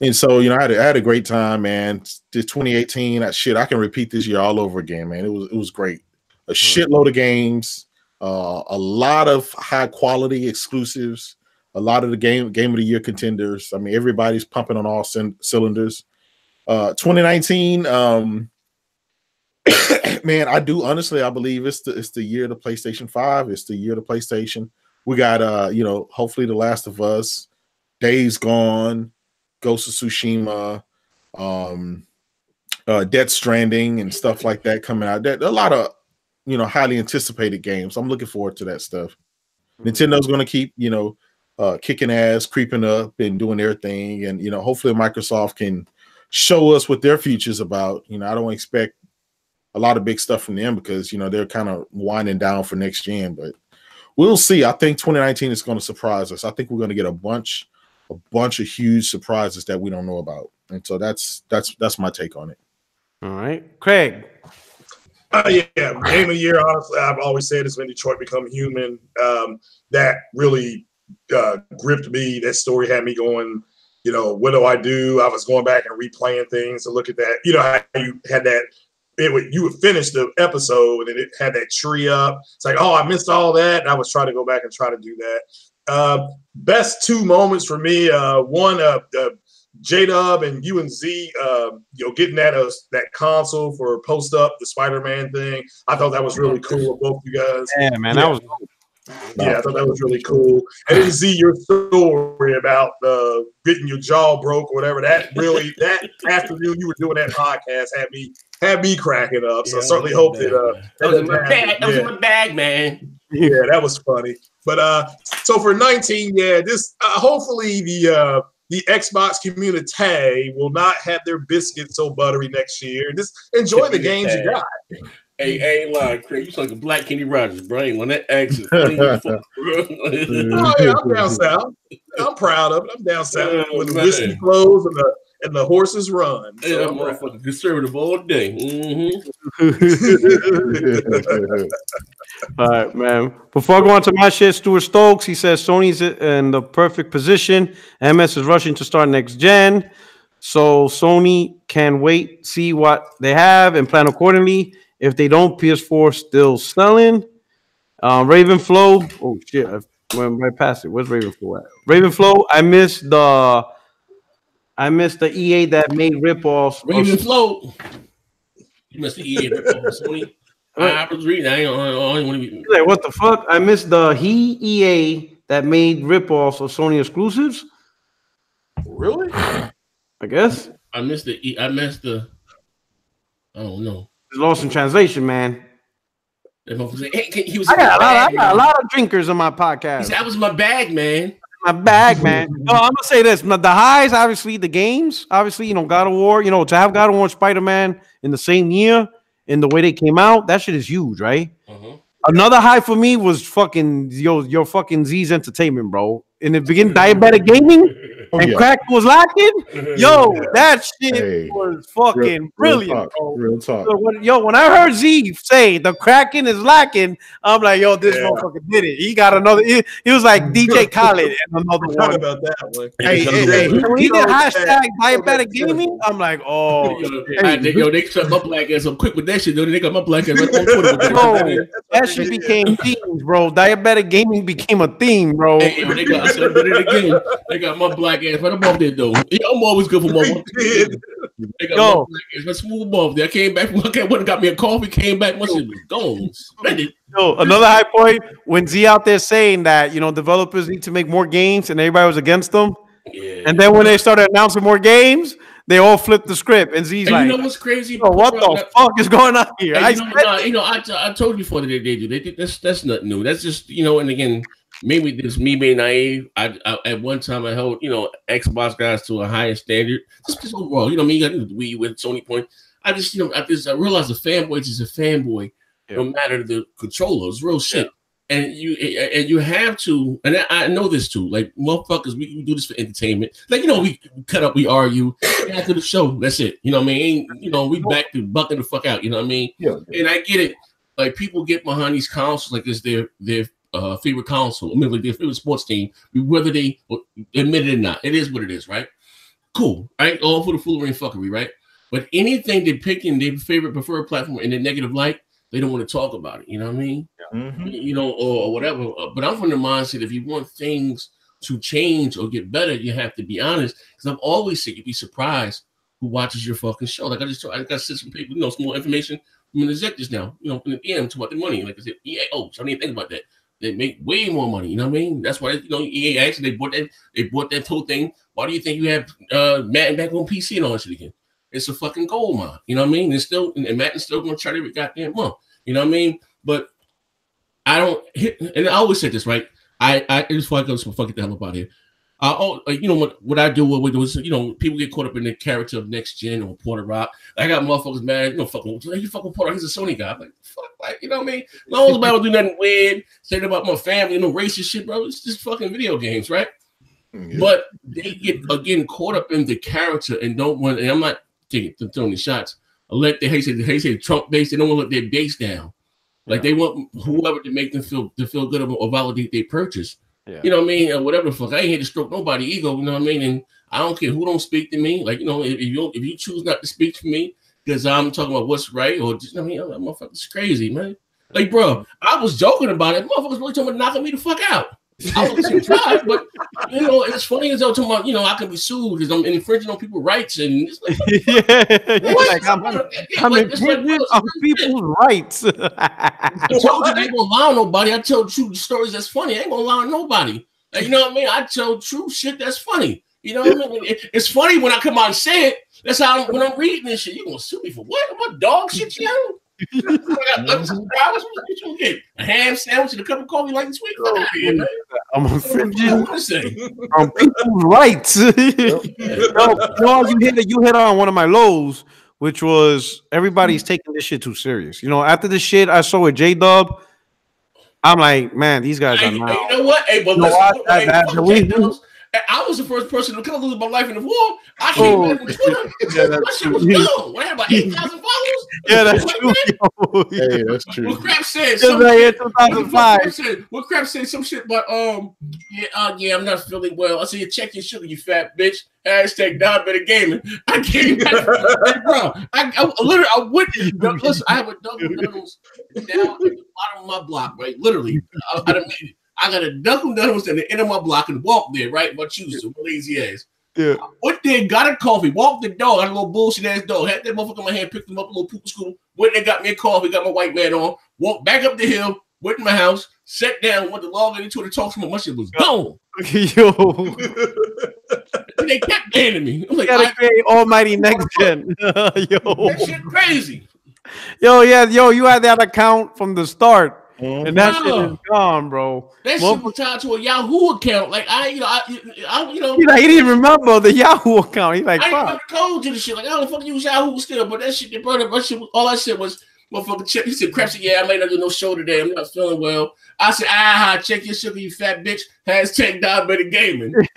And so, you know, I had, a, I had a great time, man. This 2018, that shit, I can repeat this year all over again, man. It was it was great. A shitload of games, uh, a lot of high quality exclusives, a lot of the game game of the year contenders. I mean, everybody's pumping on all cyn- cylinders. Uh, 2019, um, man, I do honestly, I believe it's the it's the year of the PlayStation 5. It's the year of the PlayStation. We got uh, you know, hopefully The Last of Us, Days Gone, Ghost of Tsushima, um, uh, Death Stranding, and stuff like that coming out. That a lot of you know highly anticipated games. I'm looking forward to that stuff. Nintendo's going to keep you know uh, kicking ass, creeping up, and doing their thing, and you know hopefully Microsoft can show us what their future's about. You know, I don't expect a lot of big stuff from them because you know they're kind of winding down for next gen, but we'll see. I think 2019 is going to surprise us. I think we're going to get a bunch a bunch of huge surprises that we don't know about. And so that's that's that's my take on it. All right, Craig. Uh, yeah, game of the year. Honestly, I've always said it's when Detroit become human. Um, that really uh, gripped me. That story had me going. You know, what do I do? I was going back and replaying things to look at that. You know how you had that. It would you would finish the episode and it had that tree up. It's like, oh, I missed all that. And I was trying to go back and try to do that. Uh, best two moments for me. Uh, one, uh, uh, J Dub and you and Z, uh, you know, getting that uh, that console for post up the Spider Man thing. I thought that was really cool of both you guys. Yeah, man, that was Yeah, I thought that was really cool. And then Z, your story about uh, getting your jaw broke, or whatever. That really that afternoon you were doing that podcast had me had me cracking up. So I certainly hope that uh, That was in my bag. That was in my bag, man. yeah, that was funny. But uh, so for 19, yeah, this uh, hopefully the uh the Xbox community will not have their biscuits so buttery next year. Just enjoy the games you got. Hey, hey, ain't lying, Craig. You sound like a black Kenny Rogers, bro. Ain't when that X is funny as fuck, bro. Oh yeah, I'm down south. I'm proud of it. I'm down south Oh, when the man. whiskey flows and the and the horses run. So Yeah, I'm right. motherfucker, conservative all day. Mhm. All right, man. Before I go on to my shit, Stuart Stokes, he says Sony's in the perfect position. MS is rushing to start next gen. So Sony can wait, see what they have, and plan accordingly. If they don't, PS4 still selling. Um, Raven Flow. Oh shit, I went right past it. Where's Raven Flow at? Raven Flow. I missed the. I missed the EA that made ripoffs. of- Raven Flow. You must have EA rip off Sony. I, I was reading. I don't, I don't want to be. Like, what the fuck? I missed the he EA that made ripoffs of Sony exclusives. Really? I guess I missed the. I missed the. I don't know. Lost in translation, man. That motherfucker said, hey, he was. I got, a lot, I got a lot of drinkers on my podcast. said, "I was my bag, man." My bag, man. No, I'm gonna say this: the the highs, obviously, the games, obviously, you know, God of War. You know, to have God of War and Spider Man in the same year, in the way they came out, that shit is huge, right? Uh-huh. Another high for me was fucking yo, your fucking Z's Entertainment, bro. In the beginning, diabetic gaming Oh, and yeah. crack was lacking. Mm-hmm. Yo, that shit Hey, was fucking Real- real brilliant, talk. Real talk. So when, yo, when I heard Z say the cracking is lacking, I'm like, yo, this Yeah. motherfucker did it. He got another. He, he was like DJ Khaled and another Talk one. about that one. Hey, hey, hey. When he did Yo, hashtag that- diabetic gaming, I'm like, oh, Yo, I- they, yo, they shut my black ass up quick with that shit. Though they got my black ass right on Twitter with that. Yo, that shit became themes, bro. Diabetic gaming became a theme, bro. Hey, yo, they got, I said it again. They got my black ass right above there, though. Yeah, I'm always good for my one. did. They got Yo. my black ass right smooth above there. I came back from, I went and got me a coffee, came back, my shit was gone. Splendid. Yo, another high point when Z out there saying that you know developers need to make more games and everybody was against them, Yeah. and then when they started announcing more games, they all flipped the script, and Z's And like, you know what's crazy? yo, what the fuck is going on here? Hey, I you, know, said- nah, you know, I, I told you before that they, they do. They did that's that's nothing new. That's just you know, and again, maybe this me being naive. I, I at one time I held you know Xbox guys to a higher standard. Just because overall, you know, me got the Wii with Sony point. I just you know, I just I realized a fanboy is a fanboy, no matter the controller. It's real shit. And you and you have to, and I- I know this too. Like motherfuckers, we, we do this for entertainment. Like you know, we cut up, we argue after the show. That's it. You know what I mean? You know, we back to bucking the fuck out. You know what I mean? Yeah. and I get it. Like people get behind these consoles like it's their their uh, favorite console. I mean, like their favorite sports team, whether they admit it or not. It is what it is, right? Cool, right? All for the foolery and fuckery, right? But anything they pick in their favorite preferred platform in a negative light, they don't want to talk about it. You know what I mean? Mhm. You know, or, or whatever. Uh, But I'm from the mindset if you want things to change or get better, you have to be honest. Because I've always said you'd be surprised who watches your fucking show. Like I just, I got some people, you know, some more information from the exec just now, you know, from the DM to about the money. Like I said, yeah, oh, so I didn't think about that. They make way more money, you know what I mean? That's why you know EA actually they bought that they bought that whole thing. Why do you think you have uh Madden back on PC and all that shit again? It's a fucking gold mine, you know what I mean? It's still and Madden's still gonna try to every goddamn month, you know what I mean? But I don't hit, and I always said this, right? I I just before I go, so fuck the hell up out here. I oh, like, you know what what I do what we do you know people get caught up in the character of next gen or Puerto Rock. I got motherfuckers mad, you know, fucking like, you fucking Puerto. He's a Sony guy. I'm like fuck, like you know what I mean? As long as I don't do nothing weird, saying about my family, no racist shit, bro. It's just fucking video games, right? Yeah. But they get again caught up in the character and don't want. And I'm not taking throwing the shots. I let the hey say hey say Trump base. They don't want to let their base down. Like they want whoever to make them feel to feel good about or validate their purchase. Yeah. You know what I mean? Or whatever the fuck. I ain't here to stroke nobody ego. You know what I mean? And I don't care who don't speak to me. Like you know, if, if you if you choose not to speak to me because I'm talking about what's right or just I mean, I'm, motherfuckers crazy, man. Like, bro, I was joking about it. Motherfuckers really talking about knocking me the fuck out. I was surprised, but you know, it's funny as though talking about, you know, I can be sued because I'm infringing on people's rights and it's like, yeah, what? like, I'm, I'm like, it's like, infringing on people's rights. I told you I ain't gonna lie on nobody. I tell true stories that's funny. I ain't gonna lie on nobody. Like, you know what I mean? I tell true shit that's funny. You know what I mean? It- it's funny when I come out and say it. That's how I'm, when I'm reading this shit. You gonna sue me for what? What dog shit you know? I got ups. What you gonna get? A ham sandwich and a cup of coffee like this week? Fuck out of here, man. I'm What infringing you wanna say? on people's rights. no, you you hit you hit on one of my lows, which was everybody's taking this shit too serious. You know, after the shit I saw with J Dub, I'm like, man, these guys Hey, are hey, you know what? Hey, but You know listen, what? hey, That- fuck that- Jay we- Dubs. I was the first person to come lose my life in the war. I came Oh, back with Twitter. yeah, that that's shit was true. dumb. I had about 8,000 followers. Yeah, that's Like true. that. yo. Hey, that's true. What crap said? Some like in shit- what the fuck 2005. Crap said? What crap said? Some shit about um yeah uh, yeah I'm not feeling well. I said you check your sugar you fat bitch. Hashtag diabetic gaming. I came back, hey, bro. I, I literally I went. Listen, I have a double Donuts down at the bottom of my block, right? Literally, I, I, done made it. I got a Dunkin' Donuts at the end of my block and walked there, right? My shoes, so lazy ass. Yeah. Went there, got a coffee, walked the dog, had a little bullshit ass dog, had that motherfucker in my hand, picked him up a little poop school, went there, got me a coffee, got my white man on, walked back up the hill, went to my house, sat down, went to log into the talk to my, my shit was gone. Yo, And they kept banning me. I'm like, gotta I, create almighty next gen. yo, that shit crazy. yo, yeah, yo, you had that account from the start, Mhm. and that shit is gone, bro. That Well- shit was tied to a Yahoo account. Like I, you know, I, I you know, He like he didn't remember the Yahoo account. He's like, I didn't fuck. know the code to the shit. Like I don't fucking use Yahoo still, but that shit, they burned up. That shit, all that shit was motherfucker. Check. He said, "Crap, yeah, I might not do no show today. I'm not feeling well." I said, "Ah, check your sugar, you fat bitch." Hashtag diabetic gaming.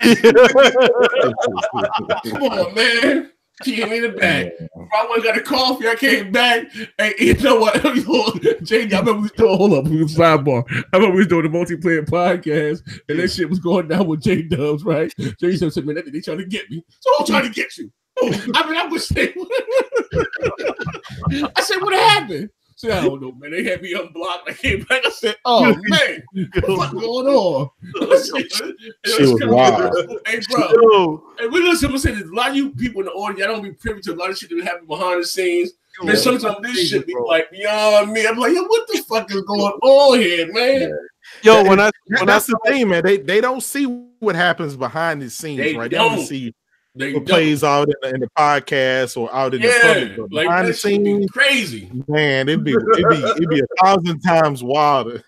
Come on, man. She hit me in the back. I went got a coffee. I came back. And you know what? Jay, I remember we was doing, hold up, we was sidebar. I remember we was doing the multiplayer podcast, and that shit was going down with J Dubs, right? Jay said, man, they trying to get me. So I'm trying to get you. I mean, I was saying, I said, what happened? I said, I don't know, man. They had me unblocked. I came back. I said, oh, man, what's going on? Shit was wild. Hey, bro. Yo, Hey, we listen. I'm saying a lot of you people in the audience, I don't be privy to a lot of shit that happen behind the scenes. Man, sometimes this shit be like beyond me. I'm like, yo, what the fuck is going on here, man? yo, when I That- when I that's the thing, man. They they don't see what happens behind the scenes, They right? They don't. don't see They what plays out in the, in the podcast or out in the public. But like behind the that be scenes, crazy. man, it'd be it'd be it'd be a thousand times wilder.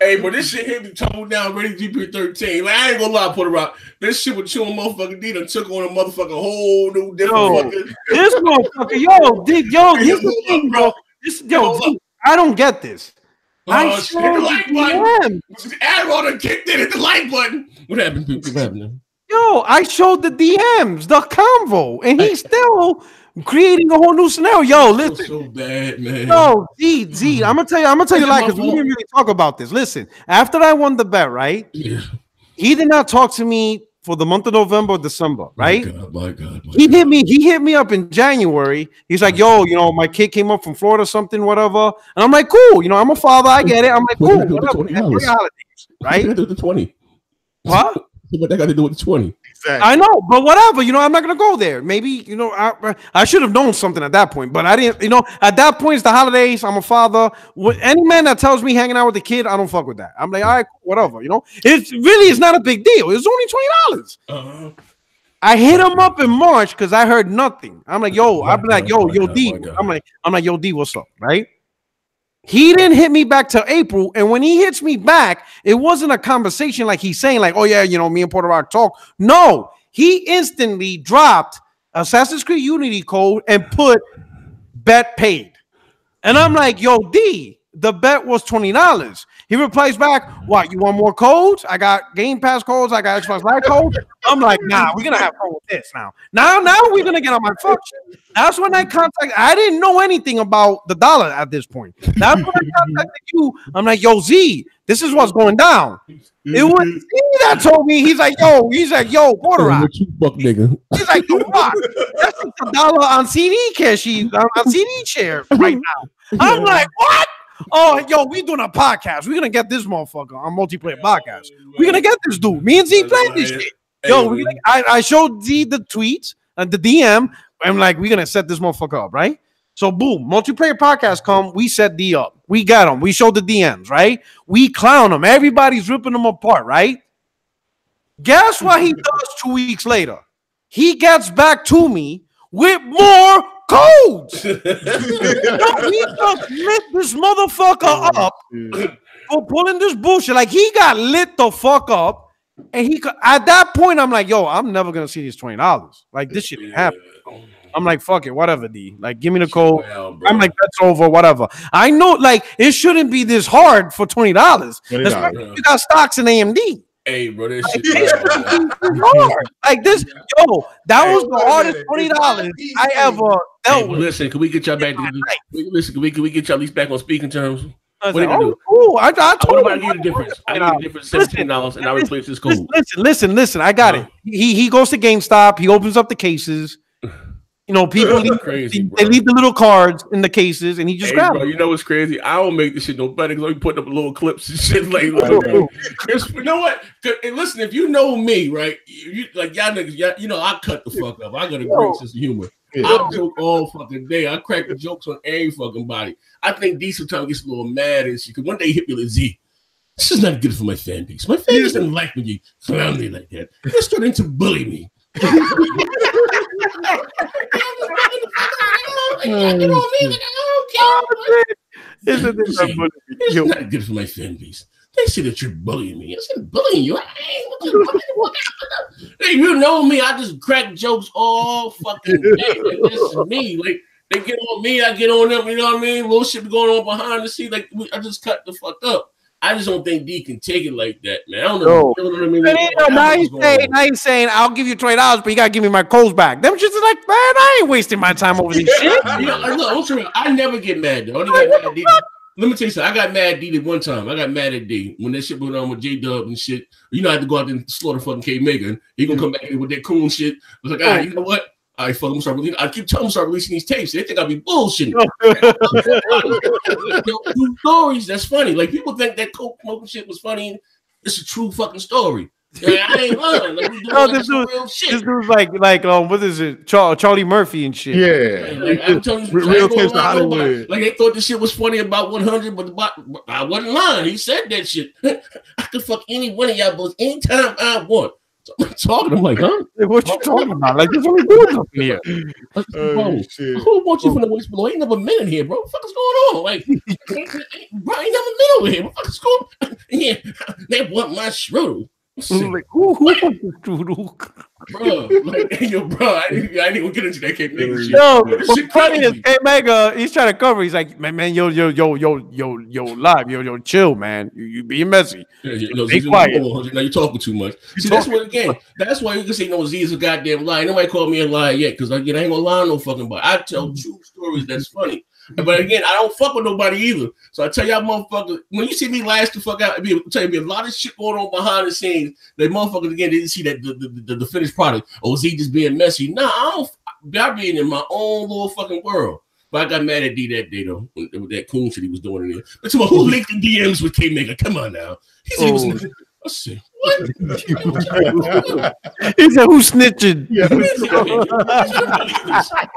Hey, but this shit hit me tumble down, ready GP 13. Like, I ain't gonna lie, put it out. This shit with chewing motherfucking D done took on a motherfucking whole new different Yo. fucking. this motherfucker, yo, dig, yo, here's the thing, bro. This, yo, Hold D, I don't get this. Oh, I Oh, shit, showed the the like button. DM. Arrow done kicked in at the like button. What happened? What happened? Yo, I showed the DMs, the convo, and he's still creating a whole new scenario. Yo, listen. so bad, man. No, Z, Z, I'm gonna tell you, I'm gonna tell you like, because we didn't really talk about this. Listen, after I won the bet, right? Yeah. He did not talk to me for the month of November or December, right? My God, my God, my He God. hit me. He hit me up in January. He's like, "Yo, you know, my kid came up from Florida, something, whatever." And I'm like, "Cool, you know, I'm a father. I get it." I'm like, "Cool, did you do with whatever." Holidays, right? the 20? What? What that got to do with the 20? Exactly. I know, but whatever. You know, I'm not gonna go there. Maybe you know, I I should have known something at that point, but I didn't. You know, at that point, it's the holidays. I'm a father. What, any man that tells me hanging out with the kid, I don't fuck with that. I'm like, all right, whatever. You know, it's really it's not a big deal. It's only twenty dollars. Uh-huh. I hit him up in March because I heard nothing. I'm like, yo, I'm like, yo, yo, God, D. my God. I'm like, I'm like, yo, D, what's up? Right? He didn't hit me back till April, and when he hits me back, it wasn't a conversation like he's saying, like, oh yeah, you know, me and Puerto Rock talk. No, he instantly dropped Assassin's Creed Unity code and put bet paid. And I'm like, yo, D, the bet was $20. He replies back, what, you want more codes? I got Game Pass codes, I got Xbox Live codes. I'm like, nah, we're gonna have fun with this now. Now, now we're gonna get on my fuck shit. That's when I contacted, I didn't know anything about the dollar at this point. That's when I contacted you. I'm like, yo, Z, this is what's going down. It was Z that told me, he's like, yo, he's like, yo, Puerto Rock. What you fuck nigga? He's like, the rock. That's a dollar on CD cash, on, on CD share right now. I'm like, what? Oh, yo, we doing a podcast. We're gonna get this motherfucker on multiplayer podcast. We're gonna get this dude. Me and Z playing this shit. Yo, we gonna, I, I showed Z the tweets and the DM. I'm like, we're gonna set this motherfucker up, right? So boom, multiplayer podcast come. We set D up. We got him. We showed the DMs, right? We clown him. Everybody's ripping him apart, right? Guess what he does two weeks later? He gets back to me with more codes. Yo, he just lit this motherfucker up for pulling this bullshit. Like he got lit the fuck up. And he at that point, I'm like, yo, I'm never gonna see these twenty dollars. Like this shit didn't happen. I'm like, fuck it, whatever, D. Like, give me the code. I'm like, that's over, whatever. I know, like, it shouldn't be this hard for twenty dollars. $20. Especially if you got stocks in AMD. Hey, bro, that shit. hard. Like this, yo, that Hey, was the hardest twenty dollars I ever Hey, dealt well, with. listen, can we get y'all back? To, listen, can we can we get y'all at least back on speaking terms? I what they oh, do? cool. I, I told about I him. give you the difference? I give you the difference, seventeen dollars, and I replace this code. listen, listen, listen. I got it. He he goes to GameStop. He opens up the cases. You know, people leave, Crazy, they leave the little cards in the cases, and he just Hey, grabs bro, them. you know what's crazy? I don't make this shit no better because I'm putting up a little clips and shit like, like. It's- you know what? And listen, if you know me, right? You, like y'all niggas, y'all, you know I cut the fuck up. I got a great sense of humor. Yeah. I joke all fucking day. I crack the jokes on every fucking body. I think D sometimes gets a little mad and shit. Cause one day he hit me like Z. This is not good for my fan base. My fan base doesn't like when you clown me like that. They're starting to bully me. Isn't this Listen, funny? It's not good for my fan base. They say that you're bullying me. I said, bullying you? I ain't what the- Hey, you know me. I just crack jokes all fucking day. This is me. Like, they get on me, I get on them. You know what I mean? Little shit be going on behind the scenes. Like, I just cut the fuck up. I just don't think D can take it like that, man. I don't know. Yo. You know what I mean? Man, Like, no, I don't now he's saying, now he's saying, I'll give you twenty dollars, but you gotta give me my codes back. Them shit's like, man, I ain't wasting my time over this shit. You know, look, I'm I never get mad though. I only got mad. Let me tell you something. I got mad at D one time. I got mad at D when that shit went on with J Dub and shit. You know, I had to go out there and slaughter fucking K Megan. He gonna come back with that coon shit. I was like, ah, you know what? All right, fuck, I'm gonna start releasing. I keep telling them to start releasing these tapes. They think I'll be bullshitting. Yo, true stories. That's funny. Like people think that coke smoking shit was funny. It's a true fucking story. Yeah, I ain't lying. Like, doing No, like this some dude- real shit. This dude's like, like, um, what is it? Char- Charlie Murphy and shit. Yeah. Like, I'm telling you, Real I ain't gonna of lie, nobody- Hollywood. Like they thought this shit was funny about 100, but the, I wasn't lying. He said that shit. I could fuck any one of y'all boys anytime I want. So I'm talking. I'm like, huh? Like, What you talking about? Like, there's only doing something here. Like, Oh, bro, shit. who wants you from the waist below? Ain't never been in here, bro. What the fuck is going on? Like, bro, ain't never been over here. What the fuck is going on? Yeah, they want my strudel. I'm like, who, who wants this doodle? Bro, like, yo, bro, I didn't, I didn't even get into that shit. Yo, what's funny is, hey Mega, he's trying to cover. He's like, man, man, yo, yo, yo, yo, yo, yo, live, yo, yo, chill, man. You, you being messy. Yeah, Be quiet. Now you're talking too much. See, that's what again. That's why you can say no Z's a goddamn lie. Nobody called me a lie yet, because again, I ain't gonna lie no fucking body. I tell true stories that's funny. But again, I don't fuck with nobody either. So I tell y'all, motherfuckers, when you see me last the fuck out, I mean, tell you, be a lot of shit going on behind the scenes. They motherfuckers again didn't see that the, the, the, the finished product. Oh, Z just being messy. Nah, I don't. I being in my own little fucking world. But I got mad at D that day though, with that coon shit he was doing in there. But who linked the DMs with K Maker? Come on now. He said he was. Oh. I said, what? He said, who's snitching? Yeah.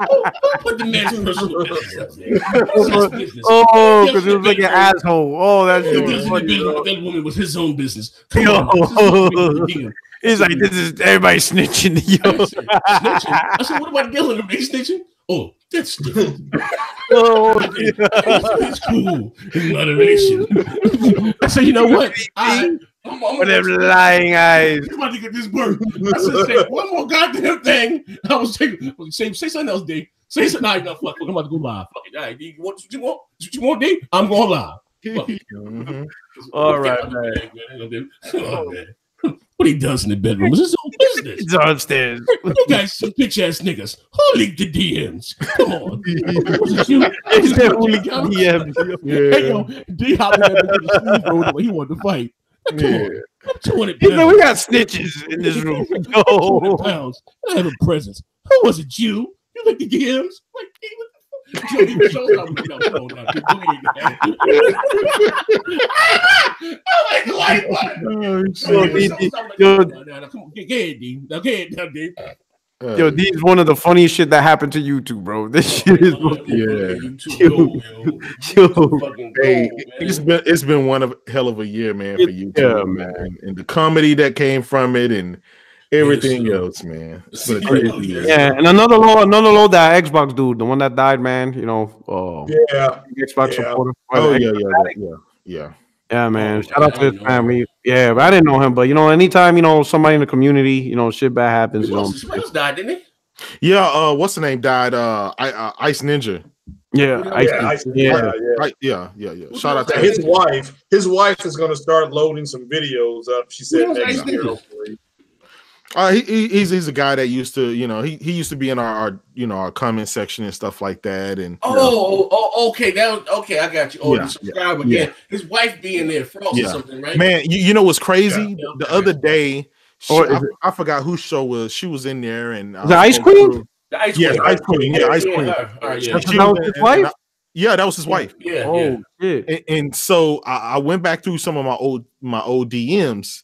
Oh, put the man's personal business up there. That's his business. Oh, because it was like an asshole. Oh, that His shit was business funny. business bro. with that woman was his own business. On. This is what. He's like, this is everybody snitching. I said, snitching. I said, what about Dylan? Are they snitching? Oh, that's different. Oh, It's, it's cool in moderation. I said, you know what? I, with them lying eyes. I'm about to get this work. I said, say one more goddamn thing. I was taking, say, say something else, D. Say something. All right, no, fuck. I'm about to go live. Fuck it. All right, D, you want what you want? What you want, D? I'm going live. Fuck it. Mhm. All right, man. Oh, man. What he does in the bedroom is his own business. It's upstairs. You guys, some bitch ass niggas. Who leaked the DMs? Come on. Was it you? He who leaked the DMs? Hey, Yeah. yo, D hopped in that bitch sleeve bro, he wanted to fight. Yeah. I'm 200 He said, pounds. we got snitches in this room. 200 No. pounds. I have a presence. Who was it? You? You like the DMs? Like, hey, what the fuck? Joe, you show up. No, on now. Keep doing it. I'm like, oh, like, what? Yo, Yo, Uh, Yo, these one of the funniest shit that happened to YouTube, bro. This shit is Yeah. You two go, yo. Yo. You Hey, man. it's been it's been one of hell of a year, man, for you, Yeah, man, and the comedy that came from it, and everything Yes, else, man. It's been a crazy yeah. year. yeah, and another low, another low that Xbox dude, the one that died, man. You know, uh, Yeah. Xbox Yeah. supporter. Oh yeah, yeah, yeah, yeah, yeah. Yeah, man. Oh, Shout out to his family. Yeah, but I didn't know him. But you know, anytime you know somebody in the community, you know, shit bad happens. You know, Wilson died, didn't he? Yeah, uh, what's the name? Died. Uh, I, uh Ice Ninja. Yeah, Yeah, Ice Ice Cube. Cube, yeah. yeah, yeah. Right? Yeah, yeah, yeah. Shout out to his wife. His wife is going to start loading some videos up. She said Who knows next year. Hopefully. Uh, he, he he's he's a guy that used to you know he, he used to be in our, our you know our comment section and stuff like that and Oh, oh, oh, okay. That was, okay. I got you. Oh, Yeah, the subscriber. yeah. Yeah. His wife being there, Frost Yeah. or something, right? man you, you know what's crazy Yeah. the other day she- Or is I, I forgot whose show was she was in there and uh, The Ice spoke Queen? The ice Yes, queen. Ice Queen, yeah, Ice Queen. her. Yeah. She that was was his wife? I- yeah that was his wife Yeah, Oh yeah. shit. and, and so I, I went back through some of my old my old DMs,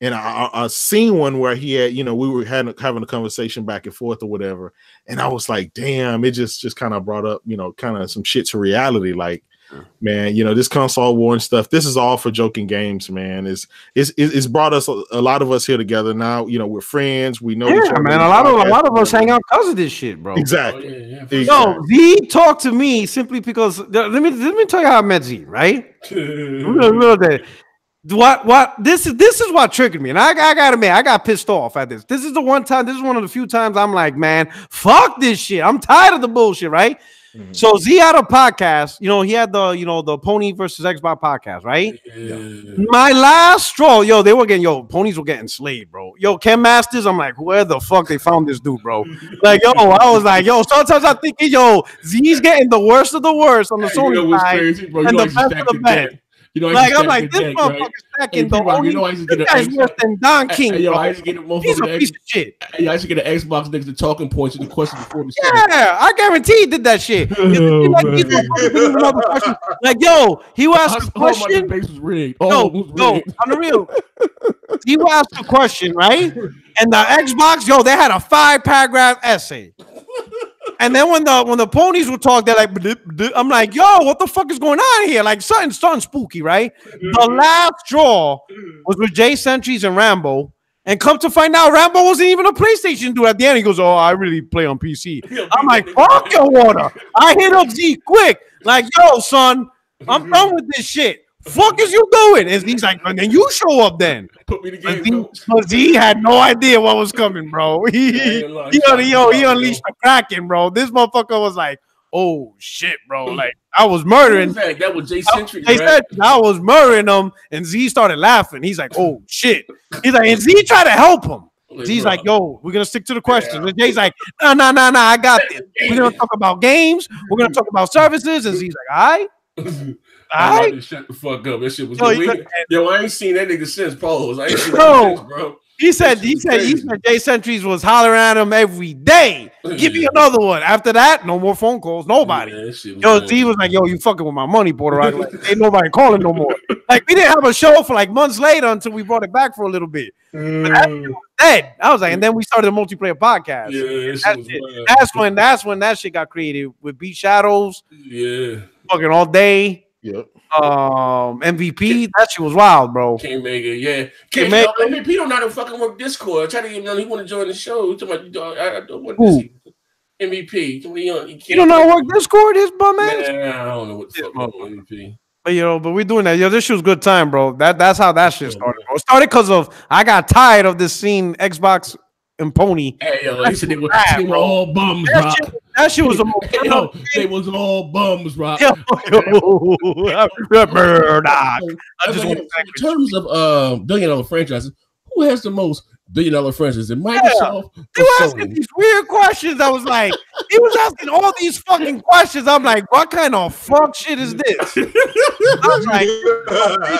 and I, I, I seen one where he had, you know, we were having having a conversation back and forth or whatever, and I was like, damn, it just just kind of brought up, you know, kind of some shit to reality, like. Man, you know this console war and stuff. This is all for joking games, man. It's it's it's brought us a, a lot of us here together now. You know we're friends. We know. each other, man. A lot of a lot of us hang out because of this shit, bro. Oh, Exactly. yeah, yeah. Exactly. Yo, Z talked to me simply because let me let me tell you how I met Z, right? Real, real day. What what this is this is what triggered me, and I, I gotta man, I got pissed off at this. This is the one time, this is one of the few times I'm like, man, fuck this shit. I'm tired of the bullshit, right? Mhm. So Z had a podcast, you know, he had the you know the Pony versus Xbox podcast, right? Yeah. My last straw, yo, they were getting yo, ponies were getting slayed, bro. Yo, Ken Masters, I'm like, where the fuck they found this dude, bro? Like, yo, I was like, yo, sometimes I'm thinking, yo, Z's getting the worst of the worst on the Hey, you know Sony side. crazy, bro? You and know the I used to best of the the best. Deck. You know, I Like, I'm like, this deck, motherfucker's right? stacking Hey, the you know I used to get an guy's X- worse than Don King, hey, yo. I used to get a He's a motherfucker. piece of shit. Hey, I used to get an Xbox next to talking points and the question before the show. Yeah, I guarantee he did that shit. Oh, like, man. these motherfuckers bring another question. Like, yo, he will ask a I- oh, my question. base was rigged. Oh, No, it was no, on the real. He will ask a question, right? And the Xbox, yo, they had a five paragraph essay. And then when the when the ponies would talk, they're like. I'm like, yo, what the fuck is going on here? Like something, something spooky, right? The last straw was with Jay Sentries and Rambo. And come to find out, Rambo wasn't even a PlayStation dude. At the end, he goes, "Oh, I really play on PC." I'm like, "Fuck your water!" I hit up Z quick, like, "Yo, son, I'm done with this shit. Fuck is you doing?" And he's like, "And then you show up then." Put me game. Z, bro. but had no idea what was coming, bro. He, he, he, yo, he unleashed the kraken, bro. This motherfucker was like, "Oh shit, bro!" Like I was murdering. that? That was Jay Century, They right? said I was murdering them, and Z started laughing. He's like, "Oh shit!" He's like, and Z tried to help him. Bro. like, "Yo, we're gonna stick to the questions." And Jay's like, "No, no, no, no, I got this. We're gonna talk about games. We're gonna talk about services." And Z's like, "All right, I right." to shut the fuck up. That shit was Yo, yo, yo, I ain't seen that nigga since Paulos. I ain't seen No. that since, bro. He said, he said, he said, Jay Sentries was hollering at him every day. Give me another one. After that, no more phone calls. Nobody. Yeah, Yo. Z was like, "Yo, you fucking with my money, Rico. Like, ain't nobody calling no more." Like we didn't have a show for like months later until we brought it back for a little bit. Mm. Dead. I was like, and then we started a multiplayer podcast. Yeah, That's That's when that's when that shit got created with Beat Shadows, Yeah, fucking all day. Yep. Um, MVP. That shit was wild, bro. Kingmaker. Yeah, King King MVP don't know how to fucking work Discord. Try to get him. He want to join the show. He talking about, I, I don't want Who? this. MVP. He, he, he You don't know how to work Discord, his bum Man, ass. I don't know what the fuck Yeah, going MVP. But you know, but we're doing that. Yo, this shit was good time, bro. That that's how that shit started. Bro. It started because of I got tired of this scene Xbox and Pony. Hey, yo, they said they were, they were bro. all bums, That shit, that shit was a Yo, they was all bums, Rock. Yo, yo, Murdoch. I I just mean, in terms of uh, billion dollar franchises, who has the most billion dollar franchises? Is it Microsoft He or was asking these weird questions. I was like, he was asking all these fucking questions. I'm like, what kind of fuck shit is this? I was like,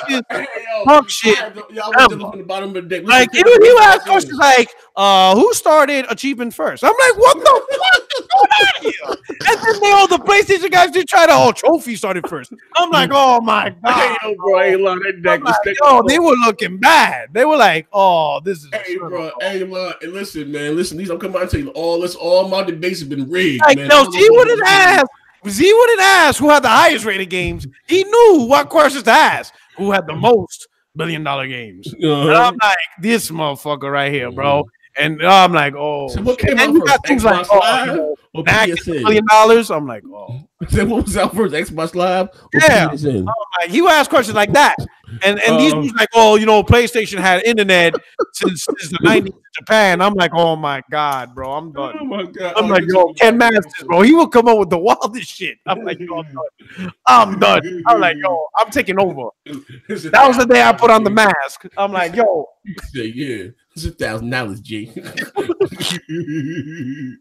this is Hey, yo, Fuck shit. I had to- Y'all was the bottom of the deck. like he, Listen to he the- asked questions like, uh, who started achievement first? I'm like, what the fuck is going on here? And then they all the PlayStation guys did try to, oh, trophy started first. I'm like, oh my god, Hey, yo, bro, I ain't. That deck like, yo, they were looking bad. They were like, oh, this is Hey, bro. Hey, look, and listen, man. Listen, these I'm coming out and tell you all this. All my debates have been rigged. Like, man. no, Z wouldn't ask. Z wouldn't ask who had the highest rated games. He knew what questions to ask. Who had the most billion dollar games? Uh-huh. I'm like, this motherfucker right here, bro. And I'm like, oh. So what came And out you first? got things like, Xbox oh, Live you know, Or PSN. million dollars. I'm like, oh. Then what was out first, Xbox Live? Yeah. PSN? Like, he would ask questions like that, and and these Um, was like, oh, you know, PlayStation had internet since, since the '90s in Japan. I'm like, oh my god, bro, I'm done. Oh my god! I'm Oh, like, yo, Ken Masters, bro. He will come up with the wildest shit. I'm like, yo, I'm done. I'm done. I'm like, yo, I'm taking over. That was the day I put on the mask. I'm like, yo. Yeah, it's a thousand dollars, G.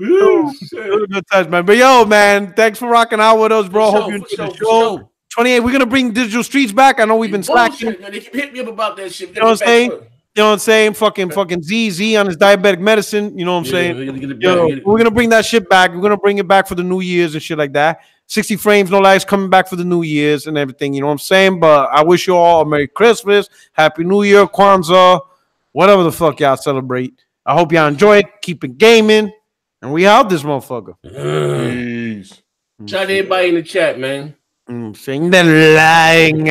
Oh, was good touch, man. But yo, man, thanks for rocking out with us, bro. For Hope you enjoyed the sure, show. 28, we're gonna bring digital streets back. I know we've been slacking. Man. They keep hitting me up about that shit. You know what I'm saying? You know what I'm saying? Fucking fucking ZZ on his diabetic medicine. You know what I'm Yeah, saying? we gotta get it Yo, back, it- we're gonna bring that shit back. We're gonna bring it back for the New Year's and shit like that. 60 frames, no lag's coming back for the New Year's and everything. You know what I'm saying? But I wish you all a Merry Christmas, Happy New Year, Kwanzaa, whatever the fuck y'all celebrate. I hope y'all enjoy it. Keep it gaming. And we out this motherfucker. Peace. Shout out to everybody in the chat, man. Mm, sing the lying